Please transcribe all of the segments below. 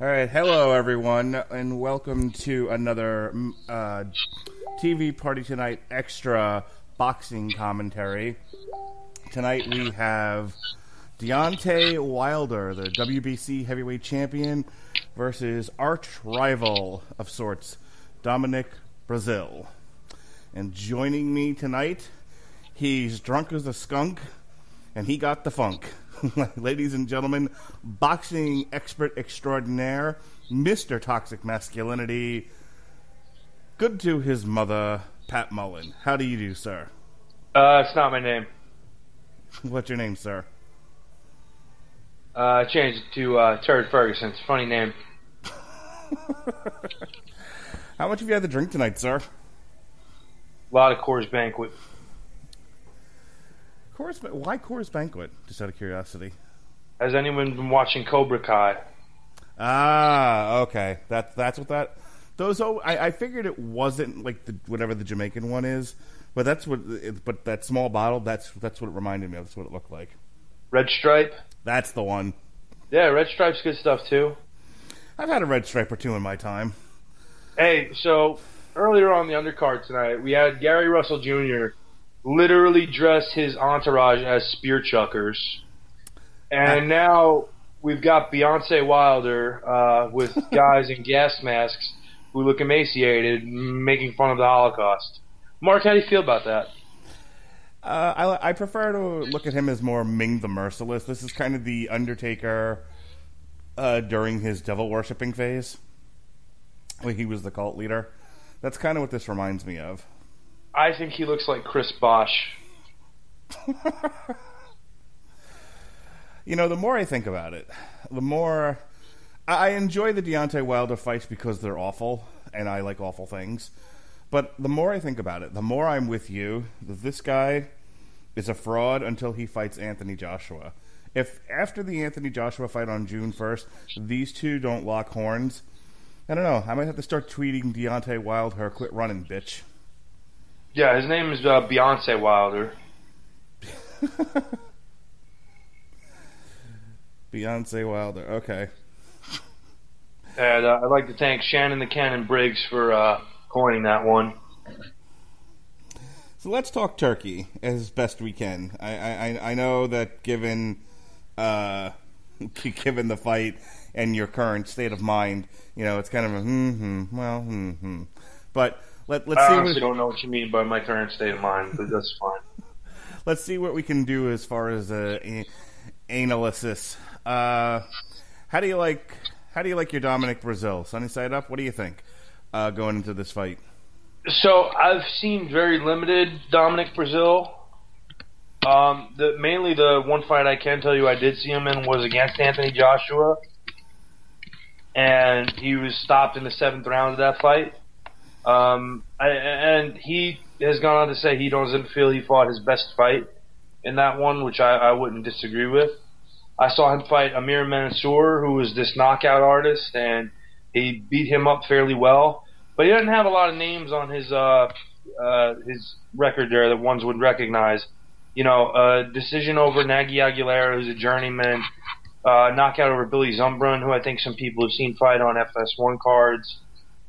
All right, hello everyone, and welcome to another mm, uh, TV Party Tonight extra boxing commentary. Tonight we have Deontay Wilder, the WBC heavyweight champion, versus arch rival of sorts, Dominic Breazeale. And joining me tonight, he's drunk as a skunk, and he got the funk. Ladies and gentlemen, boxing expert extraordinaire, Mr. Toxic Masculinity, good to his mother, Pat Mullin. How do you do, sir? Uh, it's not my name. What's your name, sir? Uh, I changed it to uh, Turd Ferguson. It's a funny name. How much have you had to drink tonight, sir? A lot of Coors Banquet. Coors, why Coors Banquet? Just out of curiosity. Has anyone been watching Cobra Kai? Ah, okay. That that's what that. Those oh, I, I figured it wasn't like the whatever the Jamaican one is, but that's what. It, but that small bottle, that's that's what it reminded me of. That's what it looked like. Red Stripe. That's the one. Yeah, Red Stripe's good stuff too. I've had a red stripe or two in my time. Hey, so earlier on the undercard tonight, we had Gary Russell Jr. literally dress his entourage as spear chuckers, and now we've got Beyonce Wilder uh, with guys in gas masks who look emaciated, making fun of the Holocaust. Mark, how do you feel about that? Uh, I, I prefer to look at him as more Ming the Merciless. This is kind of the Undertaker uh, during his devil worshipping phase, when he was the cult leader. That's kind of what this reminds me of. I think he looks like Chris Bosh. you know, the more I think about it, the more I enjoy the Deontay Wilder fights because they're awful, and I like awful things. But the more I think about it, the more I'm with you that this guy is a fraud until he fights Anthony Joshua. If after the Anthony Joshua fight on June 1st, these two don't lock horns, I don't know. I might have to start tweeting Deontay Wilder, quit running, bitch. Yeah, his name is uh, Beyonce Wilder. Beyonce Wilder, okay. And uh, I'd like to thank Shannon the Cannon Briggs for uh, coining that one. So let's talk Turkey as best we can. I I, I know that given uh, given the fight and your current state of mind, you know it's kind of a hmm hmm well hmm hmm. But let let's I see. honestly what, don't know what you mean by my current state of mind, but that's fine. let's see what we can do as far as uh, a, analysis. Uh, how do you like how do you like your Dominic Breazeale? Sunny side up. What do you think uh, going into this fight? So I've seen very limited Dominic Breazeale. Um, the mainly the one fight I can tell you I did see him in was against Anthony Joshua, and he was stopped in the seventh round of that fight. Um, and he has gone on to say he doesn't feel he fought his best fight in that one, which I, I wouldn't disagree with. I saw him fight Amir Mansour, who was this knockout artist, and he beat him up fairly well. But he doesn't have a lot of names on his uh, uh, his record there that ones would recognize. You know, uh, decision over Nagy Aguilera, who's a journeyman. Uh, knockout over Billy Zumbrun, who I think some people have seen fight on FS1 cards.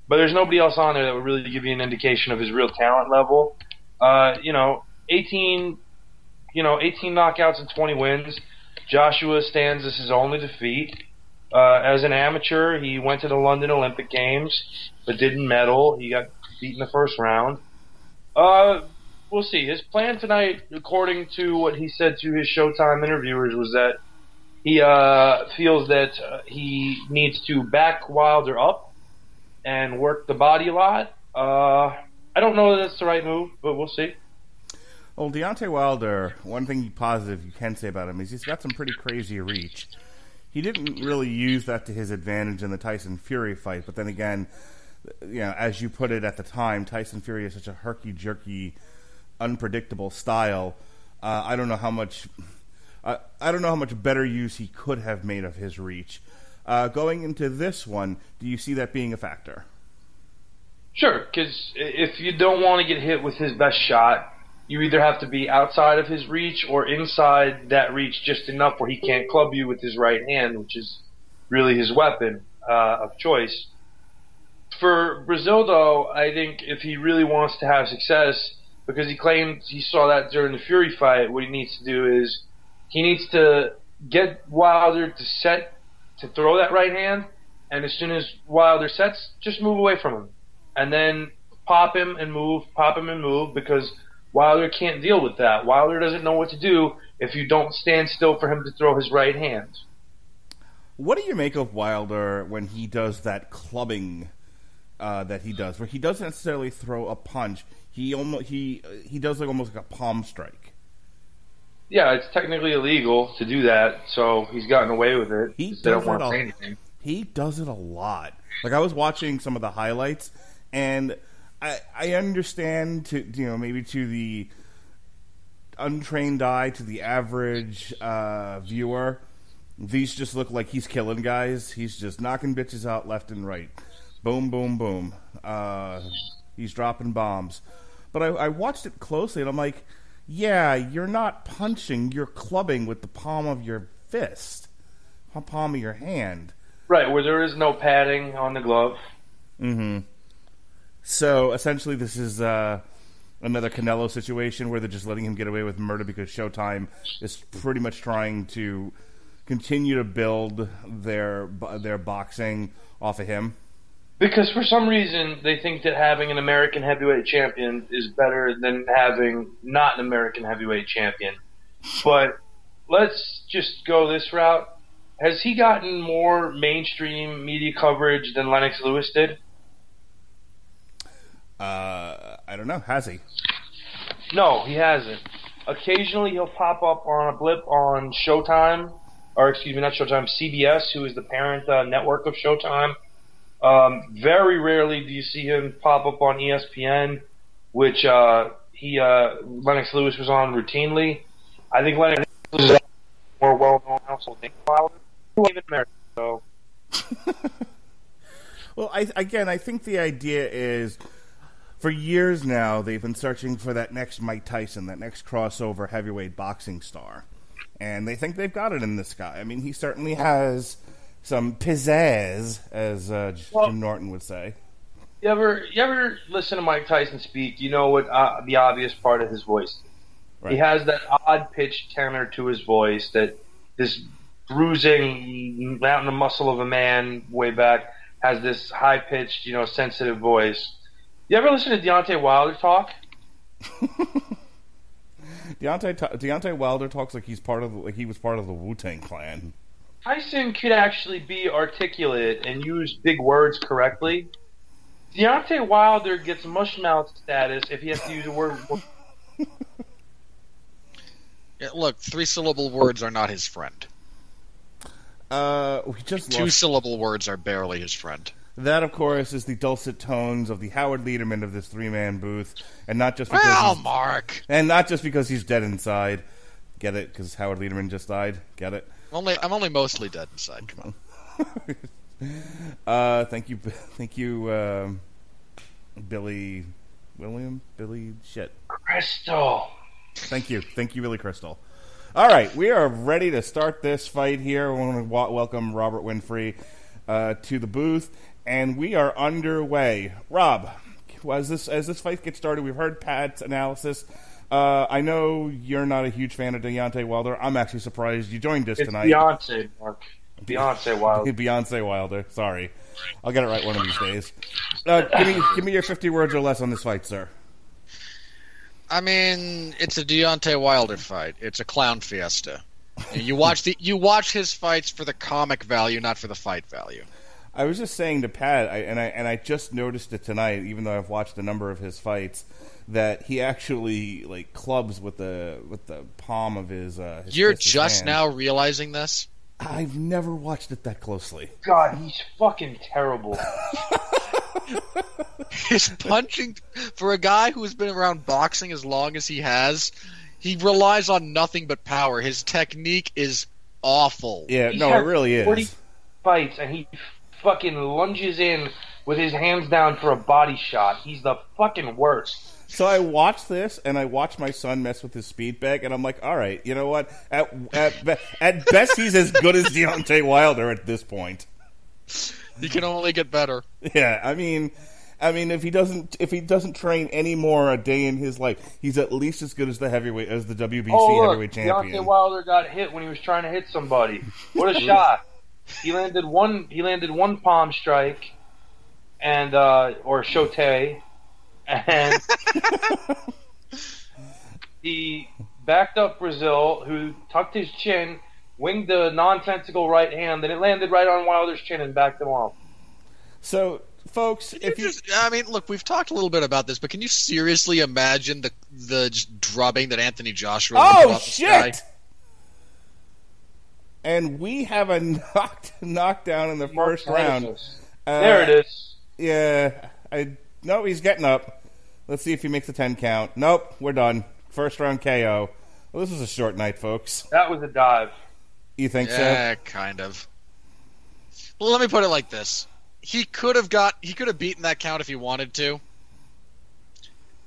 But there's nobody else on there that would really give you an indication of his real talent level. Uh, you know, 18, you know, 18 knockouts and 20 wins. Joshua stands as his only defeat. Uh, as an amateur, he went to the London Olympic Games, but didn't medal. He got beat in the first round. Uh, we'll see. His plan tonight, according to what he said to his Showtime interviewers, was that he uh, feels that uh, he needs to back Wilder up and work the body a lot. Uh, I don't know that that's the right move, but we'll see. Well, Deontay Wilder, one thing positive you can say about him is he's got some pretty crazy reach. He didn't really use that to his advantage in the Tyson Fury fight, but then again, you know, as you put it at the time, Tyson Fury is such a herky jerky, unpredictable style. Uh, I don't know how much. Uh, I don't know how much better use he could have made of his reach. Uh, going into this one, do you see that being a factor? Sure, because if you don't want to get hit with his best shot, you either have to be outside of his reach or inside that reach just enough where he can't club you with his right hand, which is really his weapon. uh, of choice. For Breazeale, though, I think if he really wants to have success, because he claimed he saw that during the Fury fight, what he needs to do is he needs to get Wilder to set to throw that right hand, and as soon as Wilder sets, just move away from him, and then pop him and move, pop him and move, because Wilder can't deal with that. Wilder doesn't know what to do if you don't stand still for him to throw his right hand. What do you make of Wilder when he does that clubbing uh, that he does, where he doesn't necessarily throw a punch? He almost he he does like almost like a palm strike. Yeah, it's technically illegal to do that, so he's gotten away with it. He they don't want to say anything. He does it a lot. Like I was watching some of the highlights, and I I understand to you know maybe to the untrained eye, to the average uh, viewer, these just look like he's killing guys. He's just knocking bitches out left and right. Boom, boom, boom. Uh, he's dropping bombs. But I, I watched it closely, and I'm like, yeah, you're not punching. You're clubbing with the palm of your fist, palm of your hand. Right, where there is no padding on the glove. Mm-hmm. So essentially, this is uh, another Canelo situation where they're just letting him get away with murder because Showtime is pretty much trying to continue to build their their boxing off of him. Because for some reason they think that having an American heavyweight champion is better than having not an American heavyweight champion. But let's just go this route. Has he gotten more mainstream media coverage than Lennox Lewis did? Uh, I don't know. Has he? No, he hasn't. Occasionally he'll pop up on a blip on Showtime, or excuse me, not Showtime, CBS, who is the parent uh, network of Showtime. Um, very rarely do you see him pop up on ESPN, which uh, he uh, Lennox Lewis was on routinely. I think Lennox Lewis is more well-known household name. So Well, I, again, I think the idea is for years now they've been searching for that next Mike Tyson, that next crossover heavyweight boxing star, and they think they've got it in this guy. I mean, he certainly has some pizzazz, as uh, Well- Jim Norton would say. You ever you ever listen to Mike Tyson speak? You know what uh, the obvious part of his voice. is. Right. He has that odd pitched tenor to his voice that this bruising mountain of muscle of a man way back has this high pitched, you know, sensitive voice. You ever listen to Deontay Wilder talk? Deontay Deontay Wilder talks like he's part of the, like he was part of the Wu Tang Clan. Tyson could actually be articulate and use big words correctly. Deontay Wilder gets mushmouth status if he has to use a word. Yeah, look, three syllable words are not his friend. Uh, we just Two lost. syllable words are barely his friend. That, of course, is the dulcet tones of the Howard Lederman of this three-man booth, and not just because Well, Mark, and not just because he's dead inside. Get it? Because Howard Lederman just died. Get it? Only I'm only mostly dead inside. Come on. Uh, thank you, thank you, um, Billy William, Billy shit. Crystal. Thank you, thank you, Billy Crystal. All right, we are ready to start this fight here. We want to wa- welcome Robert Winfree uh, to the booth, and we are underway. Rob, as this as this fight gets started, we've heard Pat's analysis. Uh, I know you're not a huge fan of Deontay Wilder. I'm actually surprised you joined us It's tonight. Beyonce, Mark. Beyonce Wilder. Beyonce Wilder. Sorry, I'll get it right one of these days. Uh, give me give me your 50 words or less on this fight, sir. I mean, it's a Deontay Wilder fight. It's a clown fiesta. You watch the you watch his fights for the comic value, not for the fight value. I was just saying to Pat, I, and I and I just noticed it tonight, even though I've watched a number of his fights, that he actually like clubs with the with the palm of his. Uh, his You're his just hand. now realizing this. I've never watched it that closely. God, he's fucking terrible. His punching for a guy who's been around boxing as long as he has, he relies on nothing but power. His technique is awful. Yeah, He's no, it had really 40 is. Fights and he fucking lunges in with his hands down for a body shot. He's the fucking worst. So I watched this, and I watched my son mess with his speed bag, and I'm like, all right, you know what? At at, at best, he's as good as Deontay Wilder at this point. he can only get better. Yeah, I mean, I mean, if he doesn't, if he doesn't train any more a day in his life, he's at least as good as the heavyweight as the WBC Oh look, heavyweight champion. Deontay Wilder got hit when he was trying to hit somebody. What a shot! He landed one. He landed one palm strike, and uh, or shote, and he backed up Breazeale, who tucked his chin, winged the nonsensical right hand, then it landed right on Wilder's chin and backed him off. So, folks, if you, Just- I mean, look, we've talked a little bit about this, but can you seriously imagine the the just drubbing that Anthony Joshua? would put oh on this guy? shit, and we have a knocked knockdown in the first round. Uh, there it is. Yeah, I no, he's getting up. Let's see if he makes a ten count. Nope, we're done. First round KO. Well, this was a short night, folks. That was a dive. You think so? Yeah, kind of. Well, let me put it like this: he could have got, he could have beaten that count if he wanted to.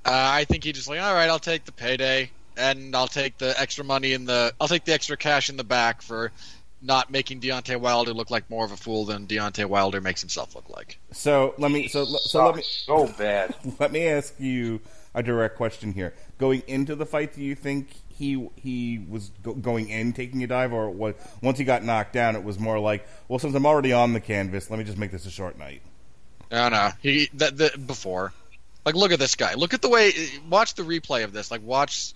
Uh, I think he just like, all right, I'll take the payday, and I'll take the extra money in the, I'll take the extra cash in the back for not making Deontay Wilder look like more of a fool than Deontay Wilder makes himself look like. So let me so so let me so bad. let me ask you a direct question here. Going into the fight, do you think he he was go- going in taking a dive, or what? Once he got knocked down, it was more like, well, since I'm already on the canvas, let me just make this a short night. No, no, he that the before. Like, look at this guy. Look at the way. Watch the replay of this. Like, watch.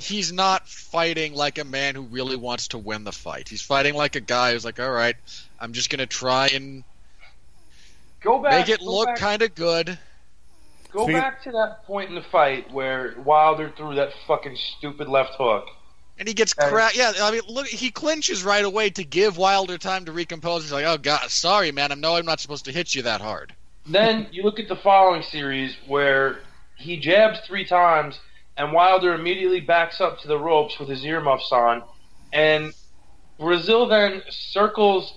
He's not fighting like a man who really wants to win the fight. He's fighting like a guy who's like, all right, I'm just gonna try and Go back. make it go look kind of good. Go Speak- back to that point in the fight where Wilder threw that fucking stupid left hook. And he gets Okay. crap. Yeah, I mean, look, he clinches right away to give Wilder time to recompose. He's like, "Oh God, sorry, man. I know I'm not supposed to hit you that hard." Then you look at the following series where he jabs three times and Wilder immediately backs up to the ropes with his earmuffs on, and Breazeale then circles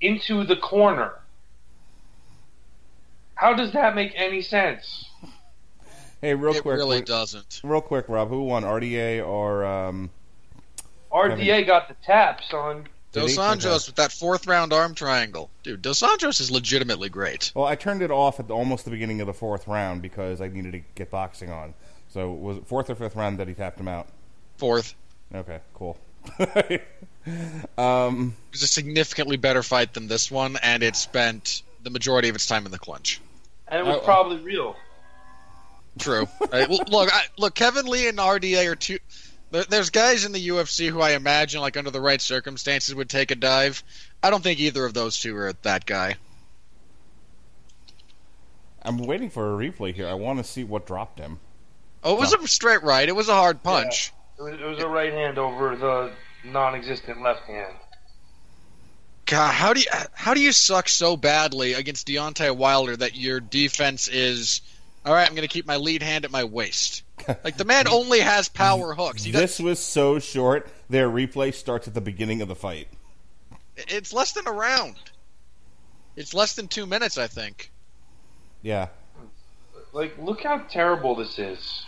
into the corner. How does that make any sense? Hey, real it quick, really real, doesn't. real quick, Rob, who won, RDA or um? RDA got the tap, son. Did? Dos Anjos with that fourth round arm triangle, dude. Dos Anjos is legitimately great. Well, I turned it off at the, almost the beginning of the fourth round because I needed to get boxing on. So was it fourth or fifth round that he tapped him out? Fourth. Okay, cool. um, It was a significantly better fight than this one, and it spent the majority of its time in the clinch. And it was Oh. probably real. True. L- look, I, look, Kevin Lee and RDA are two. There, there's guys in the UFC who I imagine, like under the right circumstances, would take a dive. I don't think either of those two are that guy. I'm waiting for a replay here. I want to see what dropped him. Oh, it was a straight right. It was a hard punch. It was, it was a right hand over the non-existent left hand. God, how do you how do you suck so badly against Deontay Wilder that your defense is all right? I'm going to keep my lead hand at my waist. Like the man only has power hooks. He does, This was so short. Their replay starts at the beginning of the fight. it's less than a round. It's less than two minutes, I think. Yeah. Like, look how terrible this is.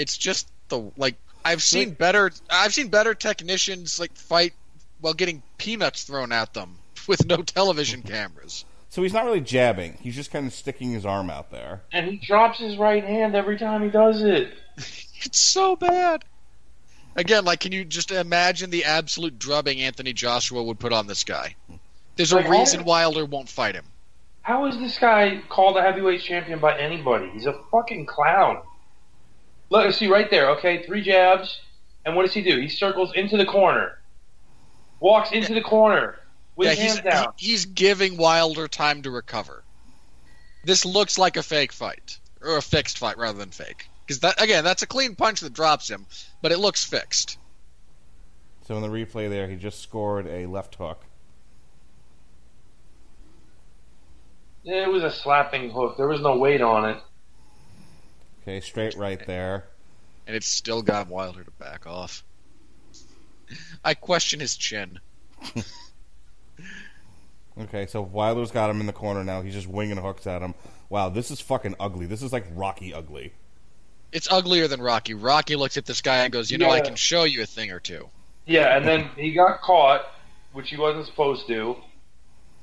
It's just the like I've seen better. I've seen better technicians like fight while getting peanuts thrown at them with no television cameras. So he's not really jabbing. He's just kind of sticking his arm out there. And he drops his right hand every time he does it. It's so bad. Again, like, can you just imagine the absolute drubbing Anthony Joshua would put on this guy? There's a Like, all- reason Wilder won't fight him. How is this guy called a heavyweight champion by anybody? He's a fucking clown. Look, see right there, okay? Three jabs. And what does he do? He circles into the corner. Walks into the corner with Yeah, his he's, hands down. he- he's giving Wilder time to recover. This looks like a fake fight, or a fixed fight rather than fake. Because that again, that's a clean punch that drops him, but it looks fixed. So in the replay there, he just scored a left hook. It was a slapping hook. There was no weight on it. Okay, straight right there. and it's still got Wilder to back off. I question his chin. Okay, so Wilder's got him in the corner now. He's just winging hooks at him. Wow, this is fucking ugly. This is like Rocky ugly. It's uglier than Rocky. Rocky looks at this guy and goes, "You know, I can show you a thing or two. Yeah, and then he got caught, which he wasn't supposed to,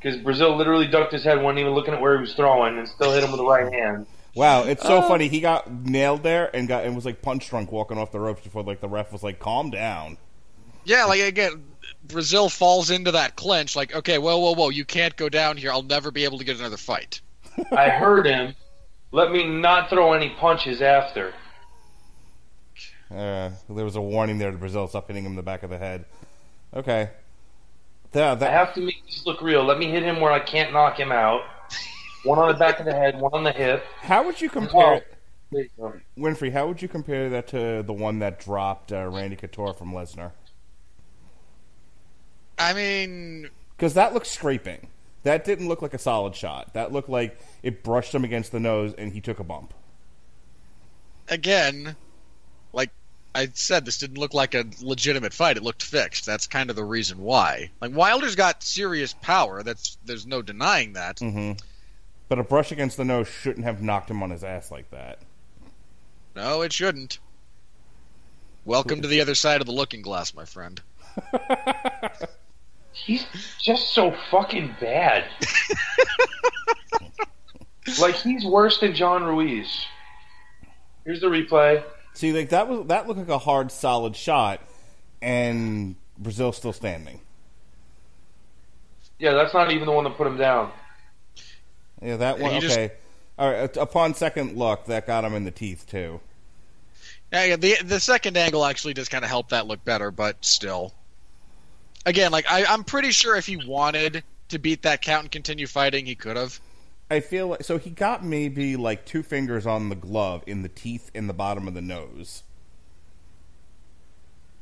because Breazeale literally ducked his head, wasn't even looking at where he was throwing, and still hit him with the right hand. Wow, it's so Oh. funny. He got nailed there and got and was like punch drunk walking off the ropes before like the ref was like, "Calm down." Yeah, like again, Breazeale falls into that clinch. Like, okay, whoa, whoa, whoa, you can't go down here. I'll never be able to get another fight. I heard him. Let me not throw any punches after. Uh, there was a warning there to Breazeale. Stop hitting him in the back of the head. Okay. Yeah, I have to make this look real. Let me hit him where I can't knock him out. One on the back of the head, one on the hip. how would you compare Oh. Winfree? How would you compare that to the one that dropped uh, Randy Couture from Lesnar? I mean, Because that looked scraping. That didn't look like a solid shot. That looked like it brushed him against the nose and he took a bump. again, like I said, this didn't look like a legitimate fight. It looked fixed. That's kind of the reason why. Like Wilder's got serious power. That's there's no denying that. hmm But a brush against the nose shouldn't have knocked him on his ass like that. No, it shouldn't. Welcome to the other side of the looking glass, my friend. He's just so fucking bad. like he's worse than John Ruiz. Here's the replay. See, like that was that looked like a hard, solid shot, and Breazeale's still standing. Yeah, that's not even the one that put him down. Yeah, that one. He just- okay. All right. Upon second look, that got him in the teeth too. Yeah, yeah, the the second angle actually does kind of help that look better, but still. Again, like I, I'm pretty sure if he wanted to beat that count and continue fighting, he could have. I feel like so he got maybe like two fingers on the glove in the teeth in the bottom of the nose.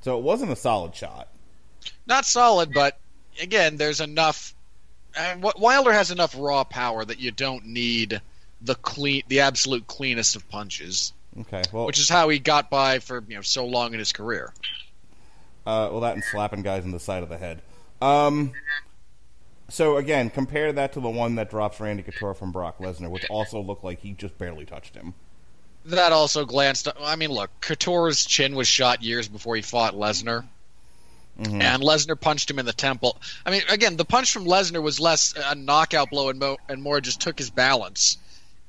So it wasn't a solid shot. Not solid, but again, there's enough. Wilder has enough raw power that you don't need the clean, the absolute cleanest of punches, Okay. Well, which is how he got by for you know so long in his career. Uh, well, that and slapping guys in the side of the head. Um, so again, compare that to the one that drops Randy Couture from Brock Lesnar, which also looked like he just barely touched him. That also glanced. I mean, look, Couture's chin was shot years before he fought Lesnar. Mhm. and Lesnar punched him in the temple. I mean, again, the punch from Lesnar was less a knockout blow and, mo- and more just took his balance.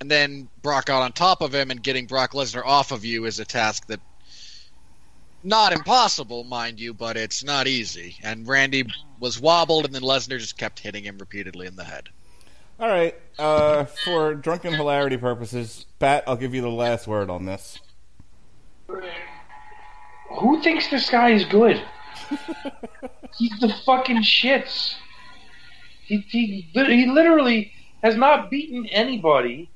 And then Brock got on top of him, and getting Brock Lesnar off of you is a task that not impossible, mind you, but it's not easy. And Randy was wobbled, and then Lesnar just kept hitting him repeatedly in the head. All right. Uh, for drunken hilarity purposes, Pat, I'll give you the last word on this. Who thinks this guy is good? He's the fucking shits. He, he, he literally has not beaten anybody.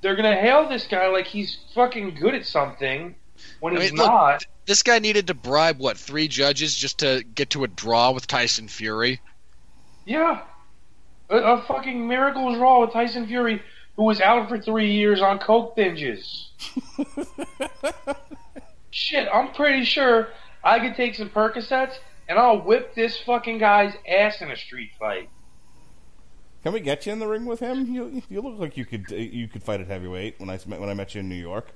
They're gonna hail this guy like he's fucking good at something when I he's look, not. th- this guy needed to bribe what three judges just to get to a draw with Tyson Fury. Yeah. A, a fucking miracle draw with Tyson Fury, who was out for three years on coke binges. Shit, I'm pretty sure I could take some Percocets and I'll whip this fucking guy's ass in a street fight. Can we get you in the ring with him? You, you look like you could you could fight at heavyweight when I met when I met you in New York.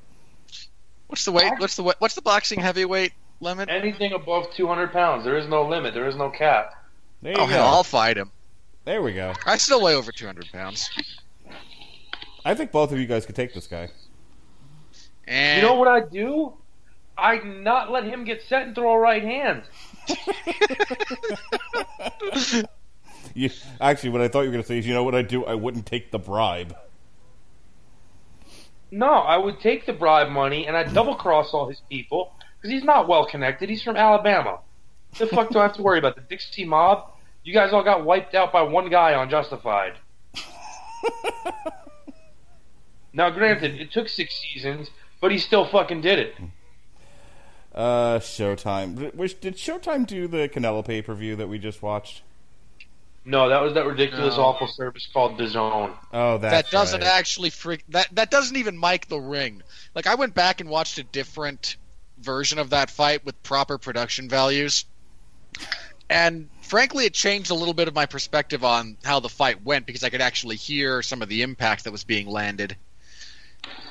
What's the weight? What's the wa- what's the boxing heavyweight limit? Anything above 200 pounds, there is no limit, there is no cap. There oh, you Oh go. hell, I'll fight him. There we go. I still weigh over 200 pounds. I think both of you guys could take this guy. And You know what I do? I not let him get set and throw a right hand. You, actually, what I thought you were going to say is, you know what I do? I wouldn't take the bribe. No, I would take the bribe money and I'd double cross all his people because he's not well connected. He's from Alabama. The fuck do I have to worry about? The Dixie Mob? You guys all got wiped out by one guy on Justified. now, granted, it took six seasons, but he still fucking did it. Uh, Showtime. Which did Showtime do the Canelo pay per view that we just watched? No, that was that ridiculous, No. awful service called The Zone. Oh, that's that doesn't right. actually freak that that doesn't even mic the ring. Like I went back and watched a different version of that fight with proper production values. And frankly it changed a little bit of my perspective on how the fight went because I could actually hear some of the impact that was being landed.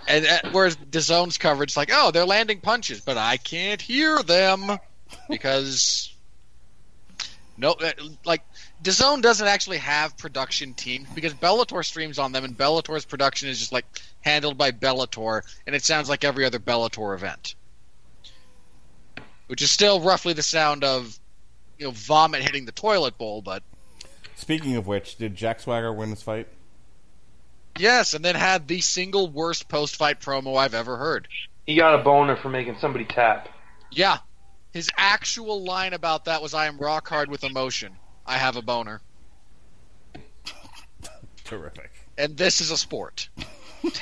And uh, whereas DAZN's coverage like, "Oh, they're landing punches, but I can't hear them." Because No, uh, like DAZN doesn't actually have production team because Bellator streams on them, and Bellator's production is just like handled by Bellator, and it sounds like every other Bellator event, which is still roughly the sound of you know vomit hitting the toilet bowl. But Speaking of which, did Jack Swagger win this fight? Yes, and then had the single worst post-fight promo I've ever heard. He got a boner for making somebody tap. Yeah, his actual line about that was, "I am rock hard with emotion. I have a boner." Terrific. And this is a sport.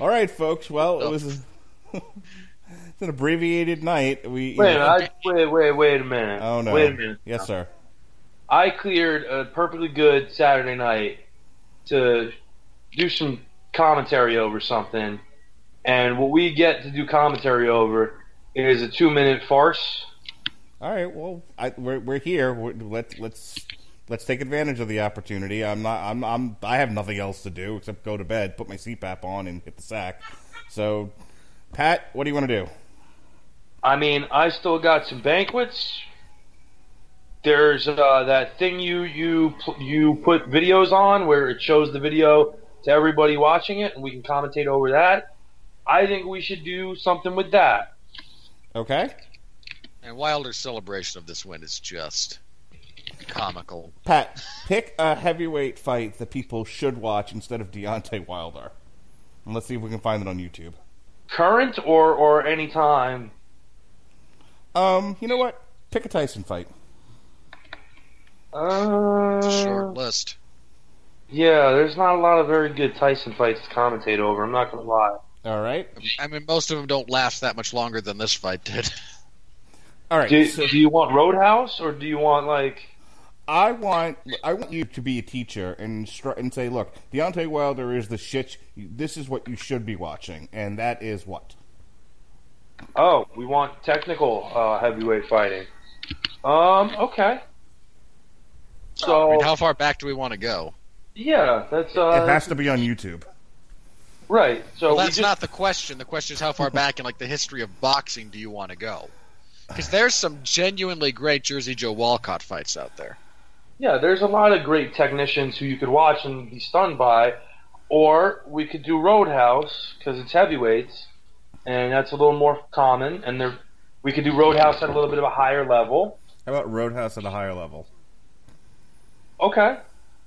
All right, folks. Well, it Oh. was a, it's an abbreviated night. We Wait, I, wait, wait, wait a minute. oh no. Wait a minute. Yes, sir. I cleared a perfectly good Saturday night to do some commentary over something, and what we get to do commentary over is a two-minute farce. All right. Well, I, we're we're here. We're, let's let's let's take advantage of the opportunity. I'm not. I'm. I'm. I have nothing else to do except go to bed, put my CPAP on, and hit the sack. So, Pat, what do you want to do? I mean, I still got some banquets. There's uh, that thing you you you put videos on where it shows the video to everybody watching it, and we can commentate over that. I think we should do something with that. Okay. And Wilder's celebration of this win is just comical. Pat, pick a heavyweight fight that people should watch instead of Deontay Wilder. And let's see if we can find it on YouTube. Current or or any time. Um, you know what? Pick a Tyson fight. Uh, short list. yeah, there's not a lot of very good Tyson fights to commentate over. I'm not gonna lie. All right. I mean, most of them don't last that much longer than this fight did. All right. Do, so do you want Roadhouse or do you want like? I want I want you to be a teacher and str- and say, look, Deontay Wilder is the shit. This is what you should be watching, and that is what. Oh, we want technical uh, heavyweight fighting. Um, okay. So I mean, how far back do we want to go? yeah, that's uh, it has to be on YouTube. right. So Well, that's just, not the question. The question is how far back in like the history of boxing do you want to go? Because there's some genuinely great Jersey Joe Walcott fights out there. yeah. There's a lot of great technicians who you could watch and be stunned by, or we could do Roadhouse because it's heavyweights, and that's a little more common. And there, we could do Roadhouse at a little bit of a higher level. How about Roadhouse at a higher level? Okay,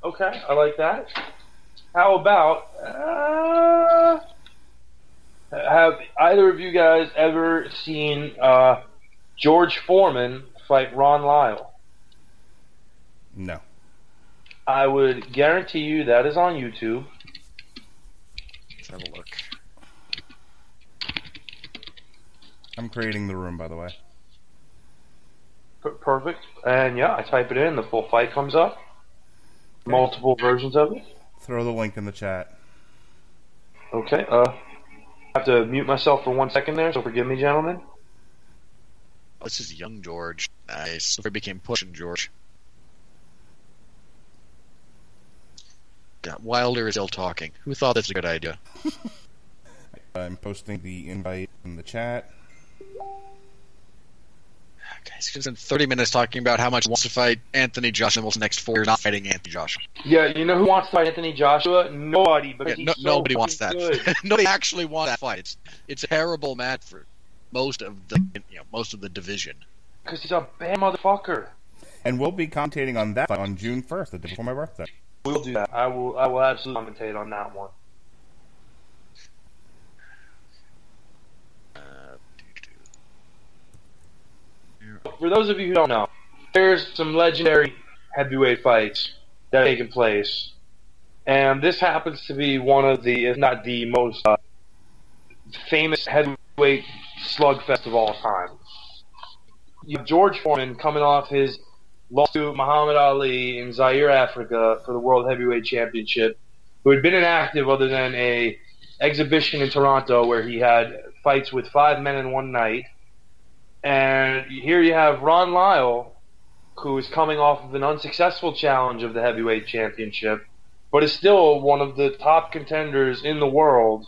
okay, I like that. How about uh, have either of you guys ever seen uh, George Foreman fight Ron Lyle? No. I would guarantee you that is on YouTube. Let's have a look. I'm creating the room, by the way. P- perfect. And yeah, I type it in, the full fight comes up. Multiple versions of it. Throw the link in the chat. Okay. Uh, I have to mute myself for one second there, so forgive me, gentlemen. Oh, this is young George. Nice. Before he became pushing George. God, Wilder is still talking. Who thought that's a good idea? I'm posting the invite in the chat. Guys, he's spent 30 minutes talking about how much he wants to fight Anthony Joshua in the next four years, not fighting Anthony Joshua. Yeah, you know who wants to fight Anthony Joshua? Nobody, because Yeah, no, so nobody wants that. nobody actually wants that fight. It's it's a terrible match for most of the you know most of the division. Because he's a bad motherfucker. And we'll be commentating on that on June 1st, the day before my birthday. We'll do that. I will. I will absolutely commentate on that one. For those of you who don't know, there's some legendary heavyweight fights that have taken place, and this happens to be one of the, if not the most uh, famous heavyweight slugfest of all time. You have George Foreman coming off his loss to Muhammad Ali in Zaire, Africa, for the World Heavyweight Championship, who had been inactive other than a exhibition in Toronto where he had fights with five men in one night. And here you have Ron Lyle, who is coming off of an unsuccessful challenge of the heavyweight championship, but is still one of the top contenders in the world,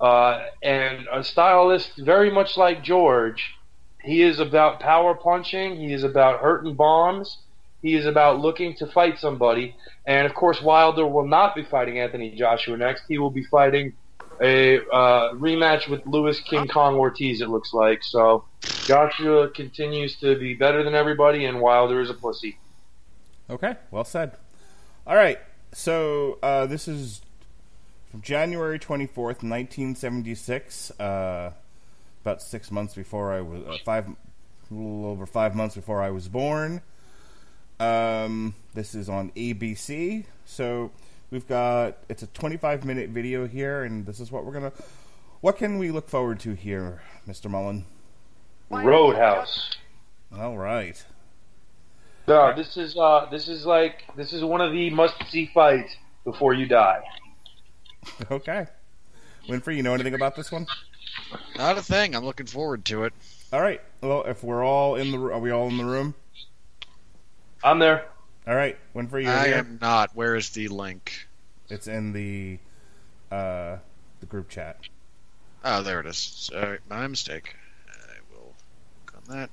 uh, and a stylist very much like George, he is about power punching. He is about hurting bombs. He is about looking to fight somebody. And of course, Wilder will not be fighting Anthony Joshua next. He will be fighting a uh, rematch with Louis King Kong Ortiz. It looks like so. Joshua continues to be better than everybody, and Wilder is a pussy. Okay, well said. All right, so uh, this is from January twenty fourth, nineteen seventy six. Uh, about six months before I was uh, five, a little over five months before I was born. Um, this is on ABC. So we've got it's a 25 minute video here, and this is what we're gonna. What can we look forward to here, Mr. Mullin? Roadhouse. All right. No, this is uh, this is like this is one of the must see fights before you die. Okay. Winfree, you know anything about this one? Not a thing. I'm looking forward to it. All right. Well, if we're all in the, are we all in the room? I'm there. All right, Winfree, you're I here. am not. Where is the link? It's in the uh, the group chat. Oh, there it is. Sorry, my mistake. I will click on that.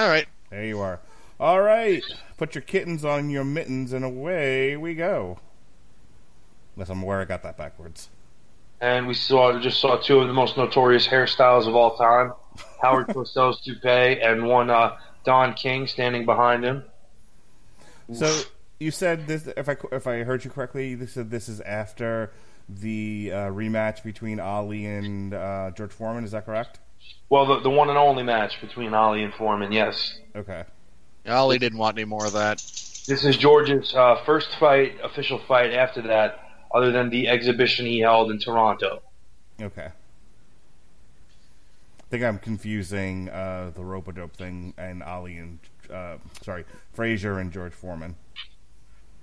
All right. There you are. All right, put your kittens on your mittens, and away we go. Unless I'm aware I got that backwards. And we saw just saw two of the most notorious hairstyles of all time: Howard Cosell's toupee and one uh, Don King standing behind him. So you said this. If I if I heard you correctly, you said this is after the uh, rematch between Ali and uh, George Foreman. Is that correct? Well, the the one and only match between Ali and Foreman. Yes, Okay. Ali didn't want any more of that. this is George's uh, first fight, official fight after that, other than the exhibition he held in Toronto. Okay. I think I'm confusing uh, the rope dope thing and Ali and uh, sorry Frazier and George Foreman.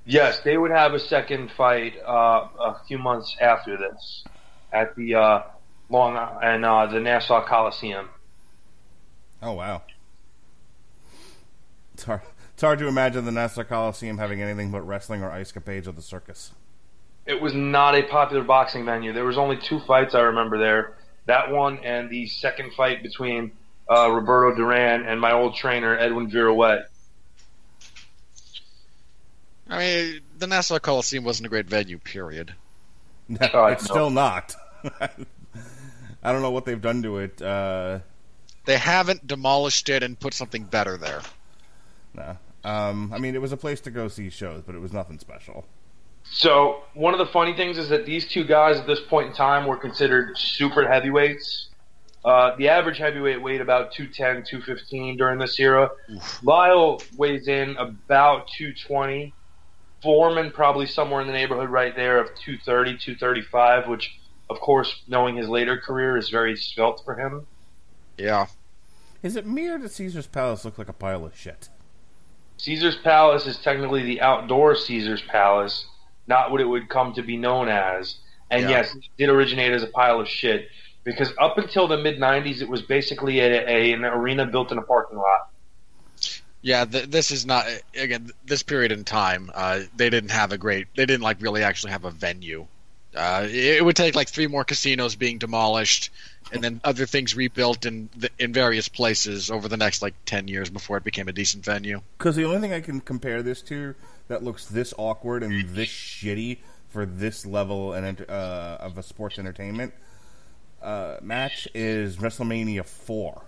Yes, they would have a second fight uh, a few months after this at the uh, Long and uh, the Nassau Coliseum. Oh wow. It's hard. It's hard to imagine the Nassau Coliseum having anything but wrestling or ice capades of the circus. It was not a popular boxing venue. There was only two fights I remember there. That one and the second fight between uh, Roberto Duran and my old trainer Edwin Viruet. I mean, the Nassau Coliseum wasn't a great venue, period. No, I it's know. still not. I don't know what they've done to it. Uh, They haven't demolished it and put something better there. no. Um, I mean, it was a place to go see shows, but it was nothing special. So one of the funny things is that these two guys at this point in time were considered super heavyweights. Uh, the average heavyweight weighed about 210, 215 during this era. Lyle weighs in about 220. Foreman probably somewhere in the neighborhood right there of 230, 235, which, of course, knowing his later career, is very svelte for him. Yeah. Is it me or does Caesar's Palace look like a pile of shit? Caesar's Palace is technically the outdoor Caesar's Palace, not what it would come to be known as. And Yeah. yes, it did originate as a pile of shit because up until the mid '90s, it was basically a, a an arena built in a parking lot. Yeah, th- this is not again this period in time. Uh, they didn't have a great. They didn't like really actually have a venue. Uh, it would take like three more casinos being demolished, and then other things rebuilt in the, in various places over the next like ten years before it became a decent venue. Because the only thing I can compare this to that looks this awkward and this shitty for this level and uh, of a sports entertainment uh, match is WrestleMania four.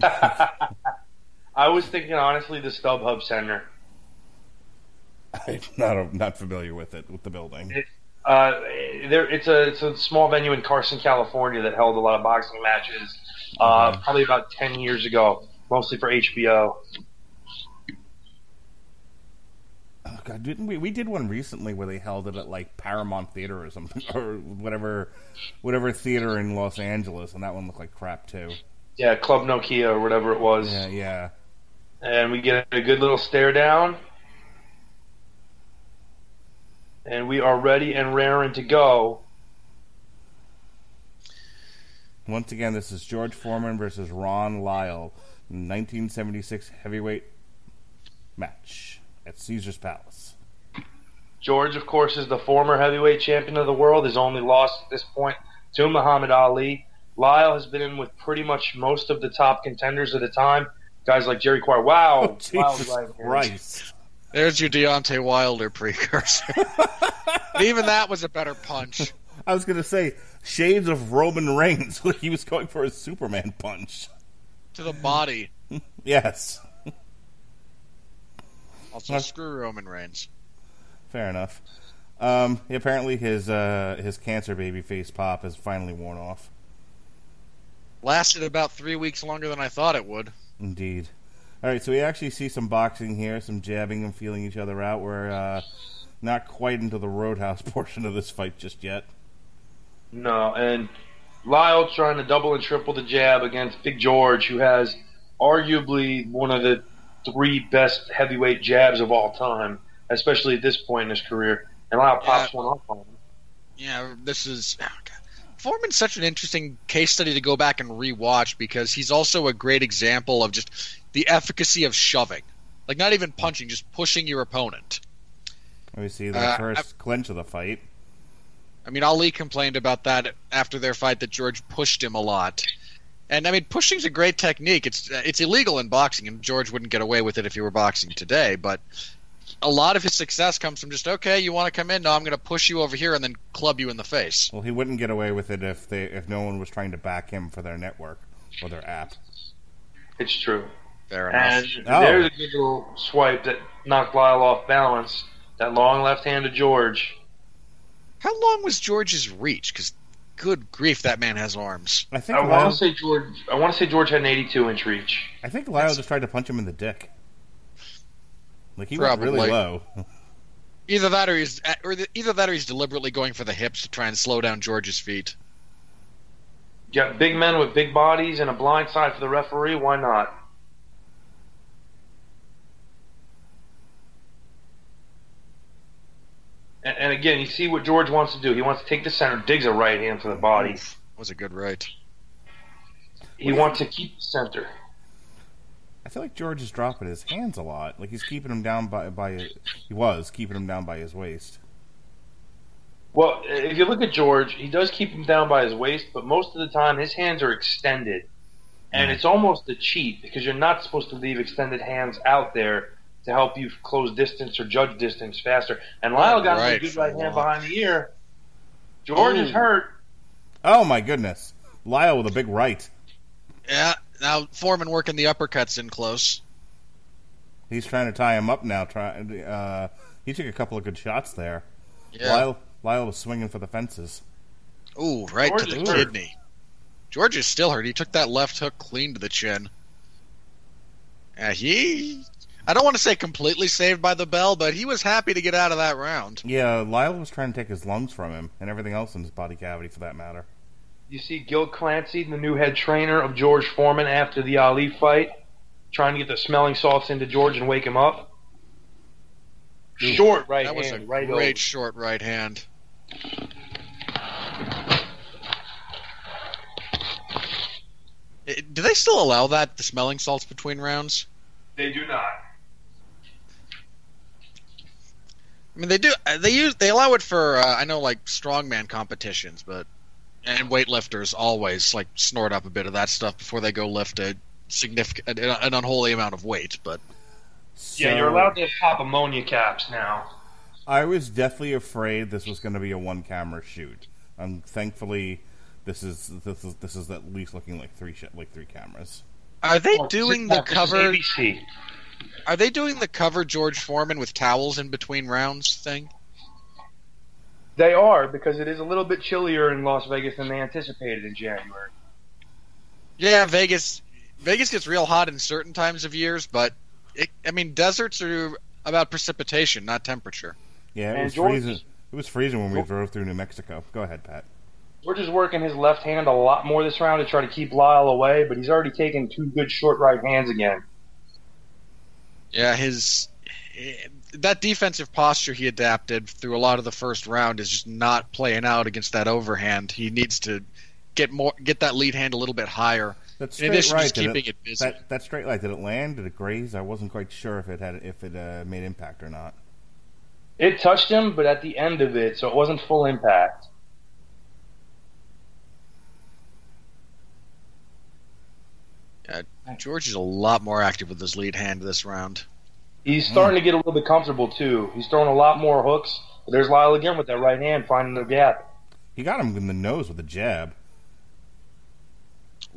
I was thinking honestly, the StubHub Center. I'm not not familiar with it with the building. Uh, there, it's a it's a small venue in Carson, California that held a lot of boxing matches. Uh, Probably about ten years ago, mostly for HBO. Oh, God, didn't we? We did one recently where they held it at like Paramount Theater or something, or whatever, whatever theater in Los Angeles, and that one looked like crap too. Yeah, Club Nokia or whatever it was. Yeah, yeah. and we get a good little stare down. And we are ready and raring to go. Once again, this is George Foreman versus Ron Lyle, 1976 heavyweight match at Caesar's Palace. George, of course, is the former heavyweight champion of the world. His only loss at this point to Muhammad Ali. Lyle has been in with pretty much most of the top contenders at the time. Guys like Jerry Quarry. Wow. Oh, Jesus wild right. Christ. There's your Deontay Wilder precursor. Even that was a better punch. I was going to say, shades of Roman Reigns. he was going for a Superman punch. To the body. Yes. Also, screw Roman Reigns. Fair enough. Um, apparently, his uh, his cancer baby face pop has finally worn off. Lasted about three weeks longer than I thought it would. Indeed. All right, so we actually see some boxing here, some jabbing and feeling each other out. We're uh, not quite into the roadhouse portion of this fight just yet. No, and Lyle trying to double and triple the jab against Big George, who has arguably one of the three best heavyweight jabs of all time, especially at this point in his career. And Lyle pops Yeah. one off on him. Yeah, this is. oh, Foreman's such an interesting case study to go back and rewatch because he's also a great example of just the efficacy of shoving. Like, not even punching, just pushing your opponent. We see the Uh, first clinch of the fight. I mean, Ali complained about that after their fight that George pushed him a lot. And I mean, pushing's a great technique. It's uh, it's illegal in boxing, and George wouldn't get away with it if he were boxing today. But a lot of his success comes from just okay, you want to come in? No, I'm going to push you over here and then club you in the face. Well, he wouldn't get away with it if they if no one was trying to back him for their network or their app. It's true. Fair enough. And Oh. there's a good little swipe that knocked Lyle off balance. That long left hand to George. How long was George's reach? Because good grief, that man has arms. I think I Lyle, want to say George. I want to say George had an 82 inch reach. I think Lyle just tried to punch him in the dick. Like he Probably. went really low. Either that, or he's or the, either that, or he's deliberately going for the hips to try and slow down George's feet. You got big men with big bodies and a blind side for the referee. Why not? And, and again, you see what George wants to do. He wants to take the center, digs a right hand to the body. That Was a good right. He wants to keep the center. I feel like George is dropping his hands a lot. Like he's keeping him down by by he was keeping him down by his waist. Well, if you look at George, he does keep him down by his waist, but most of the time his hands are extended. And Mm. it's almost a cheat because you're not supposed to leave extended hands out there to help you close distance or judge distance faster. And Lyle got him a Right, good right hand behind the ear. George is hurt. Oh my goodness, Lyle with a big right. Yeah. Now Foreman working the uppercuts in close. He's trying to tie him up now. Try, uh, he took a couple of good shots there. Yeah. Lyle Lyle was swinging for the fences. Ooh, right George to the kidney. George is still hurt. He took that left hook clean to the chin. Yeah, he. I don't want to say completely saved by the bell, but he was happy to get out of that round. Yeah, Lyle was trying to take his lungs from him and everything else in his body cavity, for that matter. You see Gil Clancy, the new head trainer of George Foreman after the Ali fight, trying to get the smelling salts into George and wake him up. Short right that was hand, a right great over. short right hand. Eh, Do they still allow that, the smelling salts between rounds? They do not. I mean, they do. uh, They use. They allow it for. Uh, I know, like strongman competitions, but and weightlifters always like snort up a bit of that stuff before they go lift a significant, an, an unholy amount of weight. But Yeah, you're allowed to pop ammonia caps now. I was deathly afraid this was going to be a one camera shoot. Um, thankfully, this is this is this is at least looking like three sh- like three cameras. are they Oh, doing the is- this is cover? ABC. Are they doing the cover George Foreman with towels in between rounds thing? They are because it is a little bit chillier in Las Vegas than they anticipated in January. Yeah, Vegas. Vegas gets real hot in certain times of years, but it, I mean, deserts are about precipitation, not temperature. Yeah, it And was George- freezing. It was freezing when we drove through New Mexico. Go ahead, Pat. We're just working his left hand a lot more this round to try to keep Lyle away, but he's already taken two good short right hands again. Yeah, his that defensive posture he adapted through a lot of the first round is just not playing out against that overhand. He needs to get more get that lead hand a little bit higher. That In straight addition right, just keeping it busy. That, that straight right, did it land? Did it graze? I wasn't quite sure if it had if it uh, made impact or not. It touched him, but at the end of it, so it wasn't full impact. George is a lot more active with his lead hand this round. He's starting to get a little bit comfortable too. He's throwing a lot more hooks. But there's Lyle again with that right hand finding the gap. He got him in the nose with a jab.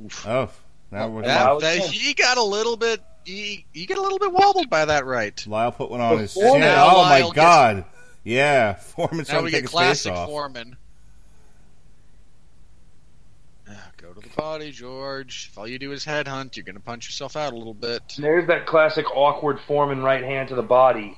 Oof. Oh, now we're That- Lyle that- he got a little bit. He, he got a little bit wobbled by that right. Lyle put one on his Before chin. Oh, now, Oh my Lyle gets- god! Yeah, Foreman's Now trying we to take get his face classic off. Foreman. Ah, Go to the body, George. If all you do is headhunt, you're gonna punch yourself out a little bit. There's that classic awkward Foreman right hand to the body.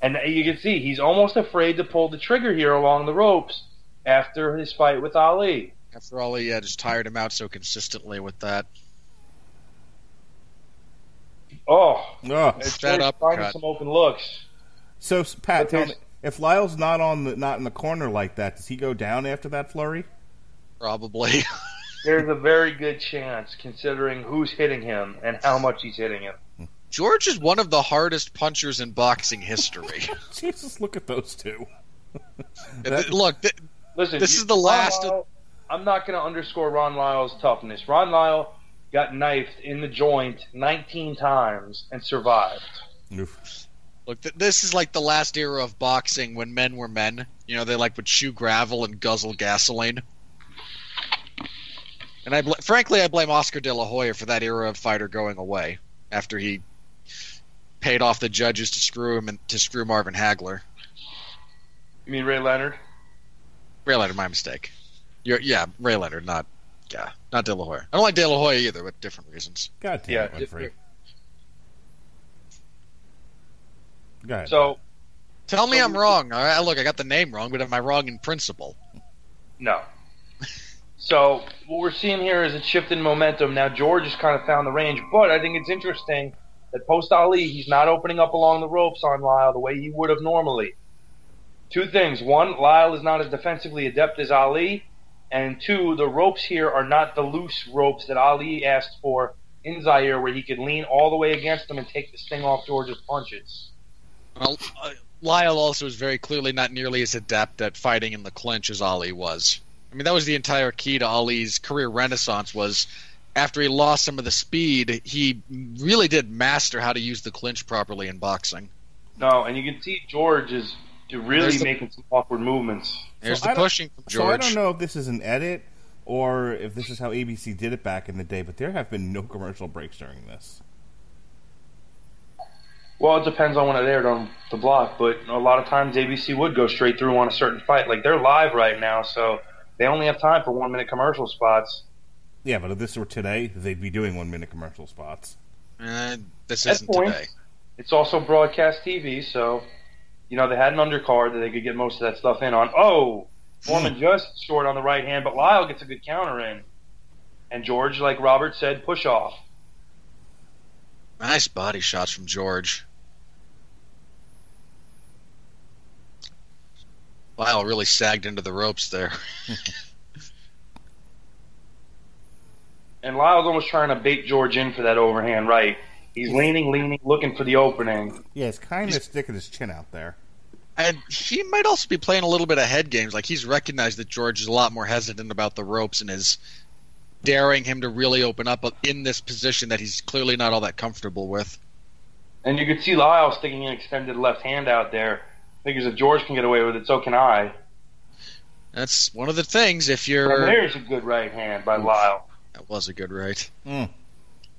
And you can see he's almost afraid to pull the trigger here along the ropes after his fight with Ali. After all, he uh, just tired him out so consistently with that. Oh, Oh. it's Fed George up finding some open looks. So Pat, But tell me, there's- if Lyle's not on the not in the corner like that, does he go down after that flurry? Probably. There's a very good chance, considering who's hitting him and how much he's hitting him. George is one of the hardest punchers in boxing history. Jesus, look at those two. Th- Look, th- Listen, This you- is the Ron last of- Lyle- I'm not going to underscore Ron Lyle's toughness. Ron Lyle got knifed in the joint 19 times and survived. Oof. Look, th- this is like the last era of boxing when men were men. You know, they like would chew gravel and guzzle gasoline. And I, bl- frankly, I blame Oscar De La Hoya for that era of fighter going away after he paid off the judges to screw him and to screw Marvin Hagler. You mean Ray Leonard? Ray Leonard, my mistake. You're, yeah, Ray Leonard, not yeah, not De La Hoya. I don't like De La Hoya either, but different reasons. God damn Yeah, it, Winfree. Go ahead. So, Tell me So I'm we- wrong. All right, look, I got the name wrong, but am I wrong in principle? no. So, what we're seeing here is a shift in momentum. Now, George has kind of found the range, but I think it's interesting that post Ali, he's not opening up along the ropes on Lyle the way he would have normally. Two things. One, Lyle is not as defensively adept as Ali. And two, the ropes here are not the loose ropes that Ali asked for in Zaire, where he could lean all the way against them and take the sting off George's punches. Well, uh, Lyle also is very clearly not nearly as adept at fighting in the clinch as Ali was. I mean, that was the entire key to Ali's career renaissance. Was after he lost some of the speed, he really did master how to use the clinch properly in boxing. No, and you can see George is really the- making some awkward movements. There's So the pushing from So I don't know if this is an edit or if this is how ABC did it back in the day, but there have been no commercial breaks during this. Well, it depends on when it aired on the block, but a lot of times ABC would go straight through on a certain fight. Like they're live right now, so they only have time for one minute commercial spots. Yeah, but if this were today, they'd be doing one minute commercial spots. Uh, this At isn't points. today. It's also broadcast TV, so you know they had an undercard that they could get most of that stuff in on. Oh, Foreman just short on the right hand, but Lyle gets a good counter in, and George, like Robert said, push off. Nice body shots from George. Lyle really sagged into the ropes there. And Lyle's almost trying to bait George in for that overhand right. He's leaning, leaning, looking for the opening. Yeah, it's kind of sticking his chin out there. And he might also be playing a little bit of head games. Like he's recognized that George is a lot more hesitant about the ropes and is daring him to really open up in this position that he's clearly not all that comfortable with. And you could see Lyle sticking an extended left hand out there. Figures if George can get away with it, so can I. That's one of the things. If you're, there's a good right hand by Lyle. that was a good right.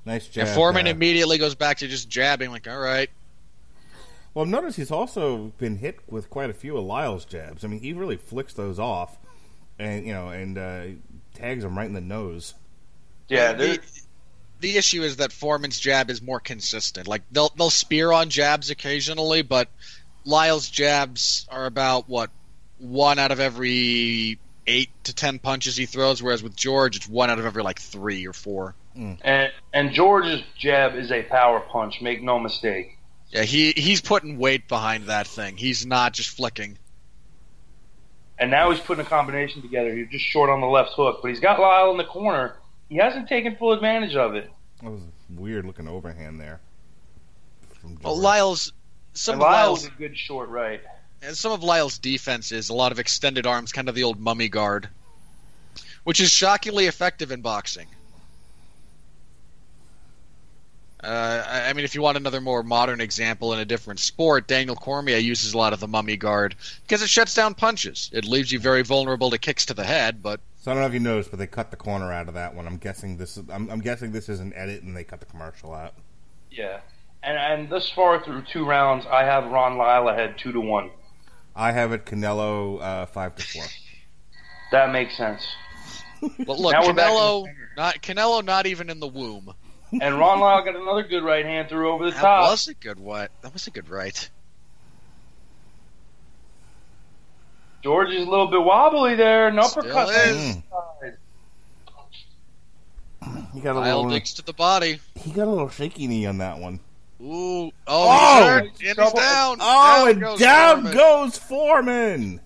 Nice jab. And Foreman there. immediately goes back to just jabbing. Like, all right, Well, notice he's also been hit with quite a few of Lyle's jabs. I mean, he really flicks those off, and you know, and uh, tags him right in the nose. Yeah, the, the issue is that Foreman's jab is more consistent. Like they'll they'll spear on jabs occasionally, but Lyle's jabs are about what one out of every eight to ten punches he throws, whereas with George it's one out of every like three or four. Mm. and and George's jab is a power punch. Make no mistake. Yeah, he he's putting weight behind that thing. He's not just flicking. And now he's putting a combination together. He's just short on the left hook, but he's got Lyle in the corner. He hasn't taken full advantage of it. That was a weird looking overhand there. From Well, Lyle's some and of Lyle's a good short right. and some of Lyle's defense is a lot of extended arms, kind of the old mummy guard, which is shockingly effective in boxing. Uh, I I mean, if you want another more modern example in a different sport, Daniel Cormier uses a lot of the mummy guard because it shuts down punches. It leaves you very vulnerable to kicks to the head, but So I don't know if you noticed, but they cut the corner out of that one. I'm guessing this is. I'm, I'm guessing this is an edit, and they cut the commercial out. Yeah. And and thus far through two rounds, I have Ron Lyle ahead two to one. I have it Canelo uh, five to four. That makes sense. but look, Now we're back in Canelo, not Canelo, not even in the womb. And Ron Lyle got another good right hand through over the top. That was a good what? That was a good right. George is a little bit wobbly there. An uppercut. Still is. He got a Lyle little. digs to the body. He got a little shaky knee on that one. Ooh, oh, Oh! And he's down. Oh, down and goes down Foreman. goes Foreman.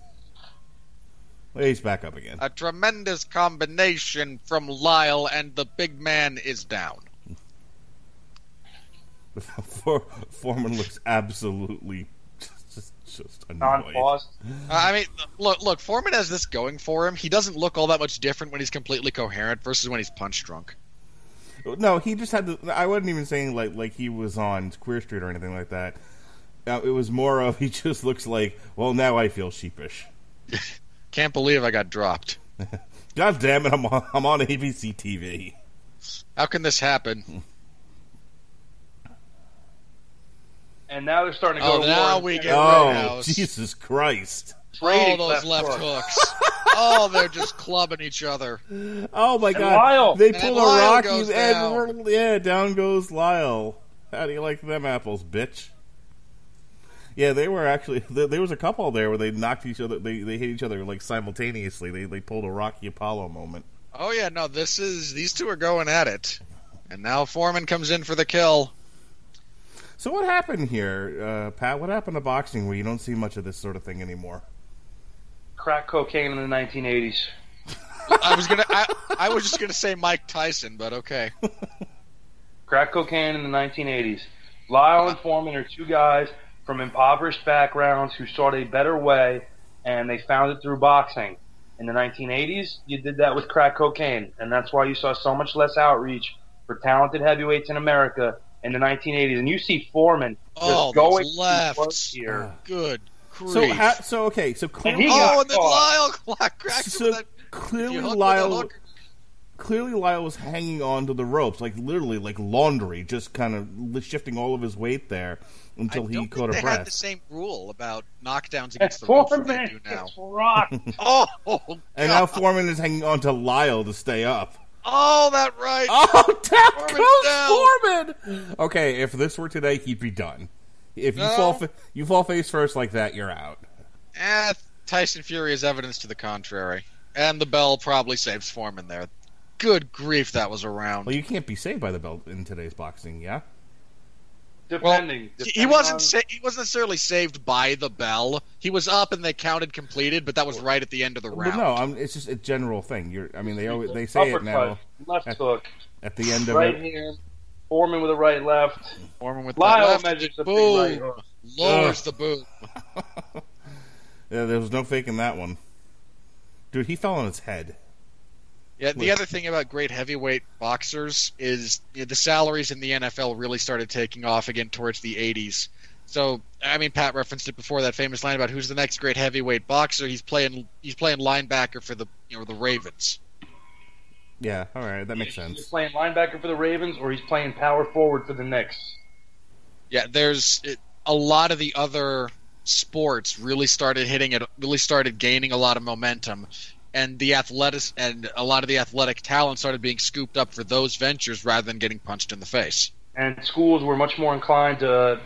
Well, he's back up again. A tremendous combination from Lyle, and the big man is down. Foreman looks absolutely just, just annoyed. Uh, I mean, look, look. Foreman has this going for him. He doesn't look all that much different when he's completely coherent versus when he's punch drunk. No, he just had to. I wasn't even saying like like he was on Queer Street or anything like that. Uh, it was more of he just looks like. Well, now I feel sheepish. Can't believe I got dropped. God damn it! I'm on, I'm on ABC TV. How can this happen? And now they're starting to go Oh, to now war. we get Oh, Jesus Christ! All those left, hook. hooks. oh, they're just clubbing each other. Oh my And God! Lyle. They And pull Lyle a Rocky goes and yeah, down goes Lyle. How do you like them apples, bitch? Yeah, they were actually. There there was a couple there where they knocked each other. They they hit each other like simultaneously. They they pulled a Rocky Apollo moment. Oh yeah, no, this is these two are going at it, and now Foreman comes in for the kill. So what happened here, uh, Pat? What happened to boxing where you don't see much of this sort of thing anymore? Crack cocaine in the 1980s. I was gonna, I, I was just gonna say Mike Tyson, but okay. Crack cocaine in the 1980s. Lyle and Foreman are two guys from impoverished backgrounds who sought a better way, and they found it through boxing. In the 1980s, you did that with crack cocaine, and that's why you saw so much less outreach for talented heavyweights in America in the 1980s. And you see Foreman just Oh, going left here. Good grief. So ha- so okay, so And clearly, he oh, got and then caught. Lyle cracked him so that. clearly you hook with a Lyle clearly Lyle was hanging on to the ropes, like literally like laundry, just kind of shifting all of his weight there until I he don't caught think a they had the same rule about knockdowns And against the ropes they do now. gets rocked. Oh, And now Foreman is hanging on to Lyle to stay up. oh, that right. Oh, down Foreman's Foreman. Okay, if this were today, he'd be done. If you No. fall fa- you fall face first like that, you're out. Eh, Tyson Fury is evidence to the contrary, and the bell probably saves Foreman there. Good grief, that was around. Well, you can't be saved by the bell in today's boxing, yeah. Depending. he depending wasn't on- sa- he wasn't necessarily saved by the bell. He was up and they counted completed, but that was right at the end of the But round. no, I'm, it's just a general thing. You're, I mean, they always they say it now uppercut, left hook, at the end of right it. hand, Foreman with a right left. Foreman with Lyle that left, measures a big boom, right lowers the boom. Yeah, there was no faking that one. Dude, he fell on his head. Yeah, the Look. other thing about great heavyweight boxers is you know, the salaries in the NFL really started taking off again towards the 80s. So, I mean, Pat referenced it before that famous line about who's the next great heavyweight boxer. He's playing he's playing linebacker for the you know the Ravens. Yeah, all right, that makes sense. He's playing linebacker for the Ravens, or he's playing power forward for the Knicks. Yeah, there's it, a lot of the other sports really started hitting it, really started gaining a lot of momentum, and the athletic and a lot of the athletic talent started being scooped up for those ventures rather than getting punched in the face. And schools were much more inclined to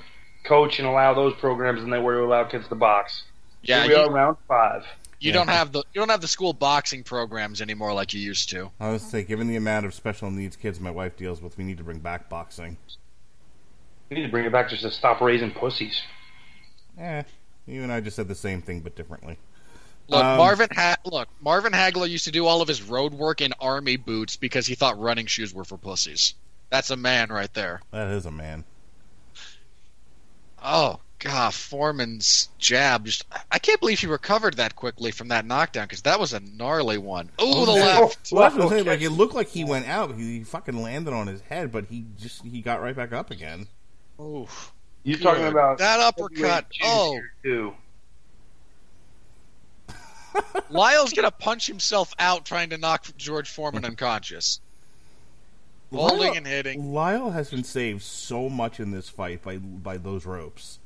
coach and allow those programs than they were to allow kids to box. Yeah, Here we you, are, round five. You Yeah. don't have the you don't have the school boxing programs anymore like you used to. I was say, given the amount of special needs kids my wife deals with, we need to bring back boxing. We need to bring it back just to stop raising pussies. Eh, you and I just said the same thing but differently. Look, Um, Marvin ha- look, Marvin Hagler used to do all of his road work in army boots because he thought running shoes were for pussies. That's a man right there. That is a man. Oh God, Foreman's jab just. I can't believe he recovered that quickly from that knockdown because that was a gnarly one. Oh, Ooh, the left. Well, that's what I'm saying. Like it looked like he went out. He, he fucking landed on his head, but he just he got right back up again. Oh, You're talking about That uppercut. Oh. too. Lyle's gonna punch himself out trying to knock George Foreman unconscious. Holding Lyle- and hitting. Lyle has been saved so much in this fight by by those ropes.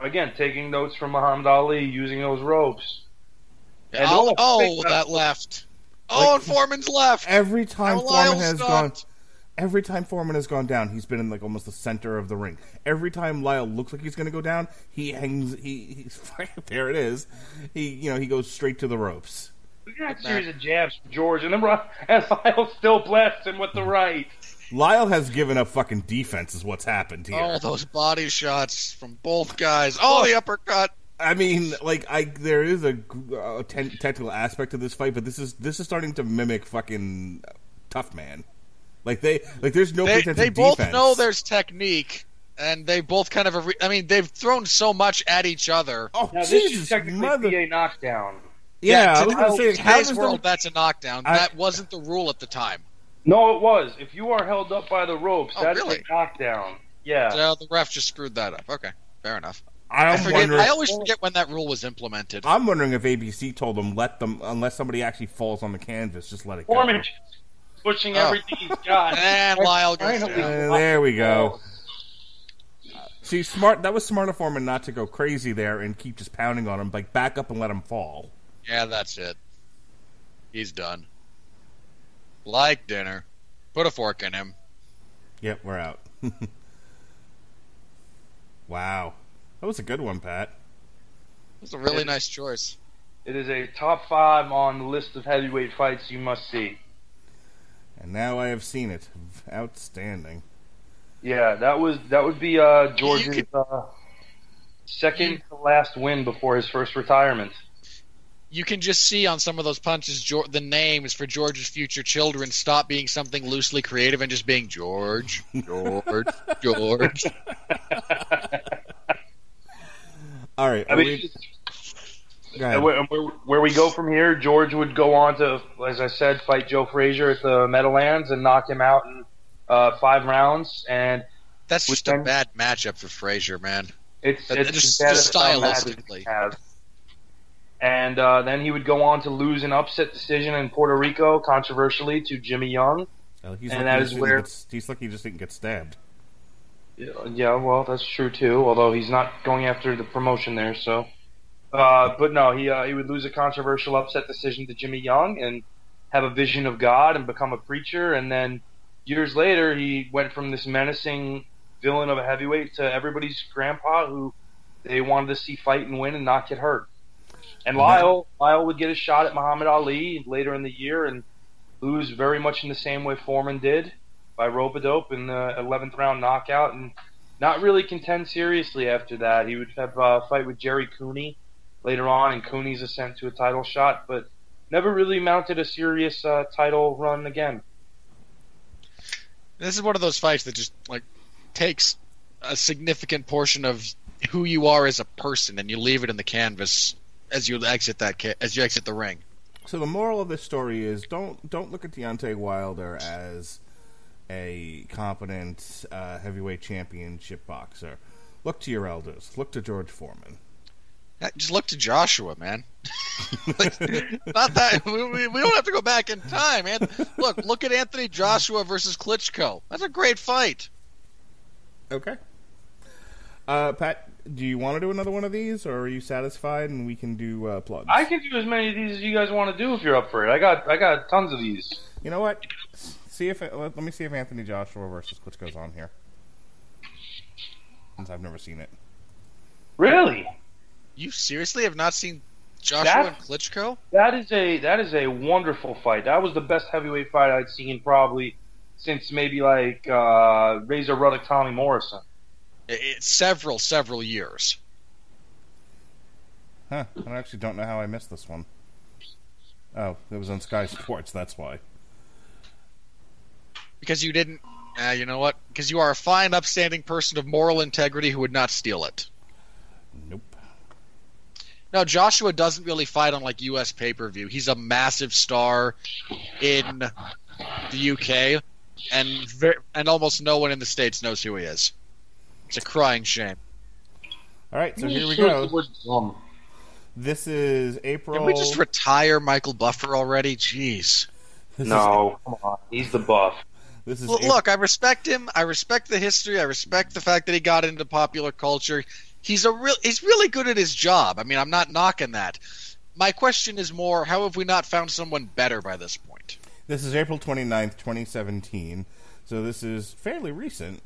Again, taking notes from Muhammad Ali, using those ropes. And Oh, oh, that left. Oh, and Foreman's left. Every time Now Foreman Lyle has stopped. gone, every time Foreman has gone down, he's been in like almost the center of the ring. Every time Lyle looks like he's going to go down, he hangs. He he's there. It is. He you know he goes straight to the ropes. Look at that series of jabs from George, and then Ry- and Lyle still blasts him with the right. Lyle has given up fucking defense. Is what's happened here. Oh, those body shots from both guys. Oh, the uppercut. I mean, like, I there is a uh, ten, technical aspect to this fight, but this is this is starting to mimic fucking tough man. Like they like there's no They, pretense they of both defense. know there's technique, and they both kind of. Re- I mean, they've thrown so much at each other. Oh Now this Jesus, is technically mother! PA knockdown. Yeah, I was today- gonna say, in how today's does world, the that's a knockdown. I- that wasn't the rule at the time. No, it was. If you are held up by the ropes, Oh, that's really? a knockdown. Yeah. So the ref just screwed that up. Okay, fair enough. I'm I forget. I always forget when that rule was implemented. I'm wondering if ABC told them let them unless somebody actually falls on the canvas, just let it go. Foreman pushing Oh. everything he's got. And Lyle goes down. Uh, there we go. See, smart. That was smart of Foreman not to go crazy there and keep just pounding on him. Like back up and let him fall. Yeah, that's it. He's done. Like dinner. Put a fork in him. Yep, we're out. wow, that was a good one, Pat. It's a really It- nice choice. It is a top five on the list of heavyweight fights you must see. And now I have seen it. Outstanding. Yeah, that was that would be uh, George's uh, second to last win before his first retirement. You can just see on some of those punches Geor the names for George's future children stop being something loosely creative and just being George, George, George. All right, I mean, we- go ahead. where, where, where we go from here, George would go on to, as I said, fight Joe Frazier at the Meadowlands and knock him out in uh, five rounds. And That's Which just a one? bad matchup for Frazier, man. it's But it's just- just baddest match stylistically. And uh, then he would go on to lose an upset decision in Puerto Rico, controversially, to Jimmy Young. Oh, he's and that he is where- he's lucky he just didn't get stabbed. Yeah, yeah, well, that's true too. Although he's not going after the promotion there, so. Uh, but no, he uh, he would lose a controversial upset decision to Jimmy Young and have a vision of God and become a preacher, and then years later he went from this menacing villain of a heavyweight to everybody's grandpa who they wanted to see fight and win and not get hurt. And Lyle Lyle would get a shot at Muhammad Ali later in the year and lose very much in the same way Foreman did by rope a dope in the 11th round knockout and not really contend seriously after that. He would have a fight with Jerry Cooney later on, and Cooney's ascent to a title shot, but never really mounted a serious uh, title run again. This is one of those fights that just like takes a significant portion of who you are as a person, and you leave it in the canvas as you exit that as you exit the ring. So the moral of this story is don't don't look at Deontay Wilder as a competent uh, heavyweight championship boxer. Look to your elders. Look to George Foreman. Just look to Joshua, man. Like, not that we, we, we don't have to go back in time, man. Look, look at Anthony Joshua versus Klitschko. That's a great fight. Okay. Uh, Pat, do you want to do another one of these, or are you satisfied and we can do uh, plugs? I can do as many of these as you guys want to do if you're up for it. I got I got tons of these. You know what? See if let, let me see if Anthony Joshua versus Klitschko's on here. Since I've never seen it. Really? You seriously have not seen Joshua That- and Klitschko? That is a that is a wonderful fight. That was the best heavyweight fight I'd seen probably since maybe like uh, Razor Ruddock Tommy Morrison. It, it's several, several years. Huh? I actually don't know how I missed this one. Oh, it was on Sky Sports. That's why. because you didn't Uh, you know what? Because you are a fine, upstanding person of moral integrity who would not steal it. Nope. No, Joshua doesn't really fight on like U.S. pay per view. He's a massive star in the UK, and ver- and almost no one in the states knows who he is. It's a crying shame. All right, so here we go. the word dumb. This is April. Can we just retire Michael Buffer already? Jeez. this No, come on. He's the buff. This is Well, April- look, I respect him. I respect the history. I respect the fact that he got into popular culture. He's a real. He's really good at his job. I mean, I'm not knocking that. My question is more: How have we not found someone better by this point? This is April 29th, 2017. So this is fairly recent.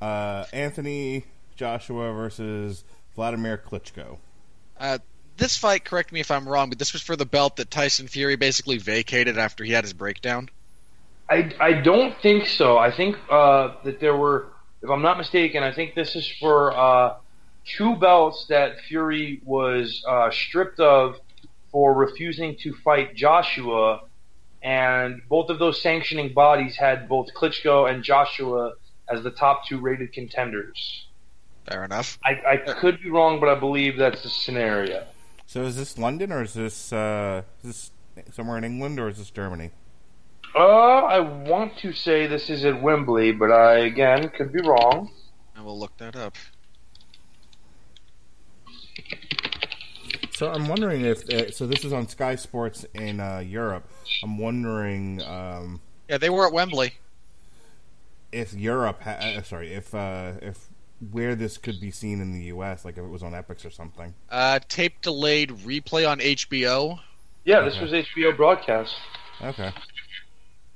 Uh, Anthony Joshua versus Vladimir Klitschko. Uh, this fight, correct me if I'm wrong, but this was for the belt that Tyson Fury basically vacated after he had his breakdown. I, I don't think so. I think uh, that there were, if I'm not mistaken, I think this is for uh, two belts that Fury was uh, stripped of for refusing to fight Joshua, and both of those sanctioning bodies had both Klitschko and Joshua as the top two rated contenders. Fair enough. I, I could be wrong, but I believe that's the scenario. So is this London or is this uh, is this somewhere in England or is this Germany? Uh, I want to say this is at Wembley, but I again could be wrong. I will look that up. So I'm wondering if uh, so this is on Sky Sports in uh, Europe. I'm wondering um, Yeah, they were at Wembley. If Europe, ha- uh, sorry, if uh, if where this could be seen in the U.S., like if it was on Epix or something. Uh, tape delayed replay on HBO. Yeah, this Okay. was HBO broadcast. Okay.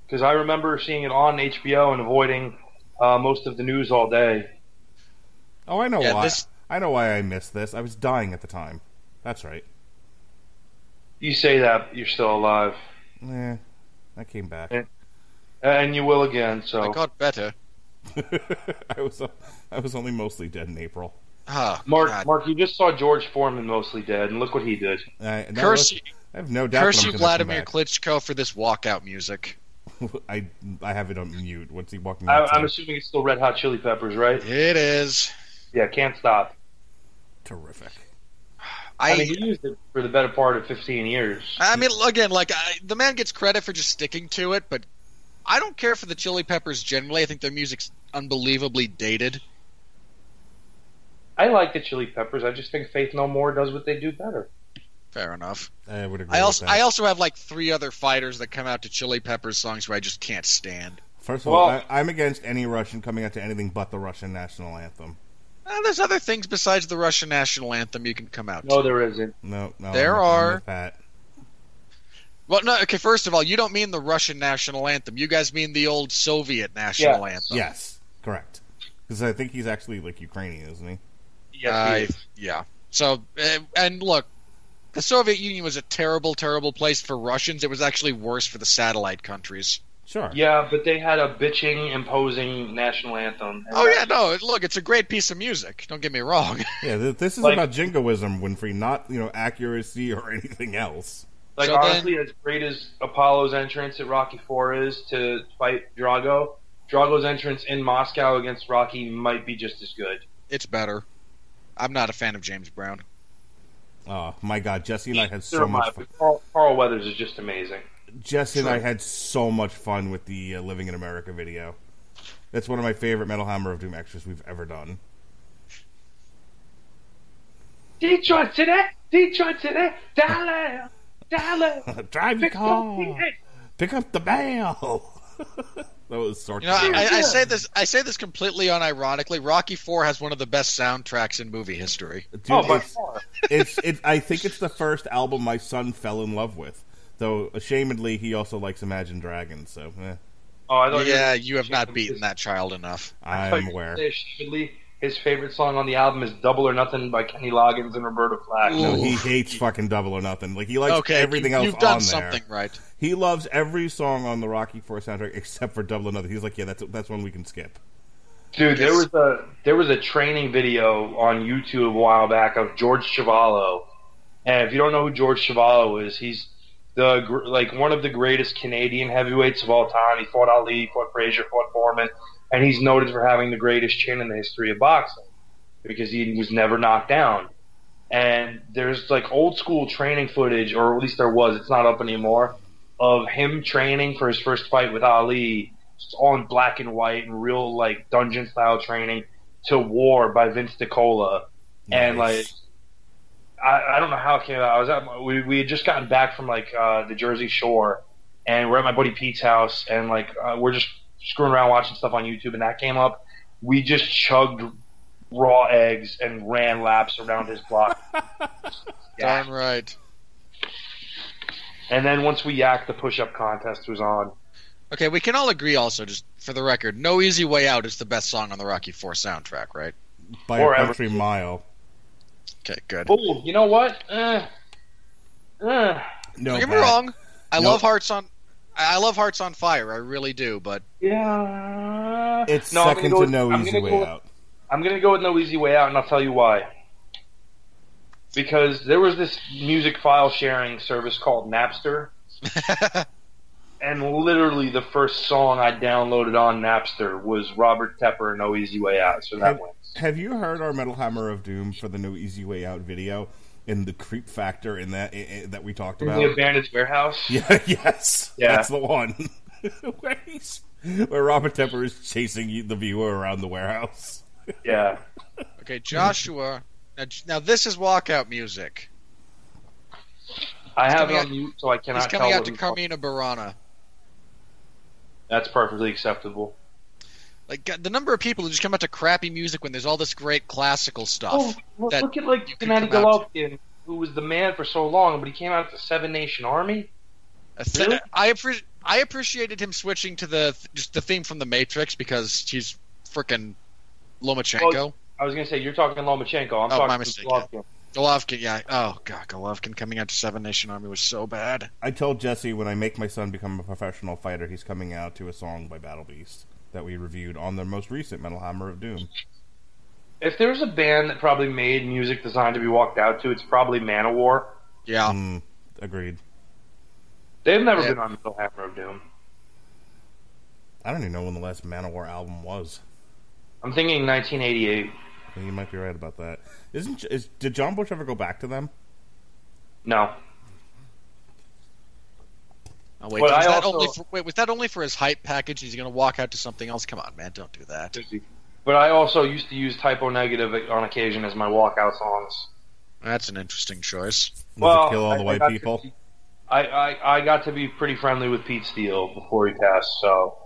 because I remember seeing it on HBO and avoiding uh, most of the news all day. Oh, I know Yeah, why. this- I know why I missed this. I was dying at the time. That's right. You say that you're still alive, Yeah, I came back. Eh. And you will again. So I got better. I was I was only mostly dead in April. Ah, Mark, God. Mark, you just saw George Foreman mostly dead, and look what he did. I, no, curse you, I have no doubt. curse you, Vladimir. Klitschko, for this walkout music. I I have it on mute. What's he walking? I, I'm assuming it's still Red Hot Chili Peppers, right? It is. Yeah, can't stop. Terrific. I, I mean, he used it for the better part of 15 years. I mean, again, like I, the man gets credit for just sticking to it, but I don't care for the Chili Peppers generally. I think their music's unbelievably dated. I like the Chili Peppers. I just think Faith No More does what they do better. Fair enough. I would agree. I also with that. I also have like three other fighters that come out to Chili Peppers songs where I just can't stand. First of all, Well- I, I'm against any Russian coming out to anything but the Russian national anthem. Uh, there's other things besides the Russian national anthem you can come out No, to. there isn't. No, no. There I'm, I'm are. with Pat. Well, no, okay. First of all, you don't mean the Russian national anthem. You guys mean the old Soviet national Yes. anthem. Yes, correct. Because I think he's actually like Ukrainian, isn't he? Yeah, Uh, he is. yeah. So, uh, and look, the Soviet Union was a terrible, terrible place for Russians. It was actually worse for the satellite countries. Sure. Yeah, but they had a bitching, imposing national anthem. Oh yeah, no, look, it's a great piece of music. Don't get me wrong. Yeah, this is Like- about jingoism, Winfree, not you know accuracy or anything else. Like So then- honestly, as great as Apollo's entrance at Rocky Four is to fight Drago, Drago's entrance in Moscow against Rocky might be just as good. it's better. I'm not a fan of James Brown. Oh my God, Jesse and I had So so am I, much fun. but Carl, Carl Weathers is just amazing. Jesse and I had so much fun with the uh, Living in America video. That's one of my favorite Metal Hammer of Doom extras we've ever done. Detroit today, Detroit today, dollar, dollar. Drive your Pick up car, the- pick up the bell. that was sort You know, of. I, I say this. I say this completely unironically. Rocky Four has one of the best soundtracks in movie history. Dude, Oh, by it's, far. it's it. I think it's the first album my son fell in love with. Though ashamedly, he also likes Imagine Dragons. So eh, Oh, I thought Yeah, you you have not beaten that child enough. I thought I'm aware. Ashamedly, His favorite song on the album is "Double or Nothing" by Kenny Loggins and Roberta Flack. No, he hates fucking Double or Nothing. Like he likes okay, everything you, else you've done on there. something right. He loves every song on the Rocky Four soundtrack except for Double or Nothing. He's like, yeah, that's that's one we can skip. Dude, there was a there was a training video on YouTube a while back of George Chuvalo, and if you don't know who George Chuvalo is, he's the like one of the greatest Canadian heavyweights of all time. He fought Ali, fought Frazier, fought Foreman, and he's noted for having the greatest chin in the history of boxing because he was never knocked down. And there's like old school training footage, or at least there was. It's not up anymore. Of him training for his first fight with Ali, just all in black and white and real like dungeon style training to War by Vince DiCola, and like I, I don't know how it came out. I was at my, we we had just gotten back from like uh, the Jersey Shore, and we're at my buddy Pete's house, and like uh, we're just screwing around watching stuff on YouTube, and that came up. We just chugged raw eggs and ran laps around his block. Darn right. And then once we yacked, the push-up contest was on. Okay, we can all agree also, just for the record, No Easy Way Out is the best song on the Rocky Four soundtrack, right? by Or a ever. country mile. Okay, good. Oh, you know what? Uh, uh, No, Don't get me wrong. I No. love Hearts on I I love Hearts on Fire, I really do, but yeah. It's No, second gonna go to with- no I'm easy way go with- out. I'm gonna go with No Easy Way Out, and I'll tell you why. Because there was this music file sharing service called Napster, and literally the first song I downloaded on Napster was Robert Tepper, No Easy Way Out. So that Have, wins. have you heard our Metal Hammer of Doom for the No Easy Way Out video in the creep factor in that i- i- that we talked In about? the abandoned warehouse. Yeah, yes, Yeah. that's the one. where, he's, where Robert Tepper is chasing the viewer around the warehouse. Yeah. okay, Joshua. Now, now this is walkout music. I have coming it on mute, so I cannot He's coming tell out to he's called. Carmina Burana. That's perfectly acceptable. Like God, the number of people who just come out to crappy music when there's all this great classical stuff. Oh, well, look at like you Gennady Golovkin, who was the man for so long, but he came out to Seven Nation Army. Really? I appre- I appreciated him switching to the just the theme from the Matrix because he's freaking Lomachenko. Oh, I was gonna say you're talking Lomachenko. I'm Oh, talking my mistake, Golovkin. Golovkin, yeah. Oh god, Golovkin coming out to Seven Nation Army was so bad. I told Jesse when I make my son become a professional fighter, he's coming out to a song by Battle Beast that we reviewed on the most recent Metal Hammer of Doom. If there's a band that probably made music designed to be walked out to, it's probably Manowar. Yeah. Mm, agreed. They've never Yeah. been on Metal Hammer of Doom. I don't even know when the last Manowar album was. I'm thinking 1988. You might be right about that. Isn't is, did John Bush ever go back to them? No, Oh, wait, was I that also- only for, wait, was that only for his hype package? He's going to walk out to something else? Come on, man, don't do that. but I also used to use Type O Negative on occasion as my walkout songs. That's an interesting choice. Well, it kill all I- the I white got to people? be- I, I I got to be pretty friendly with Pete Steele before he passed. So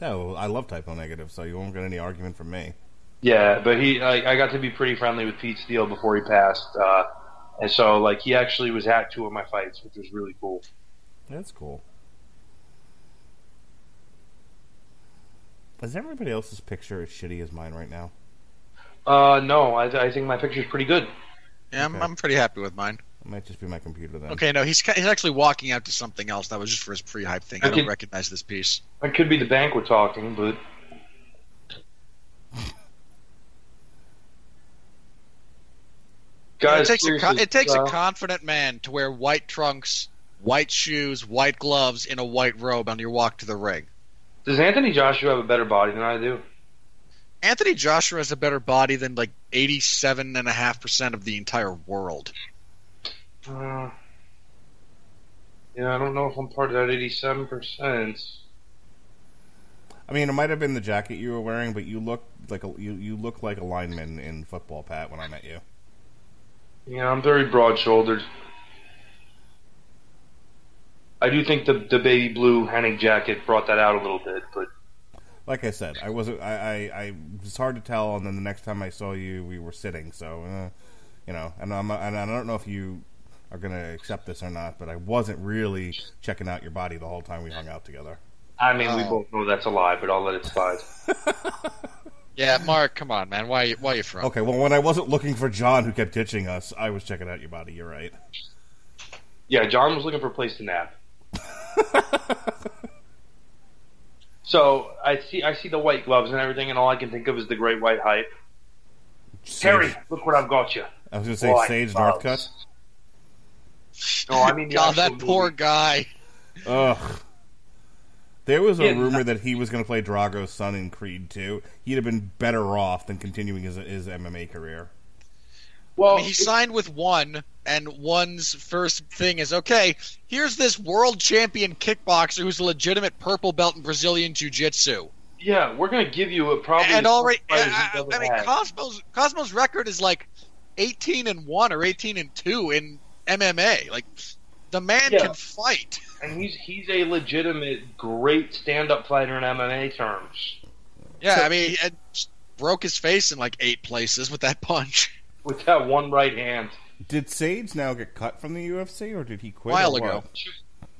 No, I love Type O Negative, so you won't get any argument from me. yeah, but he I, I got to be pretty friendly with Pete Steele before he passed. Uh, and so like he actually was at two of my fights, which was really cool. That's cool. Is everybody else's picture as shitty as mine right now? Uh, no, I, I think my picture's pretty good. Yeah, I'm, Okay. I'm pretty happy with mine. It might just be my computer then. Okay, no, he's ca- he's actually walking out to something else. That was just for his pre-hype thing. I Okay. don't recognize this piece. It could be the banquet talking, but guys, it takes, a, co- it takes uh, a confident man to wear white trunks, white shoes, white gloves, in a white robe on your walk to the ring. Does Anthony Joshua have a better body than I do? Anthony Joshua has a better body than like 87.5% of the entire world. Uh, yeah, I don't know if I'm part of that 87 percent. I mean, it might have been the jacket you were wearing, but you look like a you, you look like a lineman in football, Pat. When I met you, Yeah, I'm very broad-shouldered. I do think the the baby blue Hennig jacket brought that out a little bit, but like I said, I wasn't. I, I, I it's hard to tell. And then the next time I saw you, we were sitting. So, uh, you know, and I'm and I don't know if you are going to accept this or not, but I wasn't really checking out your body the whole time we hung out together. I mean, we Oh. both know that's a lie, but I'll let it slide. Yeah, Mark, come on, man. Why, why are you from? Okay, well, when I wasn't looking for John, who kept ditching us, I was checking out your body. You're right. Yeah, John was looking for a place to nap. so I see I see the white gloves and everything, and all I can think of is the great white hype. Sage- Terry, look what I've got you. I was going to say White Sage gloves. Northcutt. No, I mean God, that actual poor guy. Ugh. There was a Yeah, rumor that he was going to play Drago's son in Creed 2. He'd have been better off than continuing his, his MMA career. Well, I mean, he signed with one, and one's first thing is okay. Here's this world champion kickboxer who's a legitimate purple belt in Brazilian jiu-jitsu. yeah, we're gonna give you a problem. and the already, best I, I mean, had. Cosmo's Cosmo's record is like 18 and one or 18 and two in MMA. Like the man Yeah. can fight. and he's he's a legitimate great stand-up fighter in MMA terms. Yeah, So- I mean, he broke his face in like eight places with that punch. With that one right hand. Did Sage now get cut from the UFC, or did he quit? A while ago. what?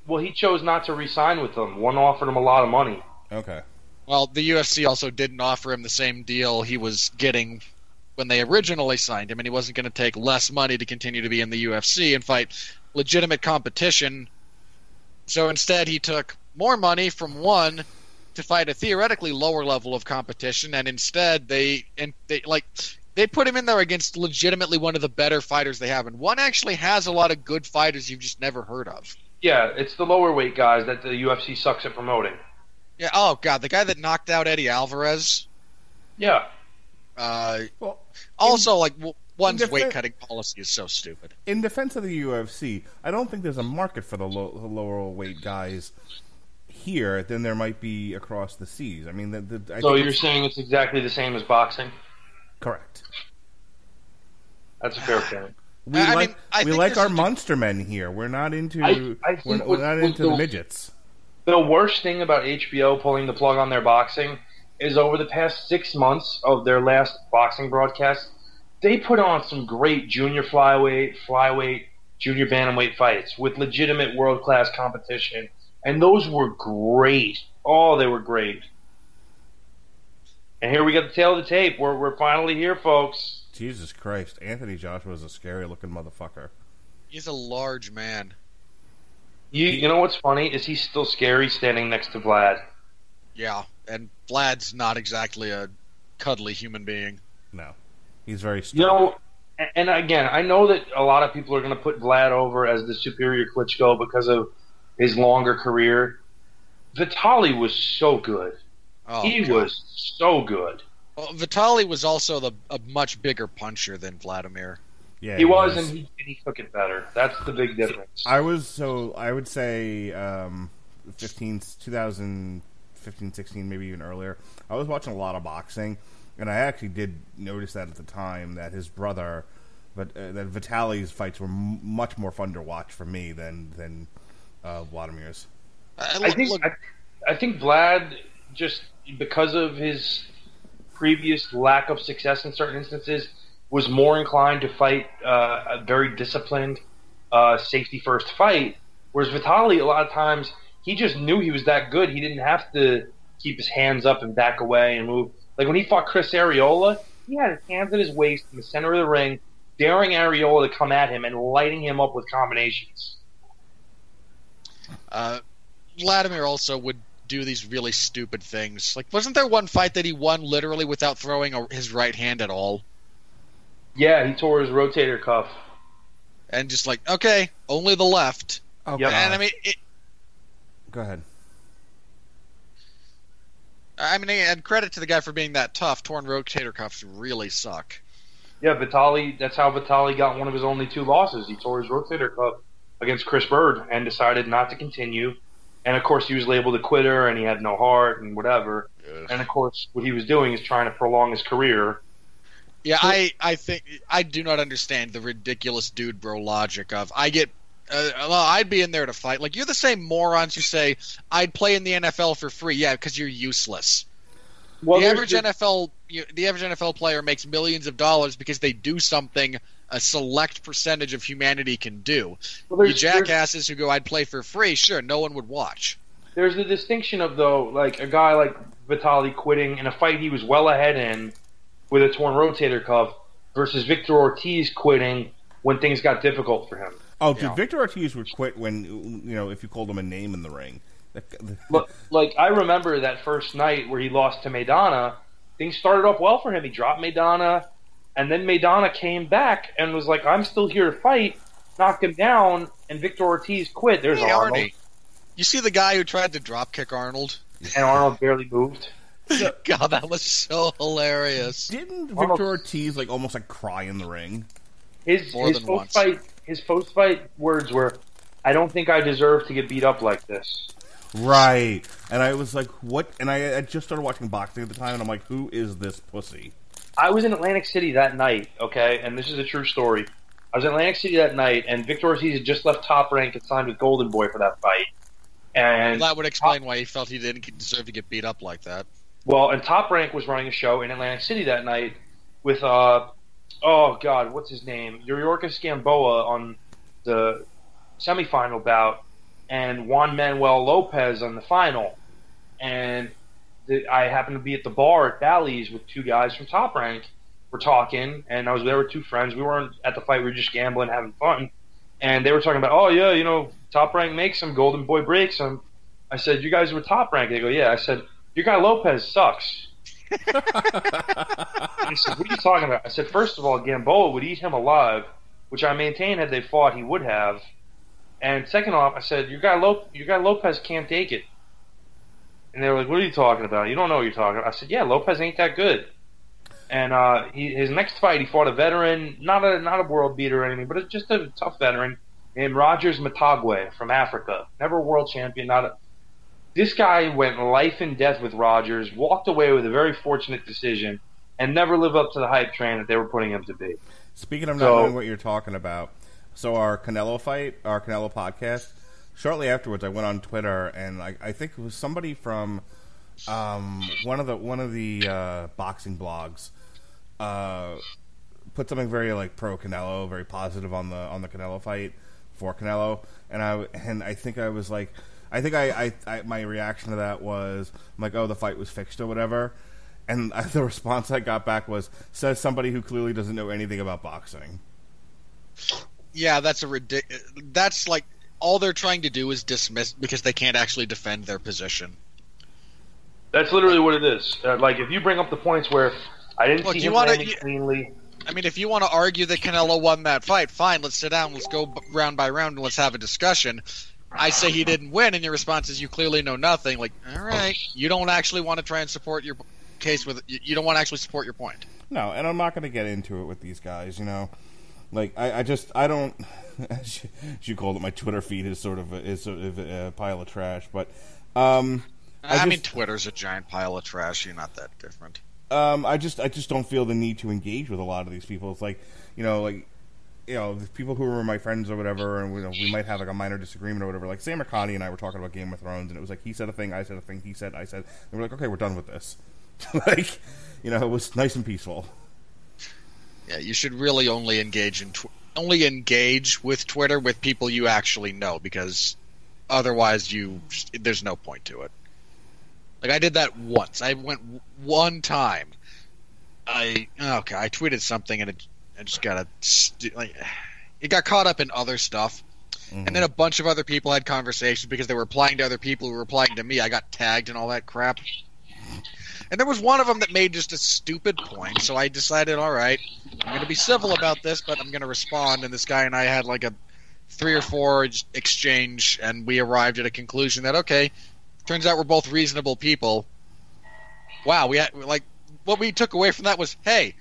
Well, he chose not to re-sign with them. One offered him a lot of money. Okay. Well, the UFC also didn't offer him the same deal he was getting when they originally signed him, and he wasn't going to take less money to continue to be in the UFC and fight legitimate competition. So instead, he took more money from one to fight a theoretically lower level of competition, and instead they and they like they put him in there against legitimately one of the better fighters they have, and one actually has a lot of good fighters you've just never heard of. Yeah, it's the lower weight guys that the UFC sucks at promoting. Yeah. Oh God, the guy that knocked out Eddie Alvarez. Yeah. Uh, Well, Also, like one's defen- weight cutting policy is so stupid. in defense of the UFC, I don't think there's a market for the, low, the lower weight guys here than there might be across the seas. I mean, the, the, I So think you're it's- saying it's exactly the same as boxing? Correct. That's a fair point. We I- I like mean, I we like there's our a- monster men here. We're not into I- I we're, we're not into the the- midgets. The worst thing about HBO pulling the plug on their boxing is over the past six months of their last boxing broadcast, they put on some great junior flyweight, flyweight, junior bantamweight fights with legitimate world class competition. And those were great. Oh, they were great. And here we got the tale of the tape. We're, we're finally here, folks. Jesus Christ, Anthony Joshua is a scary looking motherfucker. He's a large man. You, you know what's funny is he's still scary standing next to Vlad. Yeah, and Vlad's not exactly a cuddly human being. No, he's very. You know, and again, I know that a lot of people are going to put Vlad over as the superior Klitschko because of his longer career. Vitali was so good. Oh, he God. was so good. Well, Vitali was also the a much bigger puncher than Vladimir. yeah, He was, and he, and he took it better. That's the big difference. I was so I would say um, 15, 2015, 16, maybe even earlier. I was watching a lot of boxing, and I actually did notice that at the time that his brother, but uh, that Vitali's fights were m- much more fun to watch for me than than uh, Vladimir's. I, I think look, I, I think Vlad just because of his previous lack of success in certain instances was more inclined to fight uh, a very disciplined, uh, safety first fight. Whereas Vitali, a lot of times, he just knew he was that good. He didn't have to keep his hands up and back away and move. Like when he fought Chris Arreola, he had his hands at his waist in the center of the ring, daring Arreola to come at him and lighting him up with combinations. uh, Vladimir also would do these really stupid things. Like, wasn't there one fight that he won literally without throwing a, his right hand at all? Yeah, he tore his rotator cuff. And just like, okay, only the left. Oh, Yep. And I mean, it, go ahead. I mean, and credit to the guy for being that tough. Torn rotator cuffs really suck. Yeah, Vitali. That's how Vitali got one of his only two losses. He tore his rotator cuff against Chris Byrd and decided not to continue. And of course, he was labeled a quitter and he had no heart and whatever. And of course, what he was doing is trying to prolong his career. Yeah, I, I think I do not understand the ridiculous dude bro logic of I get. Uh, well, I'd be in there to fight. Like you're the same morons who say I'd play in the NFL for free. Yeah, because you're useless. Well, the average the- NFL, you, the average NFL player makes millions of dollars because they do something a select percentage of humanity can do. well, You there's, there's, jackasses who go, "I'd play for free." Sure, no one would watch. there's the distinction of though, like a guy like Vitali quitting in a fight he was well ahead in with a torn rotator cuff versus Victor Ortiz quitting when things got difficult for him. Oh, dude, Yeah. Victor Ortiz would quit when you know if you called him a name in the ring. Look, like I remember that first night where he lost to Maidana. Things started off well for him. He dropped Maidana, and then Maidana came back and was like, "I'm still here to fight." Knocked him down, and Victor Ortiz quit. There's Hey, Arnold, Arnie. You see the guy who tried to drop kick Arnold? and Arnold barely moved. God, that was so hilarious. Didn't Arnold- Victor Ortiz like almost like cry in the ring? His More his than post fight his post fight words were, "I don't think I deserve to get beat up like this." Right. And I was like, what? And I, I just started watching boxing at the time, and I'm like, who is this pussy? I was in Atlantic City that night, okay, and this is a true story. I was in Atlantic City that night, and Victor Ortiz had just left Top Rank and signed with Golden Boy for that fight. And That would explain why he felt he didn't deserve to get beat up like that. well, and Top Rank was running a show in Atlantic City that night with uh, oh god, what's his name? Yuriorkis Gamboa on the semifinal bout, and Juan Manuel Lopez on the final. And I happened to be at the bar at Bally's with two guys from Top Rank. We're talking, and I was there with two friends. We weren't at the fight; we were just gambling, having fun. And they were talking about, oh yeah, you know, Top Rank makes him, Golden Boy breaks him. I said, you guys were Top Rank. They go, yeah. I said, your guy Lopez sucks. I said, what are you talking about? I said, first of all, Gamboa would eat him alive, which I maintain had they fought, he would have. And second off, I said, your guy, your guy Lopez can't take it. And they were like, what are you talking about? You don't know what you're talking about. I said, yeah, Lopez ain't that good. And uh, he, his next fight, he fought a veteran, not a not a world beater or anything, but it's just a tough veteran named Rogers Mtagwa from Africa. Never a world champion, not a. This guy went life and death with Rogers, walked away with a very fortunate decision, and never lived up to the hype train that they were putting him to be. Speaking of not knowing what you're talking about, so our Canelo fight, our Canelo podcast, shortly afterwards, I went on Twitter and I, I think it was somebody from um, one of the one of the uh, boxing blogs uh, put something very like pro Canelo, very positive on the on the Canelo fight for Canelo, and I and I think I was like, I think I, I, I my reaction to that was I'm like, oh, the fight was fixed or whatever. And the response I got back was, says somebody who clearly doesn't know anything about boxing. Yeah, that's a ridic- That's like all they're trying to do is dismiss because they can't actually defend their position. That's literally what it is. Uh, like if you bring up the points where I didn't Look, see you him wanna- landing you- cleanly. I mean, if you want to argue that Canelo won that fight, fine. Let's sit down. Let's go round by round and let's have a discussion. I say he didn't win, and your response is you clearly know nothing. Like, all right, you don't actually want to try and support your case with. You you don't want to actually support your point. No, and I'm not going to get into it with these guys. You know, like I, I just I don't. As you, as you called it, my Twitter feed is sort of a, is sort of a pile of trash. But um, I, I mean, just- Twitter's a giant pile of trash. You're not that different. um, I just I just don't feel the need to engage with a lot of these people. It's like you know, like you know, the people who were my friends or whatever, and you know, we might have like a minor disagreement or whatever. Like Sam Connie and I were talking about Game of Thrones, and it was like he said a thing, I said a thing, he said, I said, and we're like, okay, we're done with this. like, you know, it was nice and peaceful. Yeah, you should really only engage in tw- only engage with Twitter with people you actually know because otherwise you there's no point to it. Like I did that once. I went w- one time. I okay. I tweeted something and it I just got a st- like it got caught up in other stuff. And mm-hmm. then a bunch of other people had conversations because they were replying to other people who were replying to me. I got tagged and all that crap. And there was one of them that made just a stupid point, so I decided, all right, I'm going to be civil about this, but I'm going to respond. And this guy and I had like a three or four exchange, and we arrived at a conclusion that okay, turns out we're both reasonable people. Wow, we had like what we took away from that was, hey,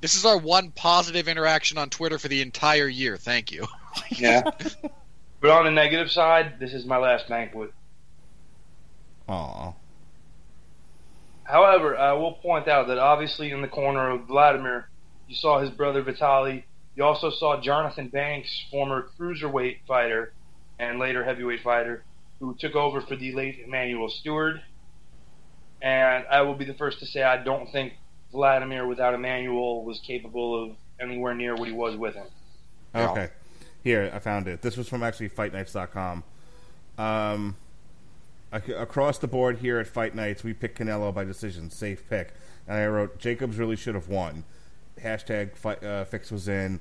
this is our one positive interaction on Twitter for the entire year. Thank you. Yeah. but on the negative side, this is my last banquet. Aw. However, I will point out that obviously in the corner of Vladimir, you saw his brother Vitali. You also saw Johnathon Banks, former cruiserweight fighter and later heavyweight fighter, who took over for the late Emanuel Steward. And I will be the first to say I don't think Vladimir without Emanuel was capable of anywhere near what he was with him. Okay. Here, I found it. This was from actually FightNights.com. Um, across the board here at Fight Nights, we pick Canelo by decision. Safe pick. And I wrote, Jacobs really should have won. Hashtag fight, uh, fix was in,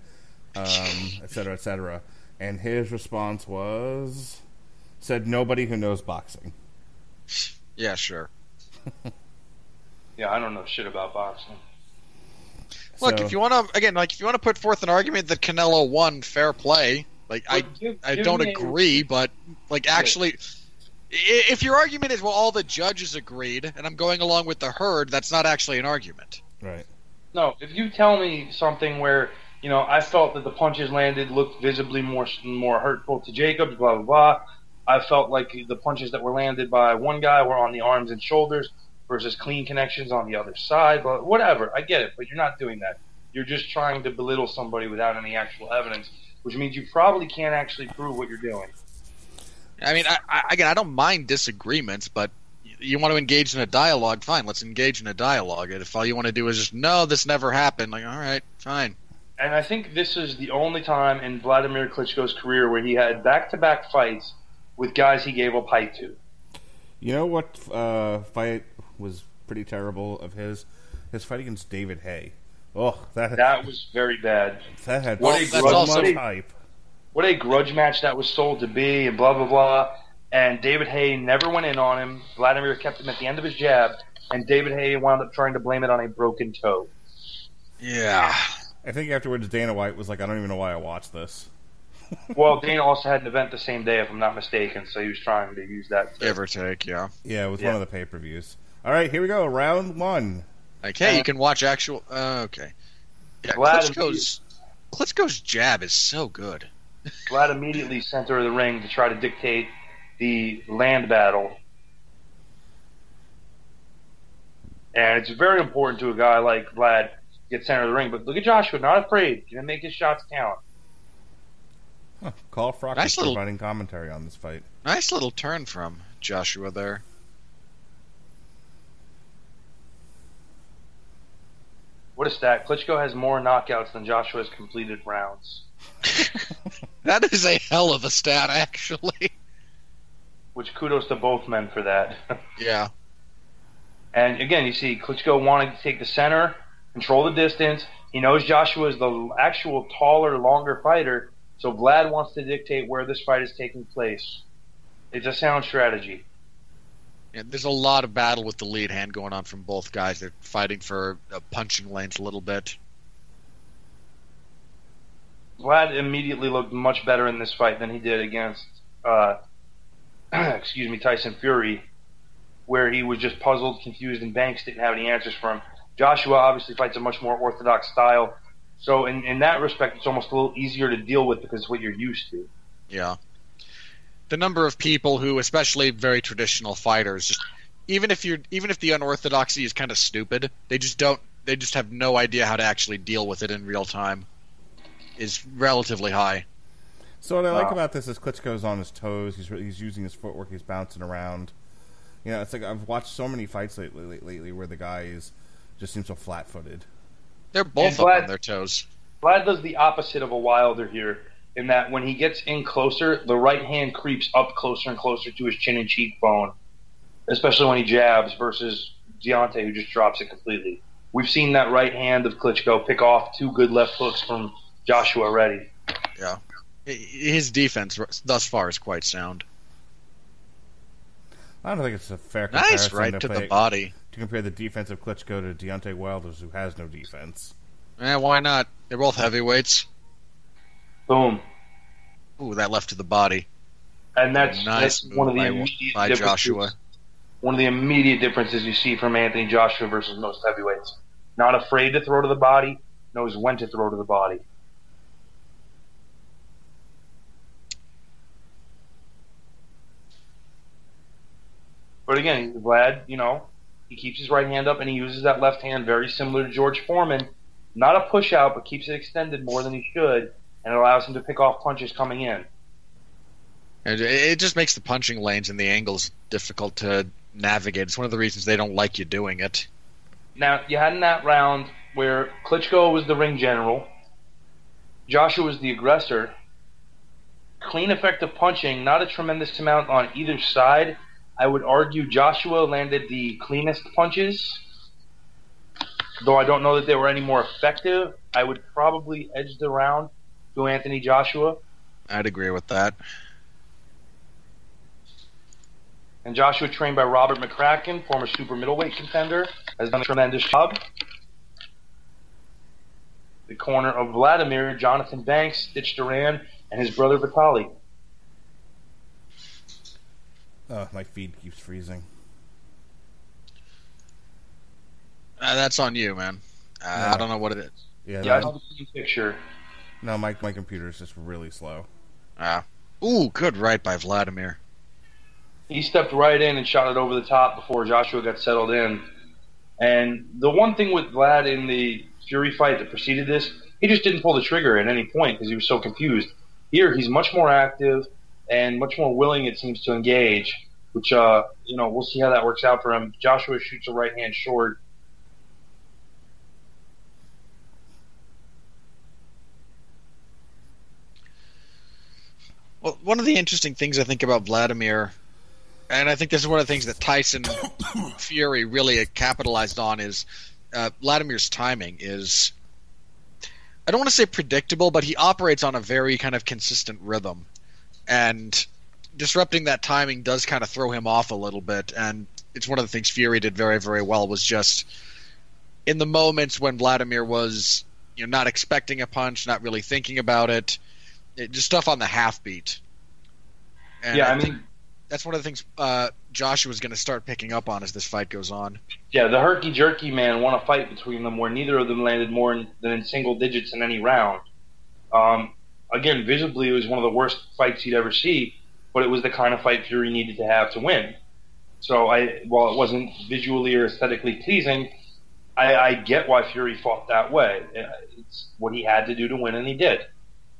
um, et cetera, et cetera. And his response was, said nobody who knows boxing. Yeah, sure. Yeah, I don't know shit about boxing. Look, So- if you want to, again, like if you want to put forth an argument that Canelo won, fair play. Like I, give- I give don't me a- agree, but like actually, i- if your argument is well, all the judges agreed, and I'm going along with the herd, that's not actually an argument. Right. No, if you tell me something where you know I felt that the punches landed looked visibly more more hurtful to Jacobs, blah blah blah. I felt like the punches that were landed by one guy were on the arms and shoulders versus clean connections on the other side. But whatever, I get it. But you're not doing that. You're just trying to belittle somebody without any actual evidence, which means you probably can't actually prove what you're doing. I mean, I, I, again, I don't mind disagreements, but you want to engage in a dialogue, fine. Let's engage in a dialogue. And if all you want to do is just no, this never happened, like all right, fine. And I think this is the only time in Vladimir Klitschko's career where he had back-to-back fights with guys he gave up height to. You know what uh, fight was pretty terrible of his? His fight against David Haye. Oh, that That was very bad. that had What so a that's much also- hype. What a grudge match that was sold to be, and blah blah blah. And David Haye never went in on him. Vladimir kept him at the end of his jab, and David Haye wound up trying to blame it on a broken toe. Yeah. I think afterwards Dana White was like, I don't even know why I watched this. Well, Dana also had an event the same day, if I'm not mistaken, so he was trying to use that. to- Give or take, yeah. Yeah, it was Yeah. one of the pay per views. All right, here we go. Round one. Okay, Uh, you can watch actual. Uh, okay. Yeah, Vlad Klitschko's Klitschko's jab is so good. Vlad immediately center of the ring to try to dictate the land battle. And it's very important to a guy like Vlad to get center of the ring. But look at Joshua, not afraid. Gonna make his shots count. Huh. Carl Froch Nice is little- providing commentary on this fight. Nice little turn from Joshua there. What a stat. Klitschko has more knockouts than Joshua has completed rounds. That is a hell of a stat, actually. Which kudos to both men for that. Yeah. And again, you see Klitschko wanting to take the center, control the distance. He knows Joshua is the actual taller, longer fighter, so Vlad wants to dictate where this fight is taking place. It's a sound strategy. Yeah, there's a lot of battle with the lead hand going on from both guys. They're fighting for uh, punching lanes a little bit. Vlad immediately looked much better in this fight than he did against, uh, excuse me, Tyson Fury, where he was just puzzled, confused, and Banks didn't have any answers for him. Joshua obviously fights a much more orthodox style, so in, in that respect, it's almost a little easier to deal with because it's what you're used to. Yeah. The number of people who, especially very traditional fighters, just even if you're even if the unorthodoxy is kind of stupid, they just don't they just have no idea how to actually deal with it in real time. Is relatively high. So what I like Wow. about this is Klitschko's on his toes. He's he's using his footwork. He's bouncing around. You know, it's like I've watched so many fights lately, lately where the guy is just seems so flat-footed. They're both And up Vlad- on their toes. Vlad does the opposite of a Wilder here, in that when he gets in closer, the right hand creeps up closer and closer to his chin and cheekbone, especially when he jabs versus Deontay, who just drops it completely. We've seen that right hand of Klitschko pick off two good left hooks from Joshua already. Yeah, His defense thus far is quite sound. I don't think it's a fair Nice comparison right to, to play- the body. to compare the defense of Klitschko to Deontay Wilders, who has no defense. Eh, why not? They're both heavyweights. Boom. Ooh, that left to the body. And that's, Nice that's one of the by- immediate by differences. Joshua. One of the immediate differences you see from Anthony Joshua versus most heavyweights. Not afraid to throw to the body, knows when to throw to the body. But again, Vlad, you know, he keeps his right hand up and he uses that left hand very similar to George Foreman. Not a push out, but keeps it extended more than he should, and it allows him to pick off punches coming in. It just makes the punching lanes and the angles difficult to navigate. It's one of the reasons they don't like you doing it. Now, you had in that round where Klitschko was the ring general, Joshua was the aggressor. Clean, effective punching, not a tremendous amount on either side. I would argue Joshua landed the cleanest punches. Though I don't know that they were any more effective, I would probably edge the round to Anthony Joshua. I'd agree with that. And Joshua, trained by Robert McCracken, former super middleweight contender, has done a tremendous job. The corner of Vladimir, Johnathon Banks, Stitch Duran, and his brother Vitali. Oh, my feed keeps freezing. Uh, that's on you, man. Uh, Yeah. I don't know what it is. Yeah, Yeah, I that- saw the same picture. no, my my computer is just really slow. Uh, ooh, good right by Vladimir. He stepped right in and shot it over the top before Joshua got settled in. And the one thing with Vlad in the Fury fight that preceded this, he just didn't pull the trigger at any point because he was so confused. Here, he's much more active and much more willing, it seems, to engage. Which, uh, you know, we'll see how that works out for him. Joshua shoots a right hand short. Well, one of the interesting things I think about Vladimir, and I think this is one of the things that Tyson Fury really capitalized on, is uh, Vladimir's timing is. I don't want to say predictable, but he operates on a very kind of consistent rhythm, and disrupting that timing does kind of throw him off a little bit. And it's one of the things Fury did very, very well was just in the moments when Vladimir was you know not expecting a punch, not really thinking about it, it just stuff on the half beat. And yeah, I think mean, that's one of the things uh, Joshua's going to start picking up on as this fight goes on. Yeah, the herky jerky man won a fight between them where neither of them landed more in, than in single digits in any round. Um, again, visibly, it was one of the worst fights you'd ever see, but it was the kind of fight Fury needed to have to win. So, I, while it wasn't visually or aesthetically pleasing, I, I get why Fury fought that way. It's what he had to do to win, and he did.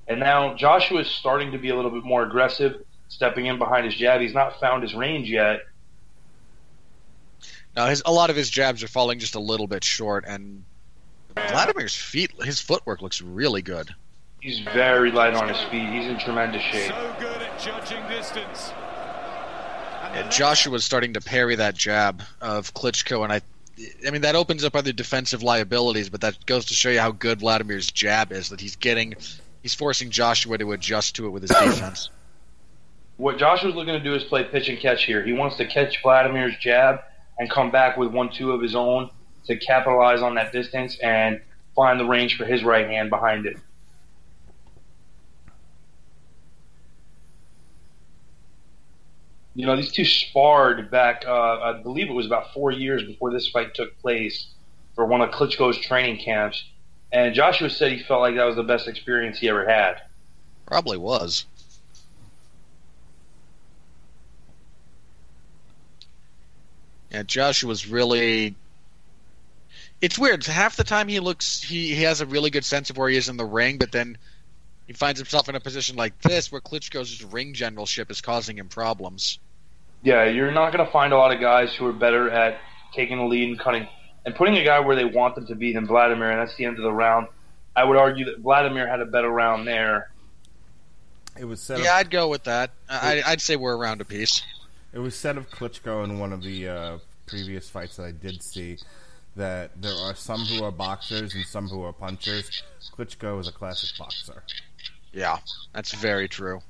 And now Joshua is starting to be a little bit more aggressive, stepping in behind his jab. He's not found his range yet, Now, his, a lot of his jabs are falling just a little bit short, and Vladimir's feet, his footwork looks really good. He's very light on his feet. He's in tremendous shape. So good at judging distance. And Joshua's starting to parry that jab of Klitschko, and I, I mean that opens up other defensive liabilities, but that goes to show you how good Vladimir's jab is. That he's getting, he's forcing Joshua to adjust to it with his defense. What Joshua's looking to do is play pitch and catch here. He wants to catch Vladimir's jab and come back with one two of his own to capitalize on that distance and find the range for his right hand behind it. You know, these two sparred back, uh, I believe it was about four years before this fight took place for one of Klitschko's training camps. And Joshua said he felt like that was the best experience he ever had. Probably was. Yeah, Joshua's really. It's weird. Half the time he looks, he, he has a really good sense of where he is in the ring, but then he finds himself in a position like this where Klitschko's ring generalship is causing him problems. Yeah, you're not going to find a lot of guys who are better at taking the lead and cutting and putting a guy where they want them to be than Vladimir, and that's the end of the round. I would argue that Vladimir had a better round there. It was said. Yeah, of, I'd go with that. I, I'd say we're around a piece. it was said of Klitschko in one of the uh, previous fights that I did see that there are some who are boxers and some who are punchers. Klitschko is a classic boxer. Yeah, that's very true.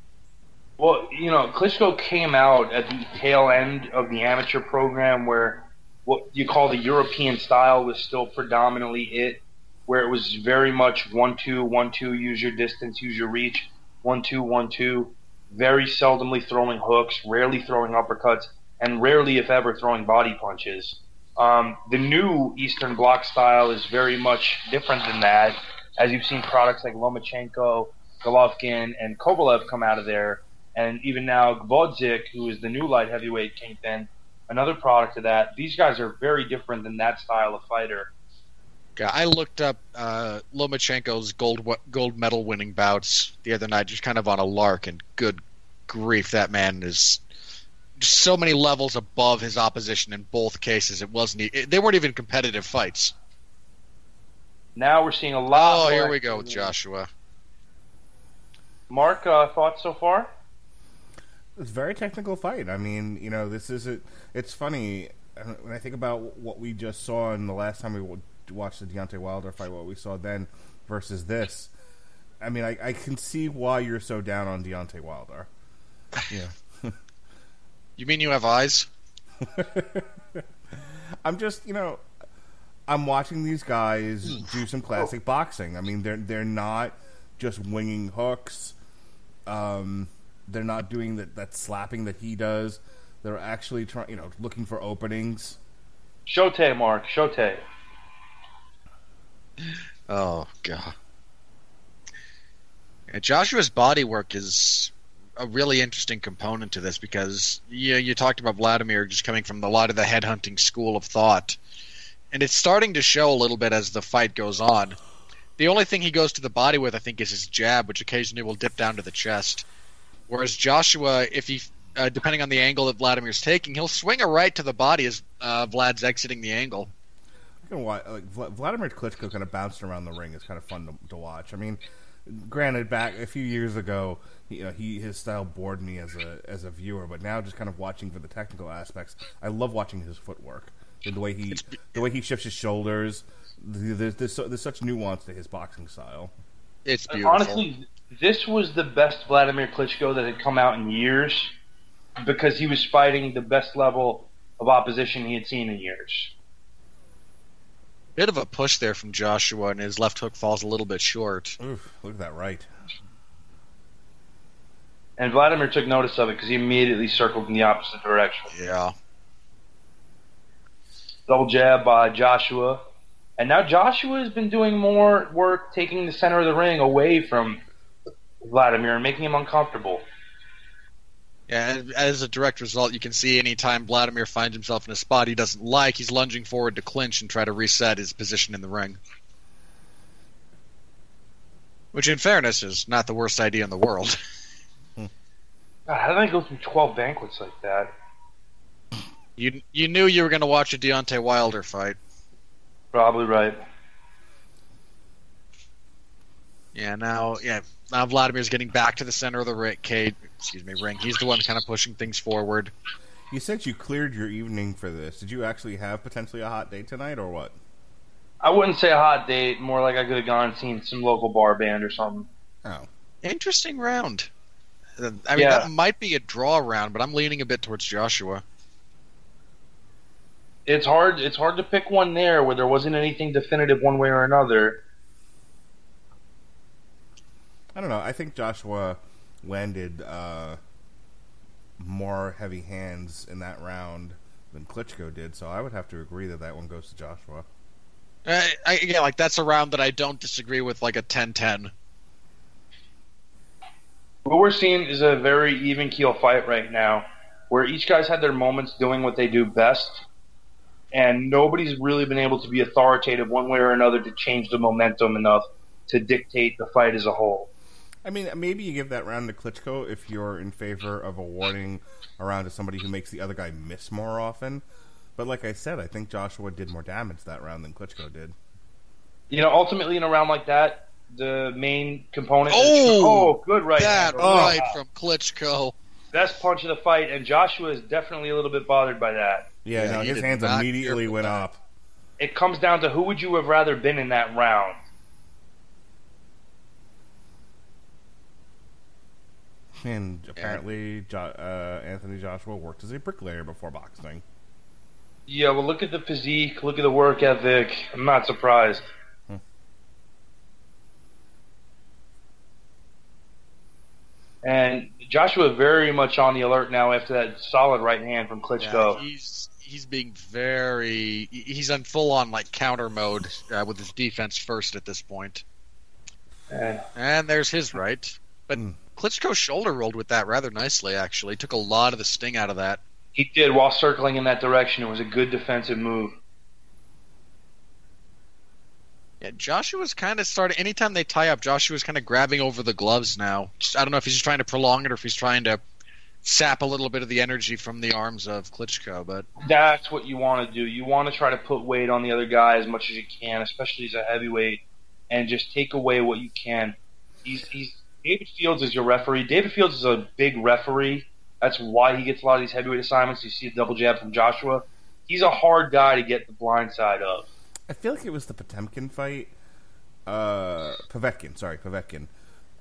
Well, you know, Klitschko came out at the tail end of the amateur program where what you call the European style was still predominantly it, where it was very much one two one two, use your distance, use your reach, one two one two, very seldomly throwing hooks, rarely throwing uppercuts, and rarely, if ever, throwing body punches. Um, the new Eastern Bloc style is very much different than that, as you've seen products like Lomachenko, Golovkin, and Kovalev come out of there, and even now Gvozdyk, who is the new light heavyweight kingpin, another product of that. These guys are very different than that style of fighter. I looked up uh, Lomachenko's gold gold medal winning bouts the other night, just kind of on a lark, and good grief, that man is just so many levels above his opposition in both cases. It wasn't it, they weren't even competitive fights. Now we're seeing a lot. Oh, here we go with. Joshua. Mark, uh, thoughts so far? It's a very technical fight. I mean, you know, this is it. It's funny uh, when I think about what we just saw in the last time we watched the Deontay Wilder fight. What we saw then versus this. I mean, I, I can see why you're so down on Deontay Wilder. Yeah. You mean you have eyes? I'm just, you know, I'm watching these guys do some classic boxing. I mean, they're they're not just winging hooks Um, they're not doing that that slapping that he does. They're actually trying, you know, looking for openings. Shote, Mark. Shote. Oh god. Yeah, Joshua's body work is a really interesting component to this because you you talked about Vladimir just coming from a lot of the headhunting school of thought, and it's starting to show a little bit as the fight goes on. The only thing he goes to the body with, I think, is his jab, which occasionally will dip down to the chest. Whereas Joshua, if he, uh, depending on the angle that Vladimir's taking, he'll swing a right to the body as uh, Vlad's exiting the angle. You can watch, like Vla- Vladimir Klitschko kind of bouncing around the ring is kind of fun to, to watch. I mean, granted, back a few years ago, you know, he his style bored me as a as a viewer, but now just kind of watching for the technical aspects, I love watching his footwork, and the way he the way he shifts his shoulders. There's, there's, so- there's such nuance to his boxing style. It's beautiful. honestly, this was the best Vladimir Klitschko that had come out in years because he was fighting the best level of opposition he had seen in years. Bit of a push there from Joshua, and his left hook falls a little bit short. Oof, look at that right. And Vladimir took notice of it because he immediately circled in the opposite direction. Yeah. Double jab by Joshua. And now Joshua has been doing more work taking the center of the ring away from Vladimir and making him uncomfortable. Yeah, as a direct result, you can see anytime Vladimir finds himself in a spot he doesn't like, he's lunging forward to clinch and try to reset his position in the ring. Which, in fairness, is not the worst idea in the world. God, how did I go through 12 banquets like that? You you knew you were going to watch a Deontay Wilder fight. Probably right. Yeah, now yeah, now Vladimir's getting back to the center of the ring. Kate, excuse me, ring. He's the one kind of pushing things forward. You said you cleared your evening for this. Did you actually have potentially a hot date tonight, or what? I wouldn't say a hot date, more like I could have gone and seen some local bar band or something. Oh, Interesting round. I mean, Yeah. that might be a draw round, but I'm leaning a bit towards Joshua. It's hard it's hard to pick one there where there wasn't anything definitive one way or another. I don't know. I think Joshua landed uh, more heavy hands in that round than Klitschko did, so I would have to agree that that one goes to Joshua. Uh, I, again, like that's a round that I don't disagree with, like a 10-10. What we're seeing is a very even keel fight right now, where each guy's had their moments doing what they do best, and nobody's really been able to be authoritative one way or another to change the momentum enough to dictate the fight as a whole. I mean, maybe you give that round to Klitschko if you're in favor of awarding a round to somebody who makes the other guy miss more often. But like I said, I think Joshua did more damage that round than Klitschko did. You know, ultimately in a round like that, the main component. Oh! oh, good right. that hand. right from Klitschko. Best punch of the fight, and Joshua is definitely a little bit bothered by that. Yeah, Yeah, no, his hands immediately went that. up. It comes down to who would you have rather been in that round. And apparently, jo- uh, Anthony Joshua worked as a bricklayer before boxing. Yeah, well, look at the physique, look at the work ethic. I'm not surprised. And Joshua very much on the alert now after that solid right hand from Yeah, Klitschko. he's he's being very he's on full on like counter mode uh, with his defense first at this point. And And there's his right. But Hmm. Klitschko shoulder rolled with that rather nicely actually. Took a lot of the sting out of that. he did while circling in that direction. It was a good defensive move. Yeah, Joshua's kind of starting. Anytime they tie up, Joshua's kind of grabbing over the gloves now. Just, I don't know if he's just trying to prolong it or if he's trying to sap a little bit of the energy from the arms of Klitschko. But That's what you want to do. You want to try to put weight on the other guy as much as you can, especially as a heavyweight, and just take away what you can. He's, he's David Fields is your referee. David Fields is a big referee. That's why he gets a lot of these heavyweight assignments. You see a double jab from Joshua. He's a hard guy to get the blind side of. I feel like it was the Potemkin fight, uh, Povetkin, sorry, Povetkin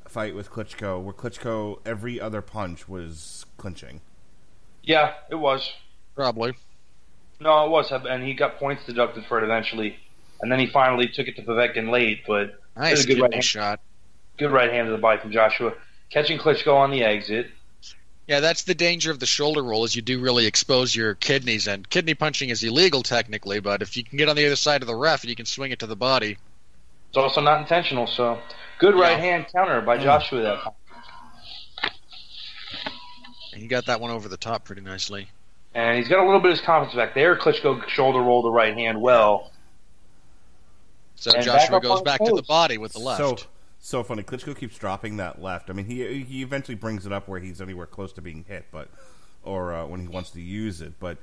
fight with Klitschko, where Klitschko every other punch was clinching. Yeah, it was. probably. No, it was, and he got points deducted for it eventually. And then he finally took it to Povetkin late, but Nice good kidney right hand. shot. Good right hand to the body from Joshua. catching Klitschko on the exit. Yeah, that's the danger of the shoulder roll is you do really expose your kidneys and kidney punching is illegal technically, but if you can get on the other side of the ref and you can swing it to the body. It's also not intentional, so good Yeah. right hand counter by mm. Joshua that time. And he got that one over the top pretty nicely. And he's got a little bit of his confidence back there. Klitschko shoulder roll the right hand well. So And Joshua up goes on back to the body with the left. So so funny. Klitschko keeps dropping that left. I mean, he he eventually brings it up where he's anywhere close to being hit, but or uh, when he wants to use it. But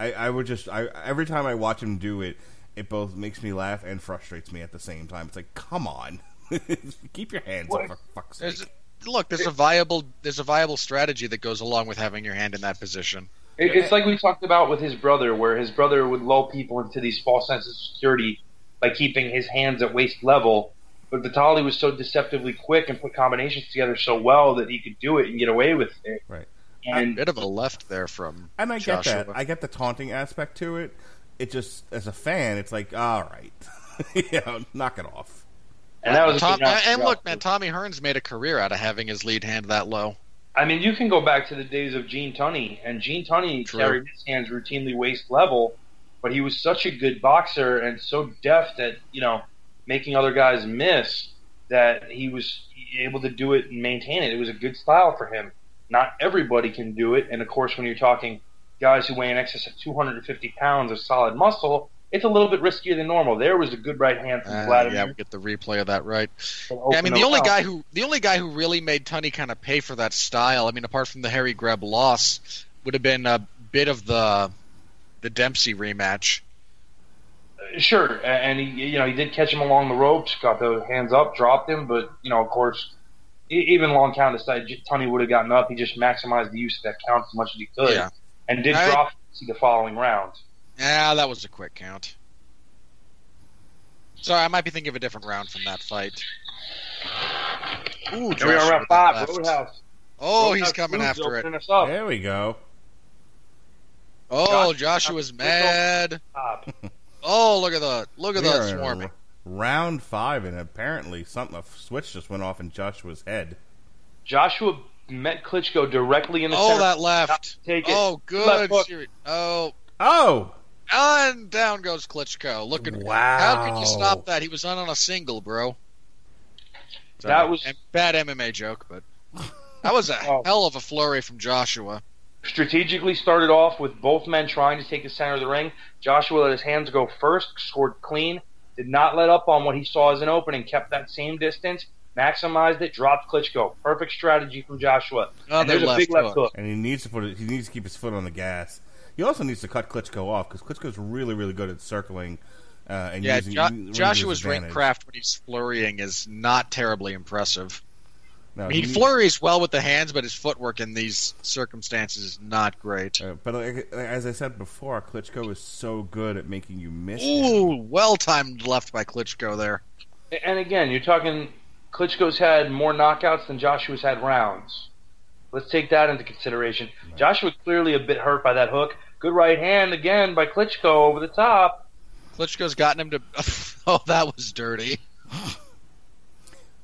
I, I would just I every time I watch him do it, it both makes me laugh and frustrates me at the same time. It's like, come on, keep your hands up for fuck's sake. There's, look, there's a viable there's a viable strategy that goes along with having your hand in that position. It- It's like we talked about with his brother, where his brother would lull people into these false senses of security by keeping his hands at waist level. But Vitali was so deceptively quick and put combinations together so well that he could do it and get away with it. Right. And a Bit of a left there from And I get Joshua. that. I get the taunting aspect to it. It just, as a fan, it's like, all right, you know, knock it off. and that was Tom, good and look, man, Tommy Hearns made a career out of having his lead hand that low. I mean, you can go back to the days of Gene Tunney, and Gene Tunney True. carried his hands routinely waist level, but he was such a good boxer and so deft that you know making other guys miss that he was able to do it and maintain it. It was a good style for him. Not everybody can do it, and of course, when you're talking guys who weigh in excess of 250 pounds of solid muscle, it's a little bit riskier than normal. There was a good right hand from Uh, Vladimir. yeah, we get the replay of that right. Yeah, I mean, the only out. guy who the only guy who really made Tunney kind of pay for that style. I mean, apart from the Harry Greb loss, would have been a bit of the the Dempsey rematch. Sure, and he, you know, he did catch him along the ropes, got the hands up, dropped him, but you know, of course, e- even long count aside, J- Tunney would have gotten up. He just maximized the use of that count as much as he could, Yeah. and did I- drop the following round. Yeah, that was a quick count. Sorry, I might be thinking of a different round from that fight. Ooh, Here we are, round five, left. Roadhouse. Oh, he's coming after it. us. There we go. Oh, Josh- Joshua's Josh- mad. Top. Oh, look at the look at We the swarming. Round five, and apparently something a switch just went off in Joshua's head. Joshua met Klitschko directly in the Oh, center. that left. take it. Oh, good. Left hook. Seri- Oh, Oh, and down goes Klitschko. Look at Wow. How can you stop that? He was on on a single, bro. Sorry, That was- a bad MMA joke, but that was a Oh. hell of a flurry from Joshua. Strategically started off with both men trying to take the center of the ring. Joshua let his hands go first, scored clean, did not let up on what he saw as an opening, kept that same distance, maximized it, dropped Klitschko. Perfect strategy from Joshua. and there's a left big left hook. hook. and he needs to put it, he needs to keep his foot on the gas. He also needs to cut Klitschko off because Klitschko's really really good at circling uh, and Yeah, using jo- Joshua's ring craft when he's flurrying is not terribly impressive. No, he he- flurries well with the hands, but his footwork in these circumstances is not great. Uh, but like, as I said before, Klitschko is so good at making you miss. him. Ooh, well timed left by Klitschko there. And again, you're talking Klitschko's had more knockouts than Joshua's had rounds. Let's take that into consideration. Joshua clearly a bit hurt by that hook. Good right hand again by Klitschko over the top. Klitschko's gotten him to. oh, that was dirty.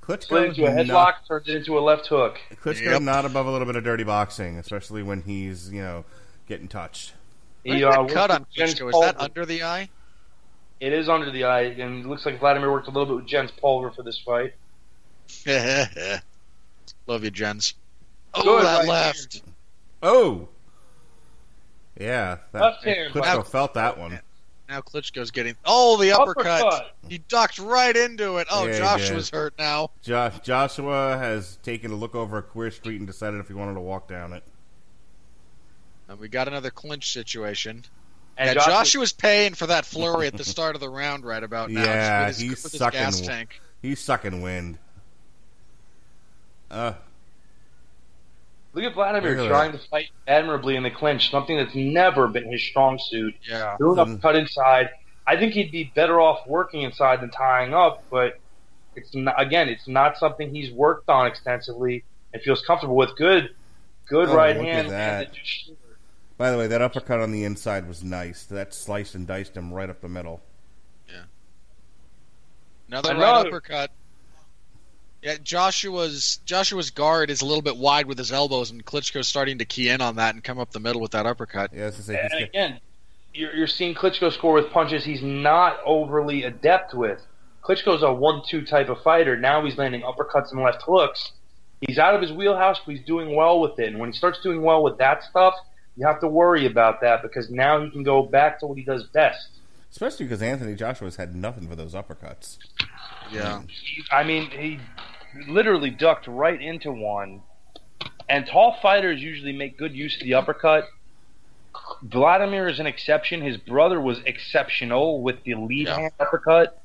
Slid Klitschko, into a headlock, not, turned it into a left hook. Klitschko Yep. not above a little bit of dirty boxing, especially when he's you know getting touched. He, at uh, that cut on with Klitschko. Is that under the eye? It is under the eye, and it looks like Vladimir worked a little bit with Jens Pulver for this fight. Love you, Jens. Oh, Good that right left. Oh, yeah, that, Left hand, Klitschko felt that one. Now Klitschko's getting. Oh, the uppercut. Uppercut. He ducked right into it. Oh, Yeah, he Joshua's hurt now. Jo- Joshua has taken a look over a queer street and decided if he wanted to walk down it. And we got another clinch situation. And yeah, Joshua, Joshua's paying for that flurry at the start of the round right about now. Yeah, just his, he's sucking gas tank. He's sucking wind. Uh, look at Vladimir Look at trying to fight admirably in the clinch, something that's never been his strong suit. Yeah. Doing Mhm. uppercut inside. I think he'd be better off working inside than tying up, but it's not, again, it's not something he's worked on extensively and feels comfortable with. Good, good Oh, right look at hand. that. by the way, that uppercut on the inside was nice. That sliced and diced him right up the middle. Yeah. Another, Another. right uppercut. Yeah, Joshua's Joshua's guard is a little bit wide with his elbows, and Klitschko's starting to key in on that and come up the middle with that uppercut. Yeah, I was gonna And he's- again, you're, you're seeing Klitschko score with punches he's not overly adept with. Klitschko's a one-two type of fighter. Now he's landing uppercuts and left hooks. He's out of his wheelhouse, but he's doing well with it. And when he starts doing well with that stuff, you have to worry about that because now he can go back to what he does best. especially because Anthony Joshua's had nothing for those uppercuts. Yeah. I mean, he literally ducked right into one. And tall fighters usually make good use of the uppercut. Vladimir is an exception. His brother was exceptional with the lead Yeah. hand uppercut,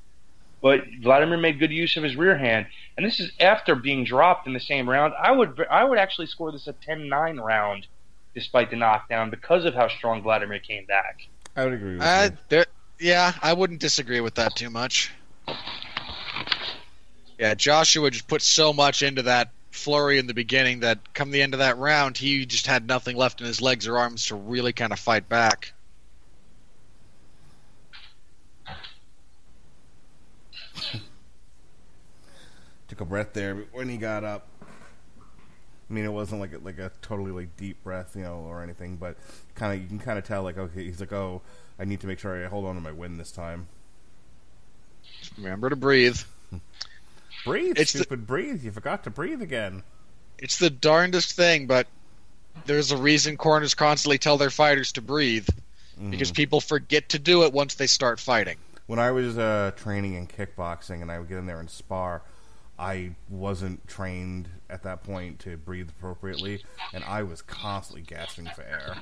but Vladimir made good use of his rear hand. And this is after being dropped in the same round. I would I would actually score this a 10-9 round despite the knockdown because of how strong Vladimir came back. I would agree with Uh, you. there, yeah, I wouldn't disagree with that too much. Yeah, Joshua just put so much into that flurry in the beginning that come the end of that round, he just had nothing left in his legs or arms to really kind of fight back. Took a breath there when he got up. I mean, it wasn't like a, like a totally like deep breath, you know, or anything, but kind of you can kind of tell like okay, he's like, oh, I need to make sure I hold on to my win this time. Remember to breathe. Breathe, It's the- stupid, breathe. You forgot to breathe again. It's the darndest thing, but there's a reason corners constantly tell their fighters to breathe because people forget to do it once they start fighting. When I was uh, training in kickboxing and I would get in there and spar, I wasn't trained at that point to breathe appropriately, and I was constantly gasping for air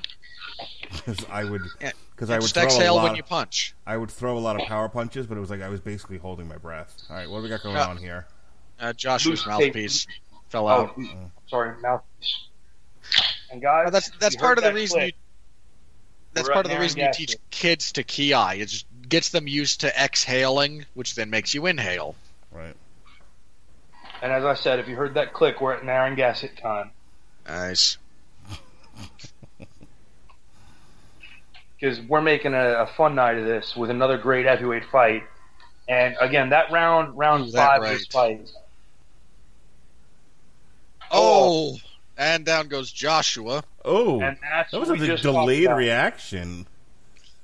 because I would Yeah, because I would Just throw a exhale lot. when you punch. I would throw a lot of power punches, but it was like I was basically holding my breath. All right, what do we got going Yeah. on here? Uh, Joshua's Loose tape. mouthpiece fell out. Oh, sorry, mouthpiece. And guys, Well, that's that's part of heard the that reason you. That's We're part of the reason you teach Gaston. kids to kiai. It just gets them used to exhaling, which then makes you inhale. Right. And as I said, if you heard that click, we're at Narragansett time. Nice. because we're making a, a fun night of this with another great heavyweight fight. And again, that round, round Ooh, that five of right. this fight. Oh, oh, and down goes Joshua. Oh, And that's that was what a delayed reaction.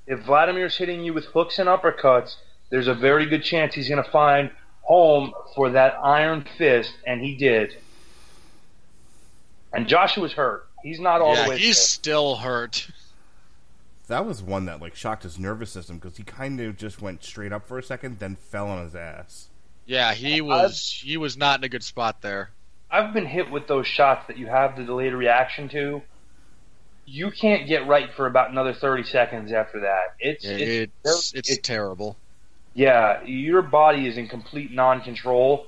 If Vladimir's hitting you with hooks and uppercuts, there's a very good chance he's going to find home for that iron fist, and he did. And Joshua's hurt. He's not all the yeah, way he's there. still hurt. That was one that like shocked his nervous system because he kind of just went straight up for a second, then fell on his ass. Yeah, he was he was not in a good spot there. I've been hit with those shots that you have the delayed reaction to. You can't get right for about another 30 seconds after that. It's, Yeah, it's, It's it's it- terrible. Yeah, your body is in complete non-control.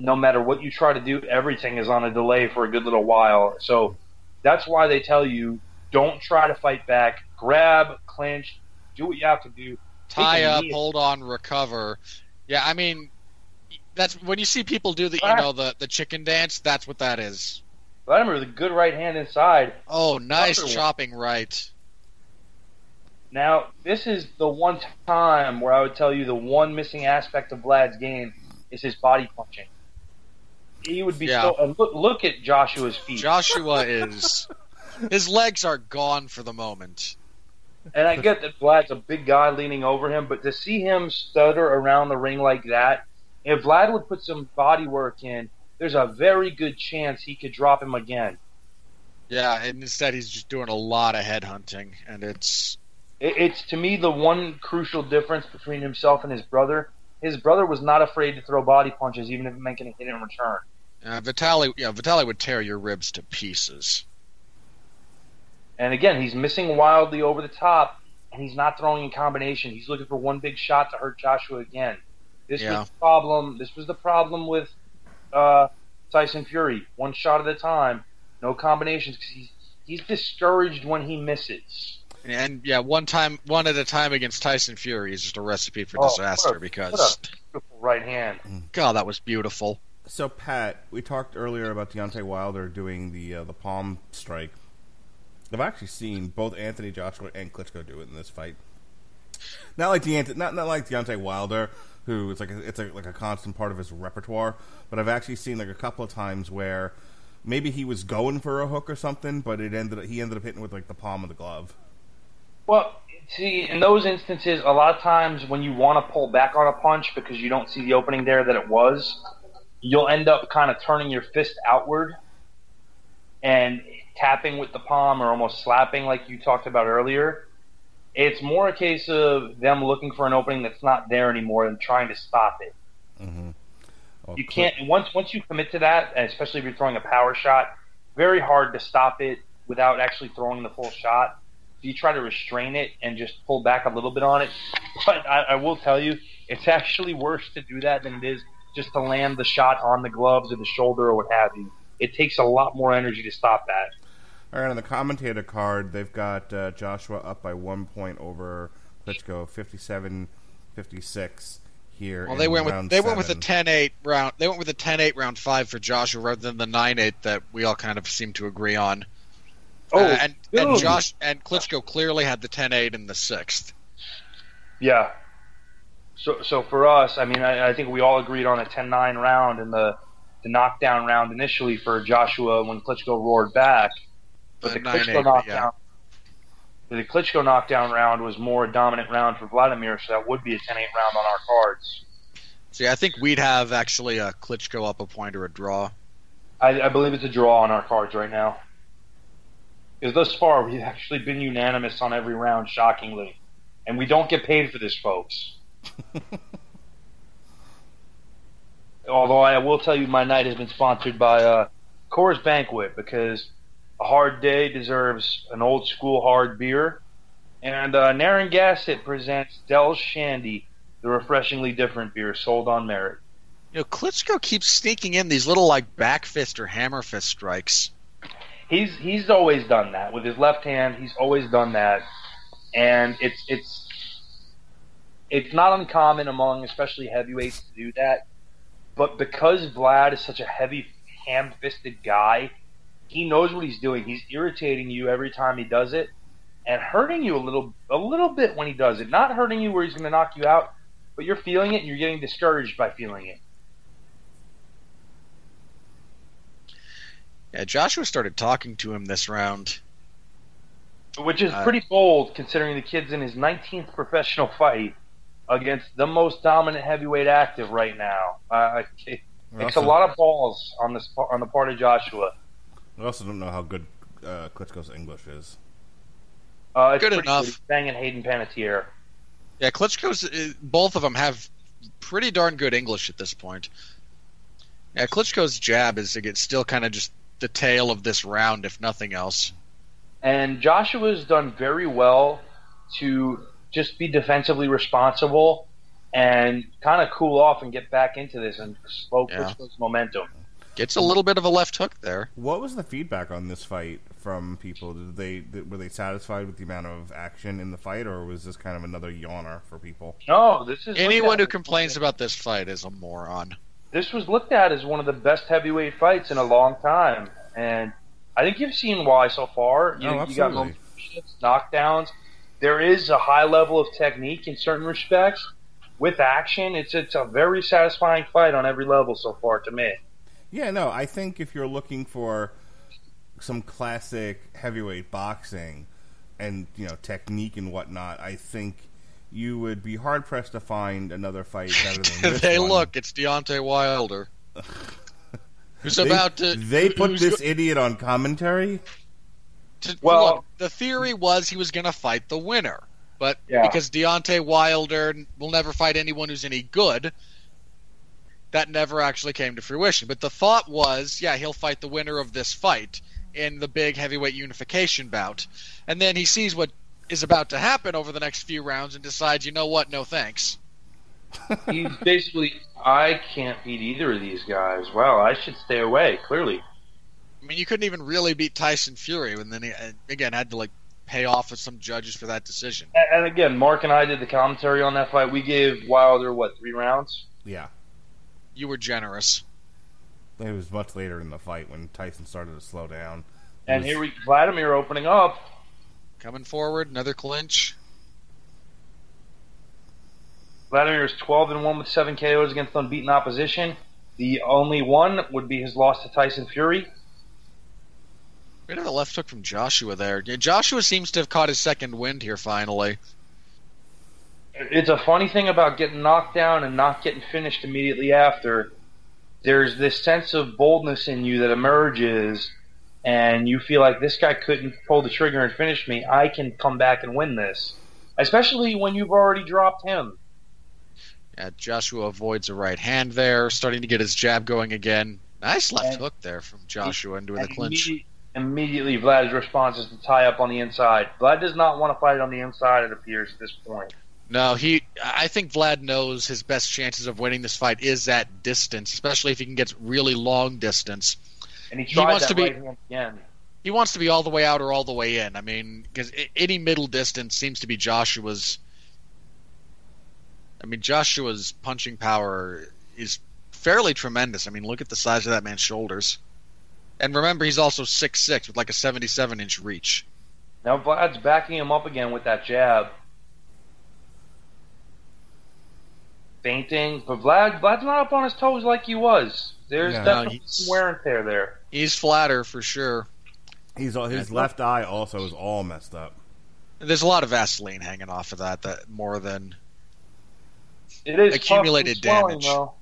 No matter what you try to do, everything is on a delay for a good little while. So that's why they tell you don't try to fight back. Grab, clinch, do what you have to do. Tie up, knee. hold on, recover. Yeah, I mean that's when you see people do the you Ah. know the the chicken dance. That's what that is. Vladimir with a good right hand inside. Oh, nice chopping right. Now, this is the one time where I would tell you the one missing aspect of Vlad's game is his body punching. He would be Yeah. so. And look, look at Joshua's feet. Joshua is his legs are gone for the moment. And I get that Vlad's a big guy leaning over him, but to see him stutter around the ring like that, if Vlad would put some body work in, there's a very good chance he could drop him again. Yeah, and instead he's just doing a lot of headhunting, and it's It, it's to me the one crucial difference between himself and his brother. His brother was not afraid to throw body punches, even if it meant getting hit in return. uh, Vitali. Yeah, Vitali would tear your ribs to pieces. And again, he's missing wildly over the top, and he's not throwing in combination. He's looking for one big shot to hurt Joshua again. This Yeah. was the problem. This was the problem with uh, Tyson Fury. One shot at a time, no combinations, because he's he's discouraged when he misses. And yeah, one time, one at a time against Tyson Fury is just a recipe for Oh, what disaster a- because What a beautiful right hand. God, that was beautiful. So Pat, we talked earlier about Deontay Wilder doing the uh, the palm strike. I've actually seen both Anthony Joshua and Klitschko do it in this fight. Not like Deontay, not not like Deontay Wilder, who it's like a, it's a, like a constant part of his repertoire. But I've actually seen like a couple of times where maybe he was going for a hook or something, but it ended he ended up hitting with like the palm of the glove. Well, see, in those instances, a lot of times when you want to pull back on a punch because you don't see the opening there that it was, you'll end up kind of turning your fist outward and tapping with the palm or almost slapping like you talked about earlier. It's more a case of them looking for an opening that's not there anymore and trying to stop it. Mm-hmm. Well, You can't once once you commit to that, especially if you're throwing a power shot, very hard to stop it without actually throwing the full shot. Do you try to restrain it and just pull back a little bit on it. But I, I will tell you, it's actually worse to do that than it is just to land the shot on the gloves or the shoulder or what have you. It takes a lot more energy to stop that. All right, on the commentator card, they've got uh, Joshua up by one point over Klitschko, 57-56 here. Well, they went with round they went with a seven. 10-8 round. They went with a 10-8 round five for Joshua rather than the 9-8 that we all kind of seem to agree on. Oh, Uh, and and. Josh and Klitschko clearly had the 10-8 in the sixth. Yeah. So, so for us, I mean, I, I think we all agreed on a 10-9 round in the the knockdown round initially for Joshua when Klitschko roared back. But the 9-8, Klitschko knockdown, the Klitschko knockdown round was more a dominant round for Vladimir, so that would be a 10-8 round on our cards. See, I think we'd have actually a Klitschko up a point or a draw. I, I believe it's a draw on our cards right now. Because thus far we've actually been unanimous on every round, shockingly, and we don't get paid for this, folks. Although I will tell you, my night has been sponsored by uh, Coors Banquet because a hard day deserves an old school hard beer, and uh, Narragansett presents Del's Shandy, the refreshingly different beer sold on merit. You know, Klitschko keeps sneaking in these little like back fist or hammer fist strikes. He's he's always done that with his left hand. He's always done that, and it's it's it's not uncommon among especially heavyweights to do that. But because Vlad is such a heavy ham-fisted guy, he knows what he's doing. He's irritating you every time he does it, and hurting you a little a little bit when he does it. Not hurting you where he's going to knock you out, but you're feeling it and you're getting discouraged by feeling it. Yeah, Joshua started talking to him this round. Which is Uh, pretty bold considering the kid's in his 19th professional fight against the most dominant heavyweight active right now. Uh, it We takes a lot of balls on this on the part of Joshua. We also don't know how good uh, Klitschko's English is. Uh, it's Good pretty enough. He's banging Hayden Panettiere. Yeah, Klitschko's uh, both of them have pretty darn good English at this point. Yeah, Klitschko's jab is again, still kind of just the tail of this round, if nothing else. And Joshua's done very well to just be defensively responsible and kind of cool off and get back into this and slow Yeah. Klitschko's momentum. Gets a little bit of a left hook there. What was the feedback on this fight from people? Did they were they satisfied with the amount of action in the fight, or was this kind of another yawner for people? No, this is Anyone who complains about this fight is a moron. This was looked at as one of the best heavyweight fights in a long time, and I think you've seen why so far. You, Oh, you got knockdowns. There is a high level of technique in certain respects. With action, it's it's a very satisfying fight on every level so far to me. Yeah, no, I think if you're looking for some classic heavyweight boxing and you know technique and whatnot, I think you would be hard pressed to find another fight better than this hey, one. look, it's Deontay Wilder. Who's They, about to? they put this go- idiot on commentary. to, Well- look, the theory was he was going to fight the winner, but Yeah. because Deontay Wilder will never fight anyone who's any good, that never actually came to fruition. But the thought was, yeah, he'll fight the winner of this fight in the big heavyweight unification bout, and then he sees what is about to happen over the next few rounds and decides, you know what, no thanks. He's basically, I can't beat either of these guys. Well, I should stay away. Clearly, I mean, you couldn't even really beat Tyson Fury, and then he uh, again had to like pay off with some judges for that decision. and, and again, Mark and I did the commentary on that fight. We gave Wilder what three rounds. Yeah, You were generous. it was much later in the fight when Tyson started to slow down. It And was- here we Vladimir opening up. Coming forward, another clinch. Vladimir is 12 and 1 with 7 KOs against unbeaten opposition. The only one would be his loss to Tyson Fury. Bit of a left hook from Joshua there. Yeah, Joshua seems to have caught his second wind here finally. It's a funny thing about getting knocked down and not getting finished immediately after. There's this sense of boldness in you that emerges, and you feel like this guy couldn't pull the trigger and finish me. I can come back and win this. Especially when you've already dropped him. Yeah, Joshua avoids a right hand there, starting to get his jab going again. Nice left And- hook there from Joshua into the clinch. immedi- immediately, Vlad's response is to tie up on the inside. Vlad does not want to fight on the inside, it appears, at this point. No, he. I think Vlad knows his best chances of winning this fight is at distance, especially if he can get really long distance. And he He wants that to be- right hand again. He wants to be all the way out or all the way in. I mean, because any middle distance seems to be Joshua's. I mean, Joshua's punching power is fairly tremendous. I mean, look at the size of that man's shoulders. And remember, he's also six six with like a 77 inch reach. Now Vlad's backing him up again with that jab. Fainting, but Vlad Vlad's not up on his toes like he was. There's No, definitely some wear and tear there. He's flatter for sure. He's all, his left eye also is all messed up. There's a lot of Vaseline hanging off of that. That more than It is Accumulated puffed swelling, damage. though.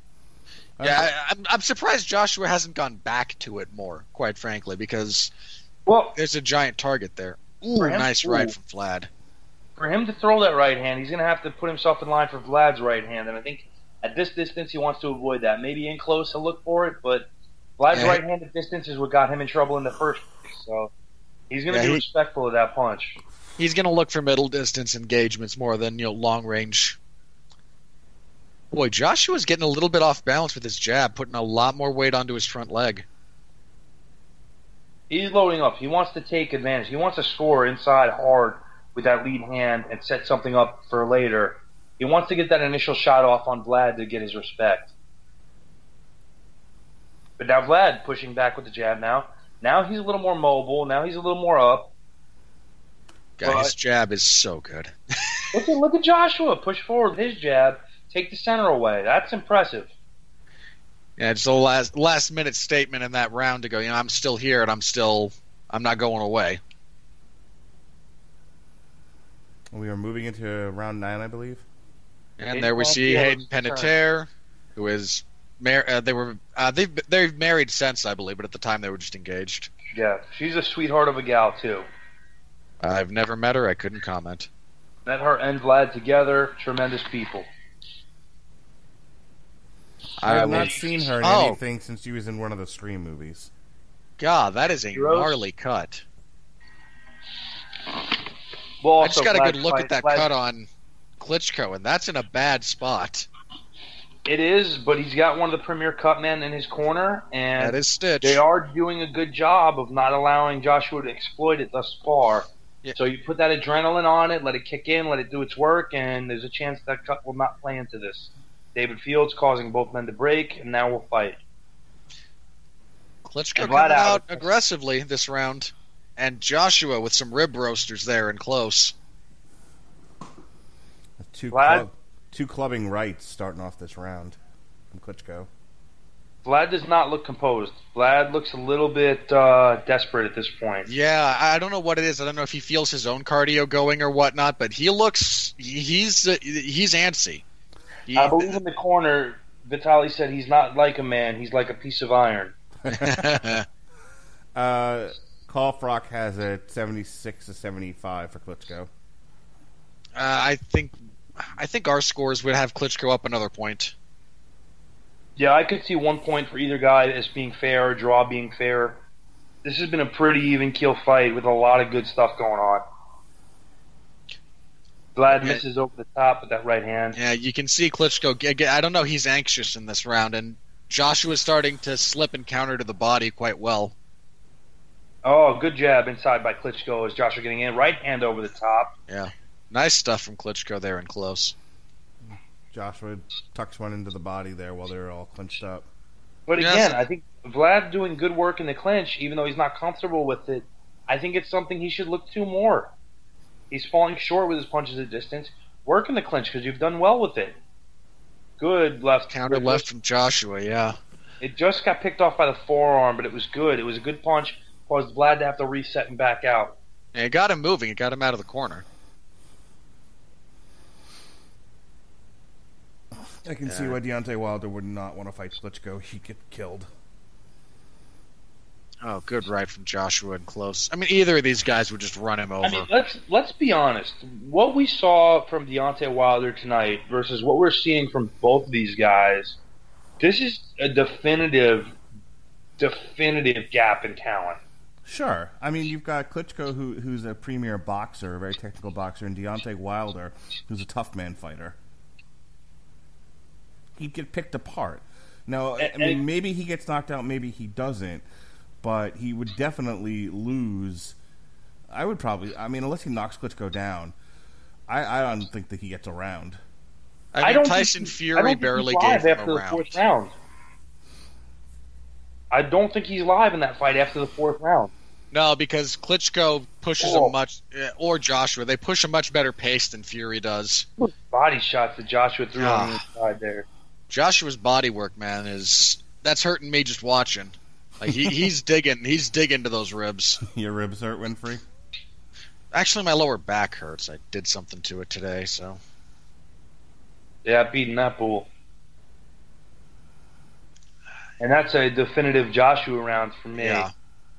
yeah. I, I'm I'm surprised Joshua hasn't gone back to it more. Quite frankly, because Well, there's a giant target there. Ooh, him, nice right ooh. from Vlad. for him to throw that right hand, he's going to have to put himself in line for Vlad's right hand, and I think at this distance he wants to avoid that. Maybe in close he'll look for it, but Vlad's Yeah. right-handed distance is what got him in trouble in the first place. So he's going to Yeah, be he- respectful of that punch. He's going to look for middle distance engagements more than you know long range. Boy, Joshua's getting a little bit off balance with his jab, putting a lot more weight onto his front leg. He's loading up. He wants to take advantage. He wants to score inside hard with that lead hand and set something up for later. He wants to get that initial shot off on Vlad to get his respect. But now Vlad pushing back with the jab now. Now he's a little more mobile. Now he's a little more up. God, Well, his jab is so good. Look at look at Joshua push forward with his jab, take the center away. That's impressive. Yeah, it's the last last minute statement in that round to go. You know, I'm still here and I'm still I'm not going away. We are moving into round nine, I believe. And Hayden there we see Panettiere Hayden was. Panettiere, who is mar- uh, they were uh, they've they've married since I believe, but at the time they were just engaged. Yeah, she's a sweetheart of a gal too. I've never met her. I couldn't comment. Met her and Vlad together. Tremendous people. I have not seen her in Oh. anything since she was in one of the Scream movies. God, that is a Gross. gnarly cut. Well, I just also got a good look fight- at that Vlad- cut on Klitschko, and that's in a bad spot. It is, but he's got one of the premier cut men in his corner, and That is Stitch. they are doing a good job of not allowing Joshua to exploit it thus far. Yeah. So you put that adrenaline on it, let it kick in, let it do its work, and there's a chance that cut will not play into this. David Fields causing both men to break, and now we'll fight. Klitschko And Vlad coming out out. aggressively this round, and Joshua with some rib roasters there and close. Two Vlad? Club, two clubbing rights starting off this round from Klitschko. Vlad does not look composed. Vlad looks a little bit uh, desperate at this point. Yeah, I I don't know what it is. I don't know if he feels his own cardio going or whatnot, but he looks he's uh, he's antsy. He- I believe in the corner, Vitali said he's not like a man, he's like a piece of iron. Uh, Froch has a 76 to 75 for Klitschko. Uh, I think I think our scores would have Klitschko up another point. Yeah, I could see one point for either guy as being fair, or draw being fair. This has been a pretty even keel fight with a lot of good stuff going on. Vlad Yeah. misses over the top with that right hand. Yeah, you can see Klitschko. I don't know. He's anxious in this round, and Joshua's starting to slip and counter to the body quite well. Oh, good jab inside by Klitschko as Joshua getting in. Right hand over the top. Nice stuff from Klitschko there and close. Joshua tucks one into the body there while they're all clinched up. But Yes. again, I think Vlad doing good work in the clinch, even though he's not comfortable with it. I think it's something he should look to more. He's falling short with his punches at distance. Work in the clinch because you've done well with it. good left Counter left from Joshua, yeah. It just got picked off by the forearm, but it was good. It was a good punch. Caused Vlad to have to reset and back out. And it got him moving. It got him out of the corner. I can see uh, why Deontay Wilder would not want to fight Klitschko. He'd get killed. Oh, good right from Joshua and close. I mean, either of these guys would just run him over. I mean, let's let's be honest. What we saw from Deontay Wilder tonight versus what we're seeing from both of these guys, this is a definitive, definitive gap in talent. Sure. I mean, you've got Klitschko, who, who's a premier boxer, a very technical boxer, and Deontay Wilder, who's a tough man fighter. He'd get picked apart. Now, I mean, and- maybe he gets knocked out, maybe he doesn't, but he would definitely lose. I would probably, I mean, unless he knocks Klitschko down, I, I don't think that he gets around. I mean, don't think Tyson he- I Fury don't barely he's gave live him after a the round. fourth round. I don't think he's live in that fight after the fourth round. No, because Klitschko pushes Oh. a much, eh, or Joshua, they push a much better pace than Fury does. Body shots that Joshua threw on the Ah. inside there. Joshua's body work, man, is that's hurting me just watching. Like he, he's digging, he's digging to those ribs. Your ribs hurt, Winfree? Actually, my lower back hurts. I did something to it today, so Yeah, beating that bull. And that's a definitive Joshua round for me. yeah,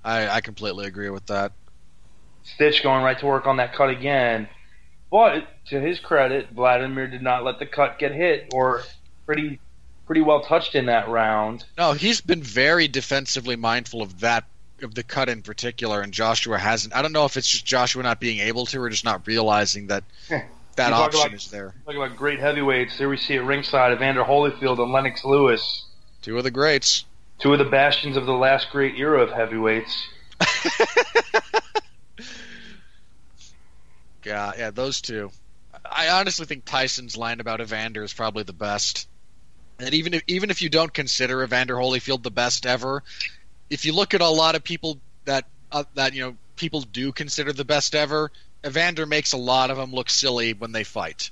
I, I completely agree with that. Stitch going right to work on that cut again. But to his credit, Vladimir did not let the cut get hit or pretty pretty well touched in that round. No, he's been very defensively mindful of that of the cut in particular, and Joshua hasn't. I don't know if it's just Joshua not being able to, or just not realizing that hmm. that You option about- is there. Talking about great heavyweights, there we see at ringside Evander Holyfield and Lennox Lewis, Two of the greats. two of the bastions of the last great era of heavyweights. Yeah, yeah, those two. I honestly think Tyson's line about Evander is probably the best. And even if even if you don't consider Evander Holyfield the best ever, if you look at a lot of people that uh, that you know people do consider the best ever, Evander makes a lot of them look silly when they fight.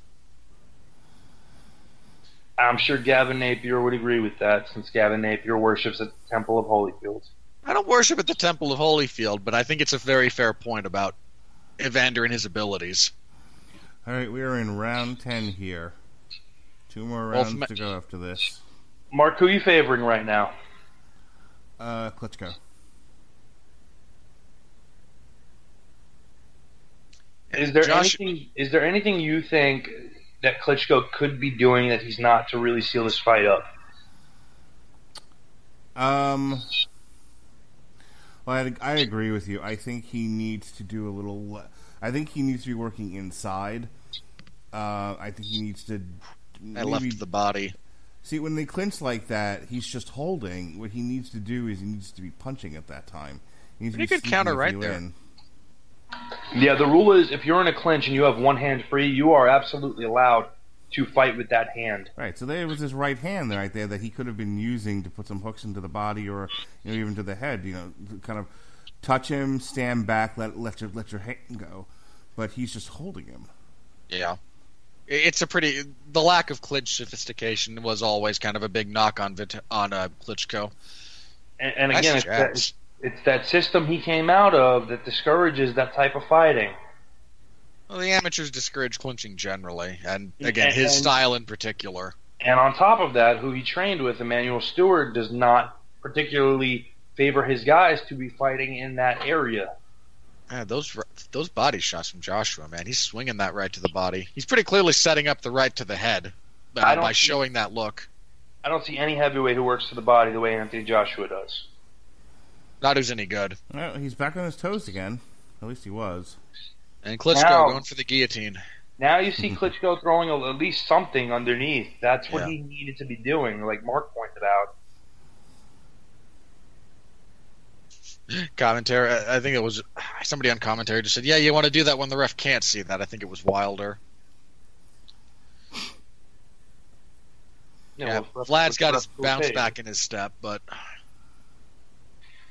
I'm sure Gavin Napier would agree with that, since Gavin Napier worships at the Temple of Holyfield. I don't worship at the Temple of Holyfield, but I think it's a very fair point about Evander and his abilities. All right, we are in round 10 here. Two more rounds from- to go after this. Mark, who are you favoring right now? Uh, Klitschko. Is there Josh- anything? Is there anything you think that Klitschko could be doing that he's not to really seal this fight up? Um, well, I, I agree with you. I think he needs to do a little. I think he needs to be working inside. Uh, I think he needs to. I maybe- left the body. See, when they clinch like that, he's just holding. What he needs to do is he needs to be punching at that time. He needs to Pretty be good counter right you there. in. Yeah, the rule is if you're in a clinch and you have one hand free, you are absolutely allowed to fight with that hand. Right. So there was his right hand right there that he could have been using to put some hooks into the body or you know, even to the head. You know, to kind of touch him, stand back, let let your let your hand go. But he's just holding him. Yeah. It's a pretty. The lack of clinch sophistication was always kind of a big knock on Vit- on uh, Klitschko. And, and Nice again, it's that, jabs. it's that system he came out of that discourages that type of fighting. Well, the amateurs discourage clinching generally, and Yeah, again, his and- style in particular. And on top of that, who he trained with, Emanuel Steward, does not particularly favor his guys to be fighting in that area. Man, those those body shots from Joshua, man, he's swinging that right to the body. He's pretty clearly setting up the right to the head uh, by see- showing that look. I don't see any heavyweight who works to the body the way Anthony Joshua does. Not who's any good. Well, he's back on his toes again. At least he was. And Klitschko Now- going for the guillotine. Now you see Klitschko throwing a, at least something underneath. That's what Yeah. he needed to be doing, like Mark pointed out. Commentary. I think it was somebody on commentary just said, "Yeah, you want to do that when the ref can't see that." I think it was Wilder. You Yeah, Vlad's got his bounce okay. back in his step, but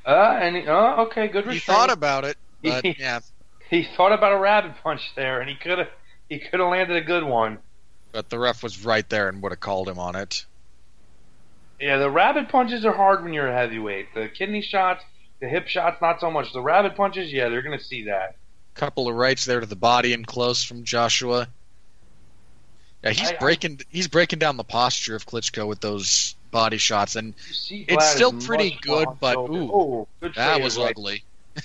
Uh, and he, oh, okay, good he thought about it. But yeah, he thought about a rabbit punch there, and he could have he could have landed a good one. But the ref was right there and would have called him on it. Yeah, the rabbit punches are hard when you're a heavyweight. The kidney shots, the hip shots, not so much. The rabbit punches, yeah, they're gonna see that. Couple of rights there to the body and close from Joshua. Yeah, he's I- I- breaking he's breaking down the posture of Klitschko with those body shots, and It's still pretty good, but, ooh, oh, good that was right. ugly.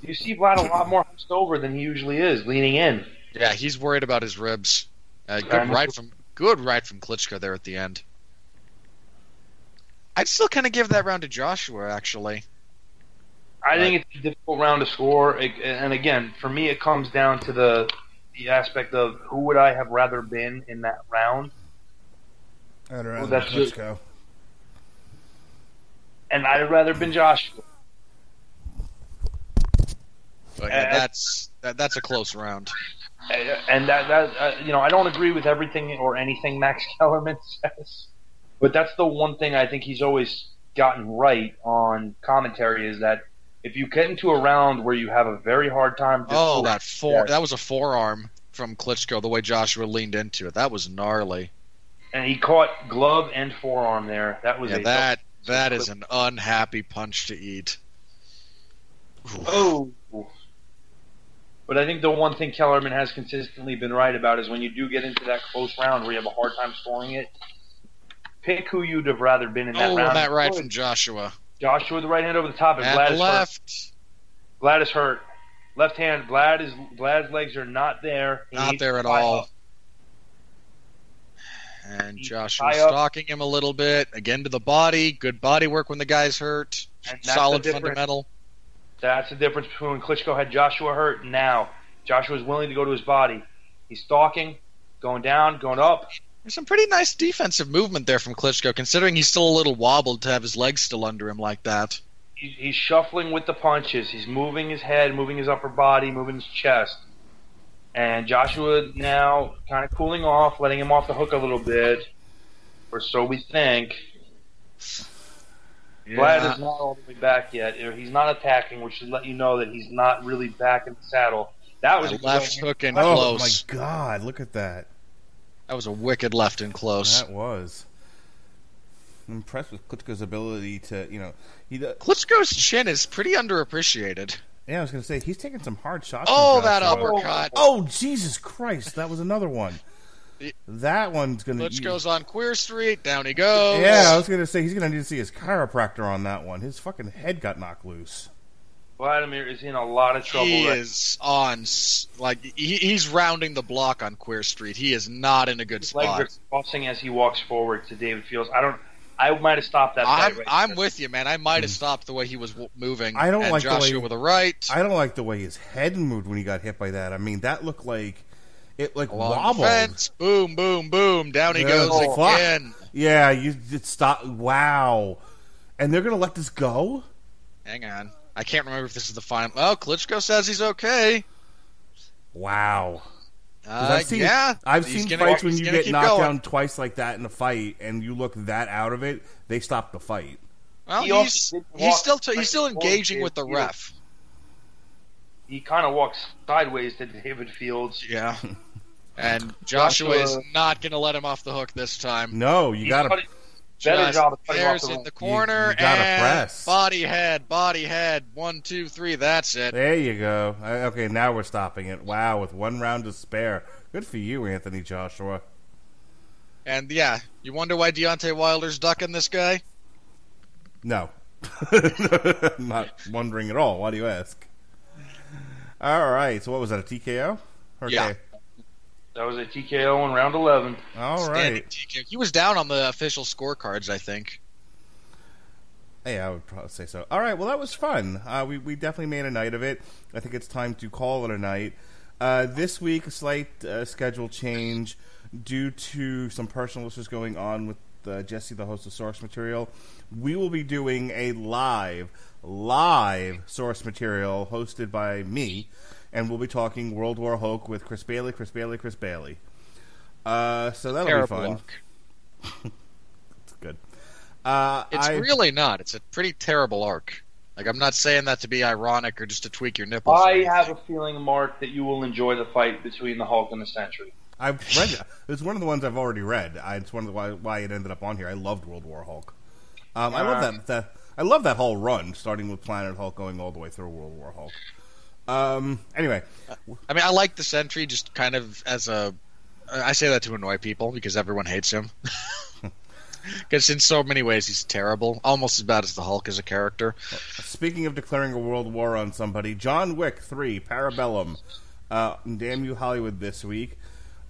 You see Vlad a lot more hunched over than he usually is, leaning in. Yeah, he's worried about his ribs. Uh, good right from good right from Klitschko there at the end. I'd still kind of give that round to Joshua, actually. I think it's a difficult round to score, and again, for me, it comes down to the the aspect of who would I have rather been in that round, I'd rather that's let's just- go. and I'd have rather been Joshua. But yeah, Uh, that's that, that's a close round. Uh, and that that uh, you know I don't agree with everything or anything Max Kellerman says, but that's the one thing I think he's always gotten right on commentary is that if you get into a round where you have a very hard time, Oh, that four! That was a forearm from Klitschko. The way Joshua leaned into it, that was gnarly. and he caught glove and forearm there. That was Yeah, a that that is an unhappy punch to eat. Oh. But I think the one thing Kellerman has consistently been right about is when you do get into that close round where you have a hard time scoring it, pick who you'd have rather been in that Oh, round. that right oh, from Joshua. Joshua with the right hand over the top, and At Vlad the hurt. left, Vlad is hurt. Left hand, Vlad is Vlad's legs are not there. He not there at all. up. And Joshua stalking him a little bit. Again to the body. Good body work when the guy's hurt. Solid fundamental. That's the difference between Klitschko had Joshua hurt and now. Joshua's willing to go to his body. He's stalking, going down, going up. There's some pretty nice defensive movement there from Klitschko, considering he's still a little wobbled to have his legs still under him like that. He's, he's shuffling with the punches. He's moving his head, moving his upper body, moving his chest. And Joshua now kind of cooling off, letting him off the hook a little bit, or so we think. Vlad is not all the way back yet. He's not attacking, which should let you know that he's not really back in the saddle. That was a That good left hand. hook and Oh close. my god! Look at that. That was a wicked left and close. That was. I'm impressed with Klitschko's ability to, you know, he. Klitschko's chin is pretty underappreciated. Yeah, I was gonna say he's taking some hard shots. Oh, that uppercut. Oh Jesus Christ! That was another one. That one's gonna. Klitschko's on Queer Street. Down he goes. Yeah, I was gonna say he's gonna need to see his chiropractor on that one. His fucking head got knocked loose. Vladimir is in a lot of trouble. He right is on like he, he's rounding the block on Queer Street. He is not in a good His legs spot. are crossing as he walks forward to David Fields. I don't. I might have stopped that. I'm right I'm with you, man. I might have stopped the way he was w- moving. Hmm. I don't and like the way- with a right. I don't like the way his head moved when he got hit by that. I mean, that looked like it like Along wobbled. fence. Boom, boom, boom. Down he Yeah, goes oh, fuck. again. Yeah, you it stop. Wow, and they're gonna let this go. Hang on. I can't remember if this is the final. Oh, Klitschko says he's okay. Wow. Uh, I've seen, yeah, I've he's seen gonna- fights when you get knocked going. down twice like that in a fight, and you look that out of it. They stop the fight. Well, He he's he's still t- he's still engaging with the ref. He kind of walks sideways to David Fields. Yeah. And Joshua is not going to let him off the hook this time. No, you gotta. Cutting- better job of cutting off There's the in the corner you gotta and press. body head, body head. One, two, three. That's it. There you go. Okay, now we're stopping it. Wow, with one round to spare. Good for you, Anthony Joshua. And yeah, you wonder why Deontay Wilder's ducking this guy? No. I'm Not wondering at all. Why do you ask? All right. So what was that? A TKO? Okay. Yeah. That was a TKO in round 11. All Standing right. TKO. He was down on the official scorecards, I think. Yeah, I would probably say so. All right. Well, that was fun. Uh, we we definitely made a night of it. I think it's time to call it a night. Uh, this week, a slight uh, schedule change due to some personal issues going on with uh, Jesse, the host of Source Material. We will be doing a live, live Source Material hosted by me, and we'll be talking World War Hulk with Chris Bailey, Chris Bailey, Chris Bailey. Uh, so that'll Terrible be fun. It's good. Uh, It's I- really not. It's a pretty terrible arc. Like I'm not saying that to be ironic or just to tweak your nipples. I have a feeling, Mark, that you will enjoy the fight between the Hulk and the Sentry. I've read it. It's one of the ones I've already read. I, it's one of the why, why it ended up on here. I loved World War Hulk. Um, I love that, that. I love that whole run, starting with Planet Hulk, going all the way through World War Hulk. Um, anyway, I mean, I like the Sentry just kind of as a. I say that to annoy people because everyone hates him. Because in so many ways he's terrible, almost as bad as the Hulk as a character. Speaking of declaring a world war on somebody, John Wick 3, Parabellum. Uh, damn you, Hollywood, this week.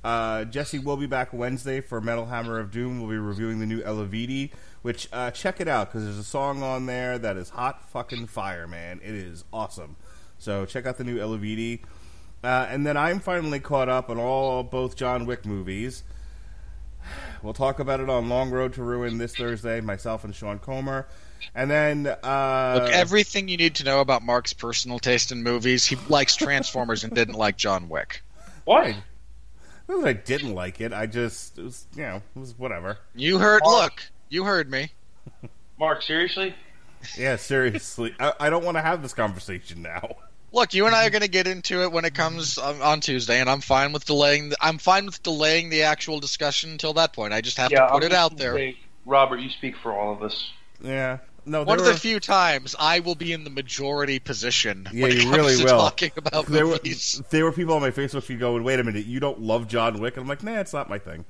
Uh, Jesse will be back Wednesday for Metal Hammer of Doom. We'll be reviewing the new Eluveitie, which, uh, check it out, because there's a song on there that is hot fucking fire, man. It is awesome. So check out the new Eluveitie. Uh, and then I'm finally caught up on all both John Wick movies. We'll talk about it on Long Road to Ruin this Thursday, myself and Sean Comer. And then uh, Look, everything you need to know about Mark's personal taste in movies. He likes Transformers and didn't like John Wick. Why? Not I didn't like it. I just it was you know it was whatever. You heard. Mark. Look, you heard me. Mark, seriously? Yeah, seriously, I, I don't want to have this conversation now. Look, you and I are mm-hmm. going to get into it when it comes on, on Tuesday, and I'm fine with delaying. The, I'm fine with delaying the actual discussion until that point. I just have to put I'm it out there. say, Robert, you speak for all of us. Yeah, no, One there of the few times I will be in the majority position Yeah, when it you comes really to will. talking about there were there were people on my Facebook feed going, "Wait a minute, you don't love John Wick?" And I'm like, "Nah, it's not my thing."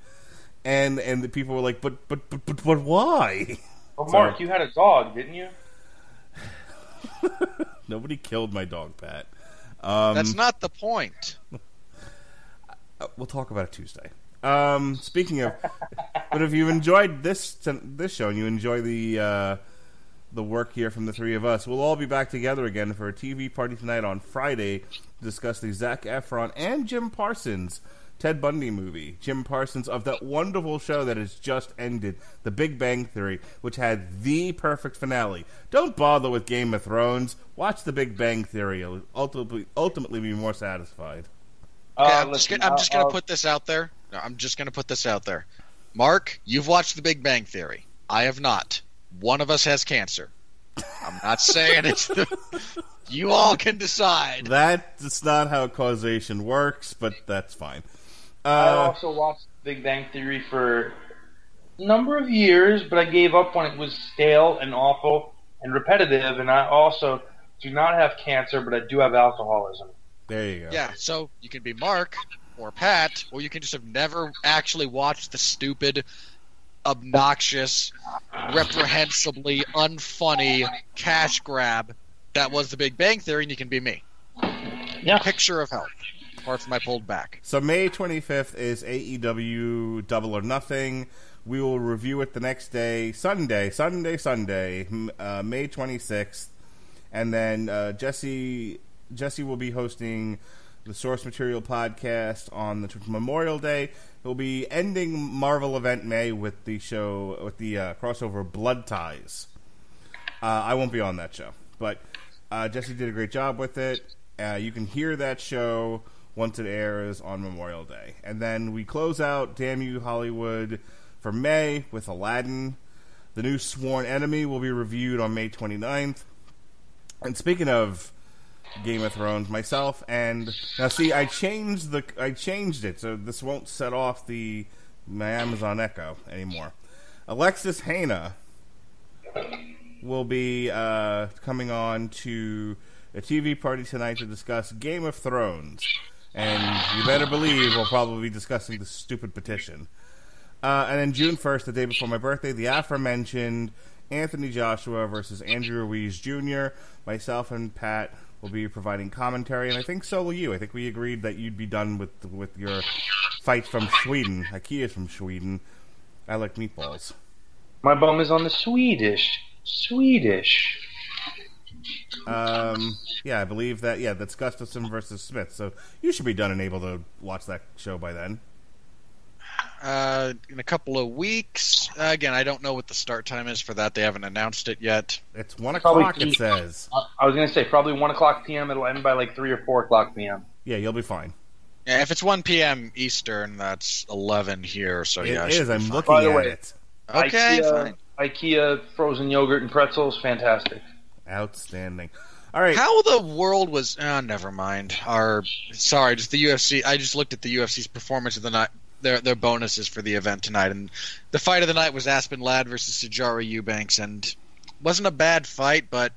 And and the people were like, "But but but but, but why?" Well, So- Mark, you had a dog, didn't you? Nobody killed my dog, Pat. Um, That's not the point. Uh, we'll talk about it Tuesday. Um, speaking of, but if you've enjoyed this this show and you enjoy the uh, the work here from the three of us, we'll all be back together again for a TV party tonight on Friday to discuss the Zac Efron and Jim Parsons Ted Bundy movie. Jim Parsons of that wonderful show that has just ended, The Big Bang Theory, which had the perfect finale. Don't bother with Game of Thrones. Watch The Big Bang Theory. You'll ultimately ultimately be more satisfied. Okay, Uh, I'm just listen, gonna, I'm just gonna I'll- put this out there. No, I'm just gonna put this out there. Mark, you've watched The Big Bang Theory. I have not. One of us has cancer. I'm not saying it's the. You all can decide. That's not how causation works, but that's fine. I Uh, also watched Big Bang Theory for a number of years, but I gave up when it was stale and awful and repetitive. And I also do not have cancer, but I do have alcoholism. there you go. Yeah, so you can be Mark or Pat, or you can just have never actually watched the stupid, obnoxious, reprehensibly unfunny cash grab that was The Big Bang Theory, and you can be me. Yeah. Picture of health, apart from I pulled back. So May 25th is AEW Double or Nothing. We will review it the next day, Sunday, Sunday, Sunday, uh, May 26th, and then uh, Jesse Jesse will be hosting the Source Material podcast on the Memorial Day. He'll be ending Marvel Event May with the show with the uh, crossover Blood Ties. Uh, I won't be on that show, but uh, Jesse did a great job with it. Uh, you can hear that show once it airs on Memorial Day, and then we close out "Damn You Hollywood" for May with Aladdin. The new Sworn Enemy will be reviewed on May 29th. And speaking of Game of Thrones, myself and now see, I changed the I changed it so this won't set off the my Amazon Echo anymore. Alexis Hana will be uh, coming on to a TV party tonight to discuss Game of Thrones, and you better believe we'll probably be discussing the stupid petition. Uh, and then June 1st, the day before my birthday, the aforementioned Anthony Joshua versus Andrew Ruiz Jr. Myself and Pat will be providing commentary, and I think so will you. I think we agreed that you'd be done with with your fight from Sweden. Ikea's from Sweden. I like meatballs. My bum is on the Swedish. Swedish. Um, yeah, I believe that. Yeah, that's Gustafsson versus Smith. So you should be done and able to watch that show by then. Uh, in a couple of weeks. Uh, again, I don't know what the start time is for that. They haven't announced it yet. It's one Probably o'clock. It says. I- I was gonna say probably one o'clock p.m. It'll end by like three or four o'clock p.m. Yeah, you'll be fine. Yeah, if it's 1 p.m. Eastern, that's 11 here. So It yeah, I is. should be I'm fine. looking By the at way- it. Okay, IKEA, fine. IKEA frozen yogurt and pretzels, fantastic. Outstanding. All right. How the world was? Oh, never mind. Our sorry, just the UFC. I just looked at the UFC's performance of the night. Their their bonuses for the event tonight, and the fight of the night was Aspen Ladd versus Sijara Eubanks, and wasn't a bad fight, but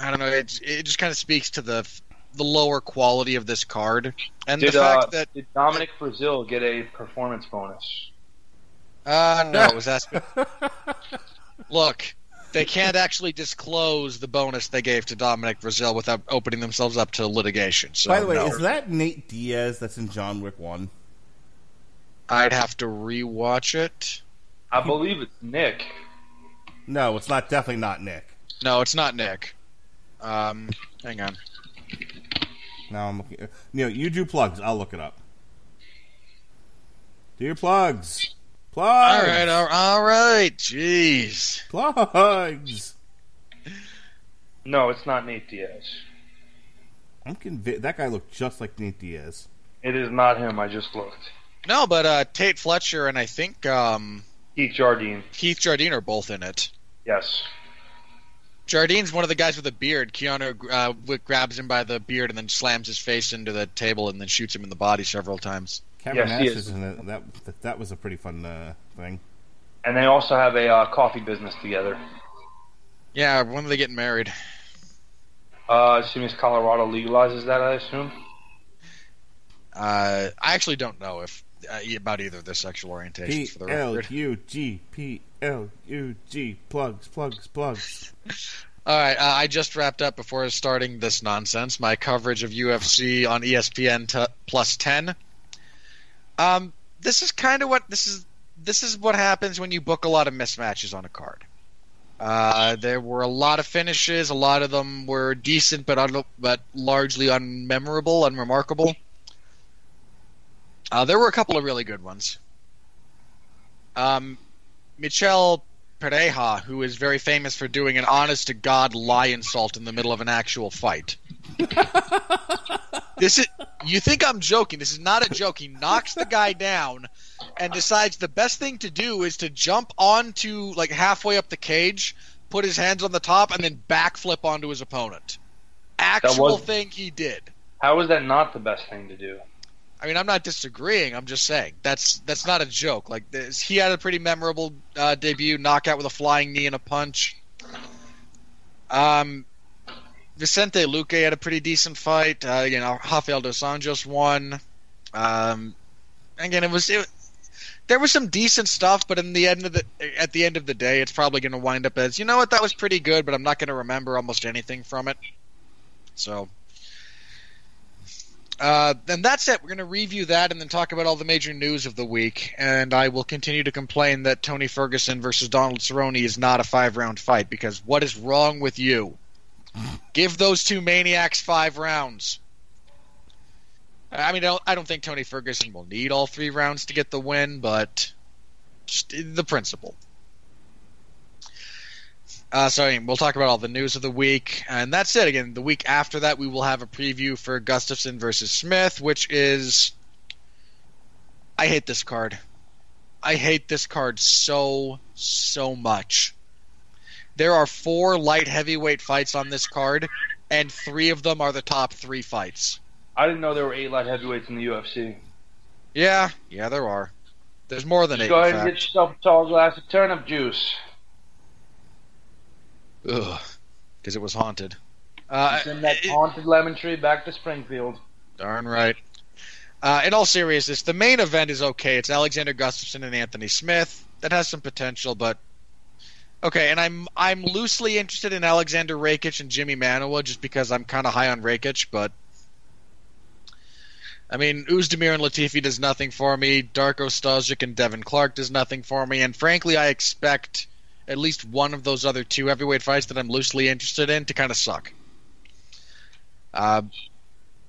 I don't know. It it just kind of speaks to the the lower quality of this card, and Did, the fact uh, that did Dominic Breazeale get a performance bonus? uh no, it was Aspen. Look, they can't actually disclose the bonus they gave to Dominic Breazeale without opening themselves up to litigation. So By the way, no. is that Nate Diaz that's in John Wick 1? I'd have to rewatch it. I believe it's Nick. No, it's not. Definitely not Nick. No, it's not Nick. Um, hang on. Now I'm looking. You know, you do plugs. I'll look it up. Do your plugs. Plugs. All right, all, all right. Jeez. Plugs. No, it's not Nate Diaz. I'm convinced that guy looked just like Nate Diaz. It is not him. I just looked. No, but uh, Tate Fletcher and I think um, Keith Jardine. Keith Jardine are both in it. Yes. Jardine's one of the guys with a beard. Keanu uh, grabs him by the beard and then slams his face into the table and then shoots him in the body several times. Kevin Yes, he Nash is. is in it. That, that that was a pretty fun uh, thing. And they also have a uh, coffee business together. Yeah, when are they getting married? Uh, as soon as Colorado legalizes that, I assume. Uh, I actually don't know if uh, about either of their sexual orientations. P For the L record. U G P L U G plugs plugs plugs. All right, uh, I just wrapped up before starting this nonsense my coverage of UFC on E ESPN t- plus ten. Um, this is kind of what this is. This is what happens when you book a lot of mismatches on a card. Uh, there were a lot of finishes. A lot of them were decent, but un- but largely unmemorable, unremarkable. Uh, there were a couple of really good ones. Um, Michel Pereira, who is very famous for doing an honest to God lie insult in the middle of an actual fight. this is you think I'm joking. This is not a joke. He knocks the guy down and decides the best thing to do is to jump onto like halfway up the cage, put his hands on the top, and then backflip onto his opponent. Actual was- thing he did. How is that not the best thing to do? I mean, I'm not disagreeing. I'm just saying that's that's not a joke. Like this, he had a pretty memorable uh, debut, knockout with a flying knee and a punch. Um, Vicente Luque had a pretty decent fight. Uh, you know, Rafael dos Anjos won. Um, again, it was it, there was some decent stuff, but in the end of the at the end of the day, it's probably going to wind up as you know what that was pretty good, but I'm not going to remember almost anything from it. So. Uh, then that's it. We're going to review that and then talk about all the major news of the week. And I will continue to complain that Tony Ferguson versus Donald Cerrone is not a five round fight because what is wrong with you? Give those two maniacs five rounds. I mean, I don't, think Tony Ferguson will need all three rounds to get the win, but just the principle. Uh, so we'll talk about all the news of the week, and that's it. Again, the week after that, we will have a preview for Gustafsson versus Smith, which is. I hate this card. I hate this card so so much. There are four light heavyweight fights on this card, and three of them are the top three fights. I didn't know there were eight light heavyweights in the UFC. Yeah, yeah, there are. There's more than Just eight. go ahead and get yourself a tall glass of turnip juice. Ugh, because it was haunted. Uh, Send that it- haunted lemon tree back to Springfield. Darn right. Uh, in all seriousness, the main event is okay. It's Alexander Gustafsson and Anthony Smith. That has some potential, but okay. And I'm I'm loosely interested in Aleksandar Rakic and Jimmy Manuwa just because I'm kind of high on Rakic, but I mean Oezdemir and Latifi does nothing for me. Darko Stosic and Devin Clark does nothing for me, and frankly, I expect at least one of those other two heavyweight fights that I'm loosely interested in to kind of suck. Uh,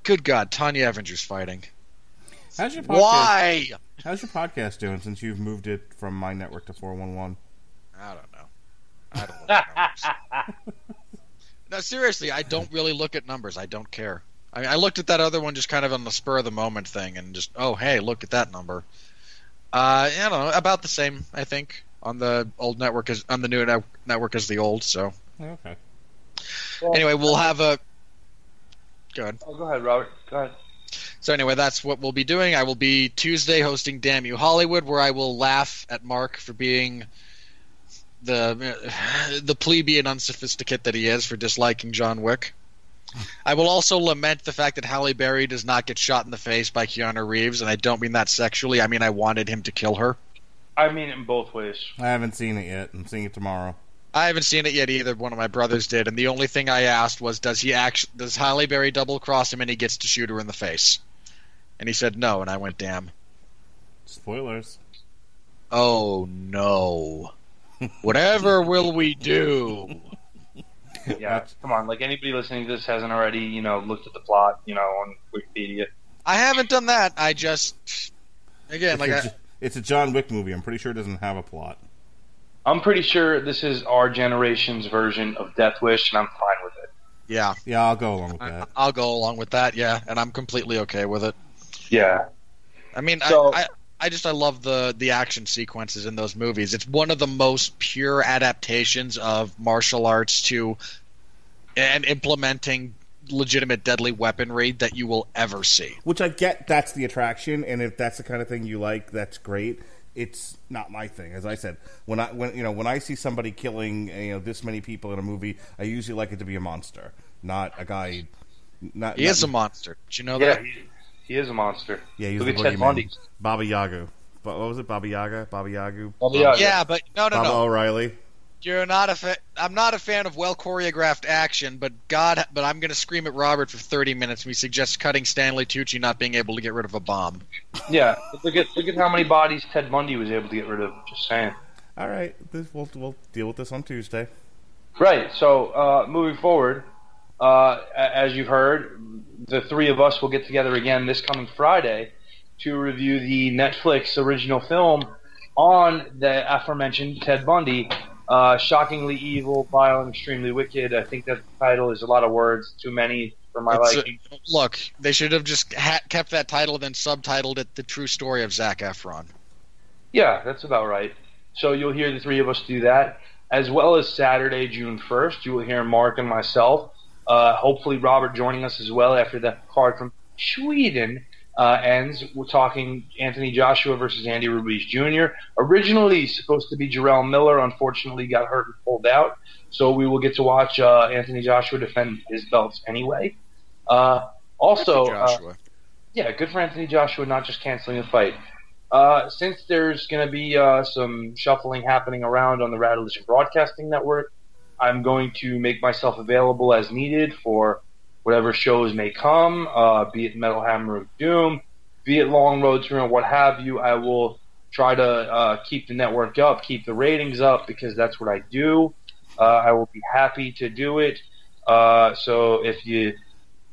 good God, Tonya Evinger's fighting. How's your podcast? Why? How's your podcast doing since you've moved it from my network to 411? I don't know. I don't look at numbers. no, seriously, I don't really look at numbers. I don't care. I, mean, I looked at that other one just kind of on the spur of the moment thing, and just oh hey, look at that number. Uh, I don't know, about the same, I think, on the old network as on the new net- network as the old. So Okay. Anyway, we'll have a. Go ahead. Oh, go ahead, Robert. Go ahead. So anyway, that's what we'll be doing. I will be Tuesday hosting Damn You Hollywood, where I will laugh at Mark for being the the plebeian unsophisticate that he is for disliking John Wick. I will also lament the fact that Halle Berry does not get shot in the face by Keanu Reeves, and I don't mean that sexually. I mean I wanted him to kill her. I mean it in both ways. I haven't seen it yet. I'm seeing it tomorrow. I haven't seen it yet either. One of my brothers did, and the only thing I asked was, "Does he actually? Does Halle Berry double cross him and he gets to shoot her in the face?" And he said no, and I went, "Damn." Spoilers. Oh no! Whatever will we do? Yeah, come on. Like anybody listening to this hasn't already, you know, looked at the plot, you know, on Wikipedia. I haven't done that. I just again It's, like a, I, it's a John Wick movie. I'm pretty sure it doesn't have a plot. I'm pretty sure this is our generation's version of Death Wish, and I'm fine with it. yeah, Yeah, I'll go along with I, that. I'll go along with that. Yeah, and I'm completely okay with it. Yeah. I mean, So- I, I I just I love the the action sequences in those movies. It's one of the most pure adaptations of martial arts to and implementing legitimate deadly weaponry that you will ever see. Which I get that's the attraction, and if that's the kind of thing you like, that's great. It's not my thing, as I said. When I when you know when I see somebody killing you know this many people in a movie, I usually like it to be a monster, not a guy. Not He not, is a monster. Did you know Yeah, that? He, he is a monster. yeah. He's Look the at Ted. Bundy. Baba Yaga. But what was it? Baba Yaga. Baba Yagu. Baba Yaga. Yeah, but no, no, Baba no. O'Reilly. You're not a fa- I'm not a fan of well choreographed action, but God, but I'm going to scream at Robert for 30 minutes. We suggest cutting Stanley Tucci not being able to get rid of a bomb. Yeah. Look at look at how many bodies Ted Bundy was able to get rid of. Just saying. All right, this, we'll we'll deal with this on Tuesday. Right. So uh, moving forward, uh, as you've heard, the three of us will get together again this coming Friday to review the Netflix original film on the aforementioned Ted Bundy. Uh, shockingly evil, violent, extremely wicked. I think that title is a lot of words, too many for my It's, liking. Look, they should have just ha- kept that title, then subtitled it "The True Story of Zac Efron." Yeah, that's about right. So you'll hear the three of us do that, as well as Saturday, June 1st. You will hear Mark and myself. Uh, hopefully, Robert joining us as well after the card from Sweden uh, ends. We're talking Anthony Joshua versus Andy Ruiz Jr. Originally supposed to be Jarrell Miller, unfortunately got hurt and pulled out. So we will get to watch uh, Anthony Joshua defend his belts anyway. Uh, also, uh, yeah, good for Anthony Joshua not just canceling the fight. Uh, since there's going to be uh, some shuffling happening around on the Radolition Broadcasting Network, I'm going to make myself available as needed for whatever shows may come, uh, be it Metal Hammer of Doom, be it Long Road to Ruin, what have you. I will try to uh, keep the network up, keep the ratings up, because that's what I do. Uh, I will be happy to do it. Uh, so if you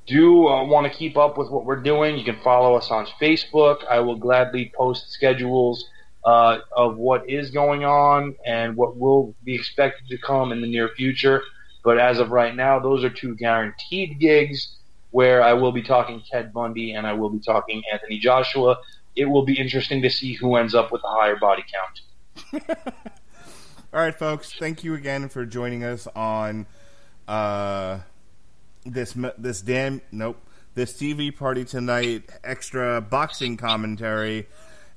do uh, want to keep up with what we're doing, you can follow us on Facebook. I will gladly post schedules uh, of what is going on and what will be expected to come in the near future. But as of right now, those are two guaranteed gigs where I will be talking Ted Bundy and I will be talking Anthony Joshua. It will be interesting to see who ends up with the higher body count. All right, folks. Thank you again for joining us on uh, this this damn nope this TV party tonight extra boxing commentary,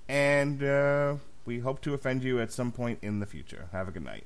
and uh, we hope to offend you at some point in the future. Have a good night.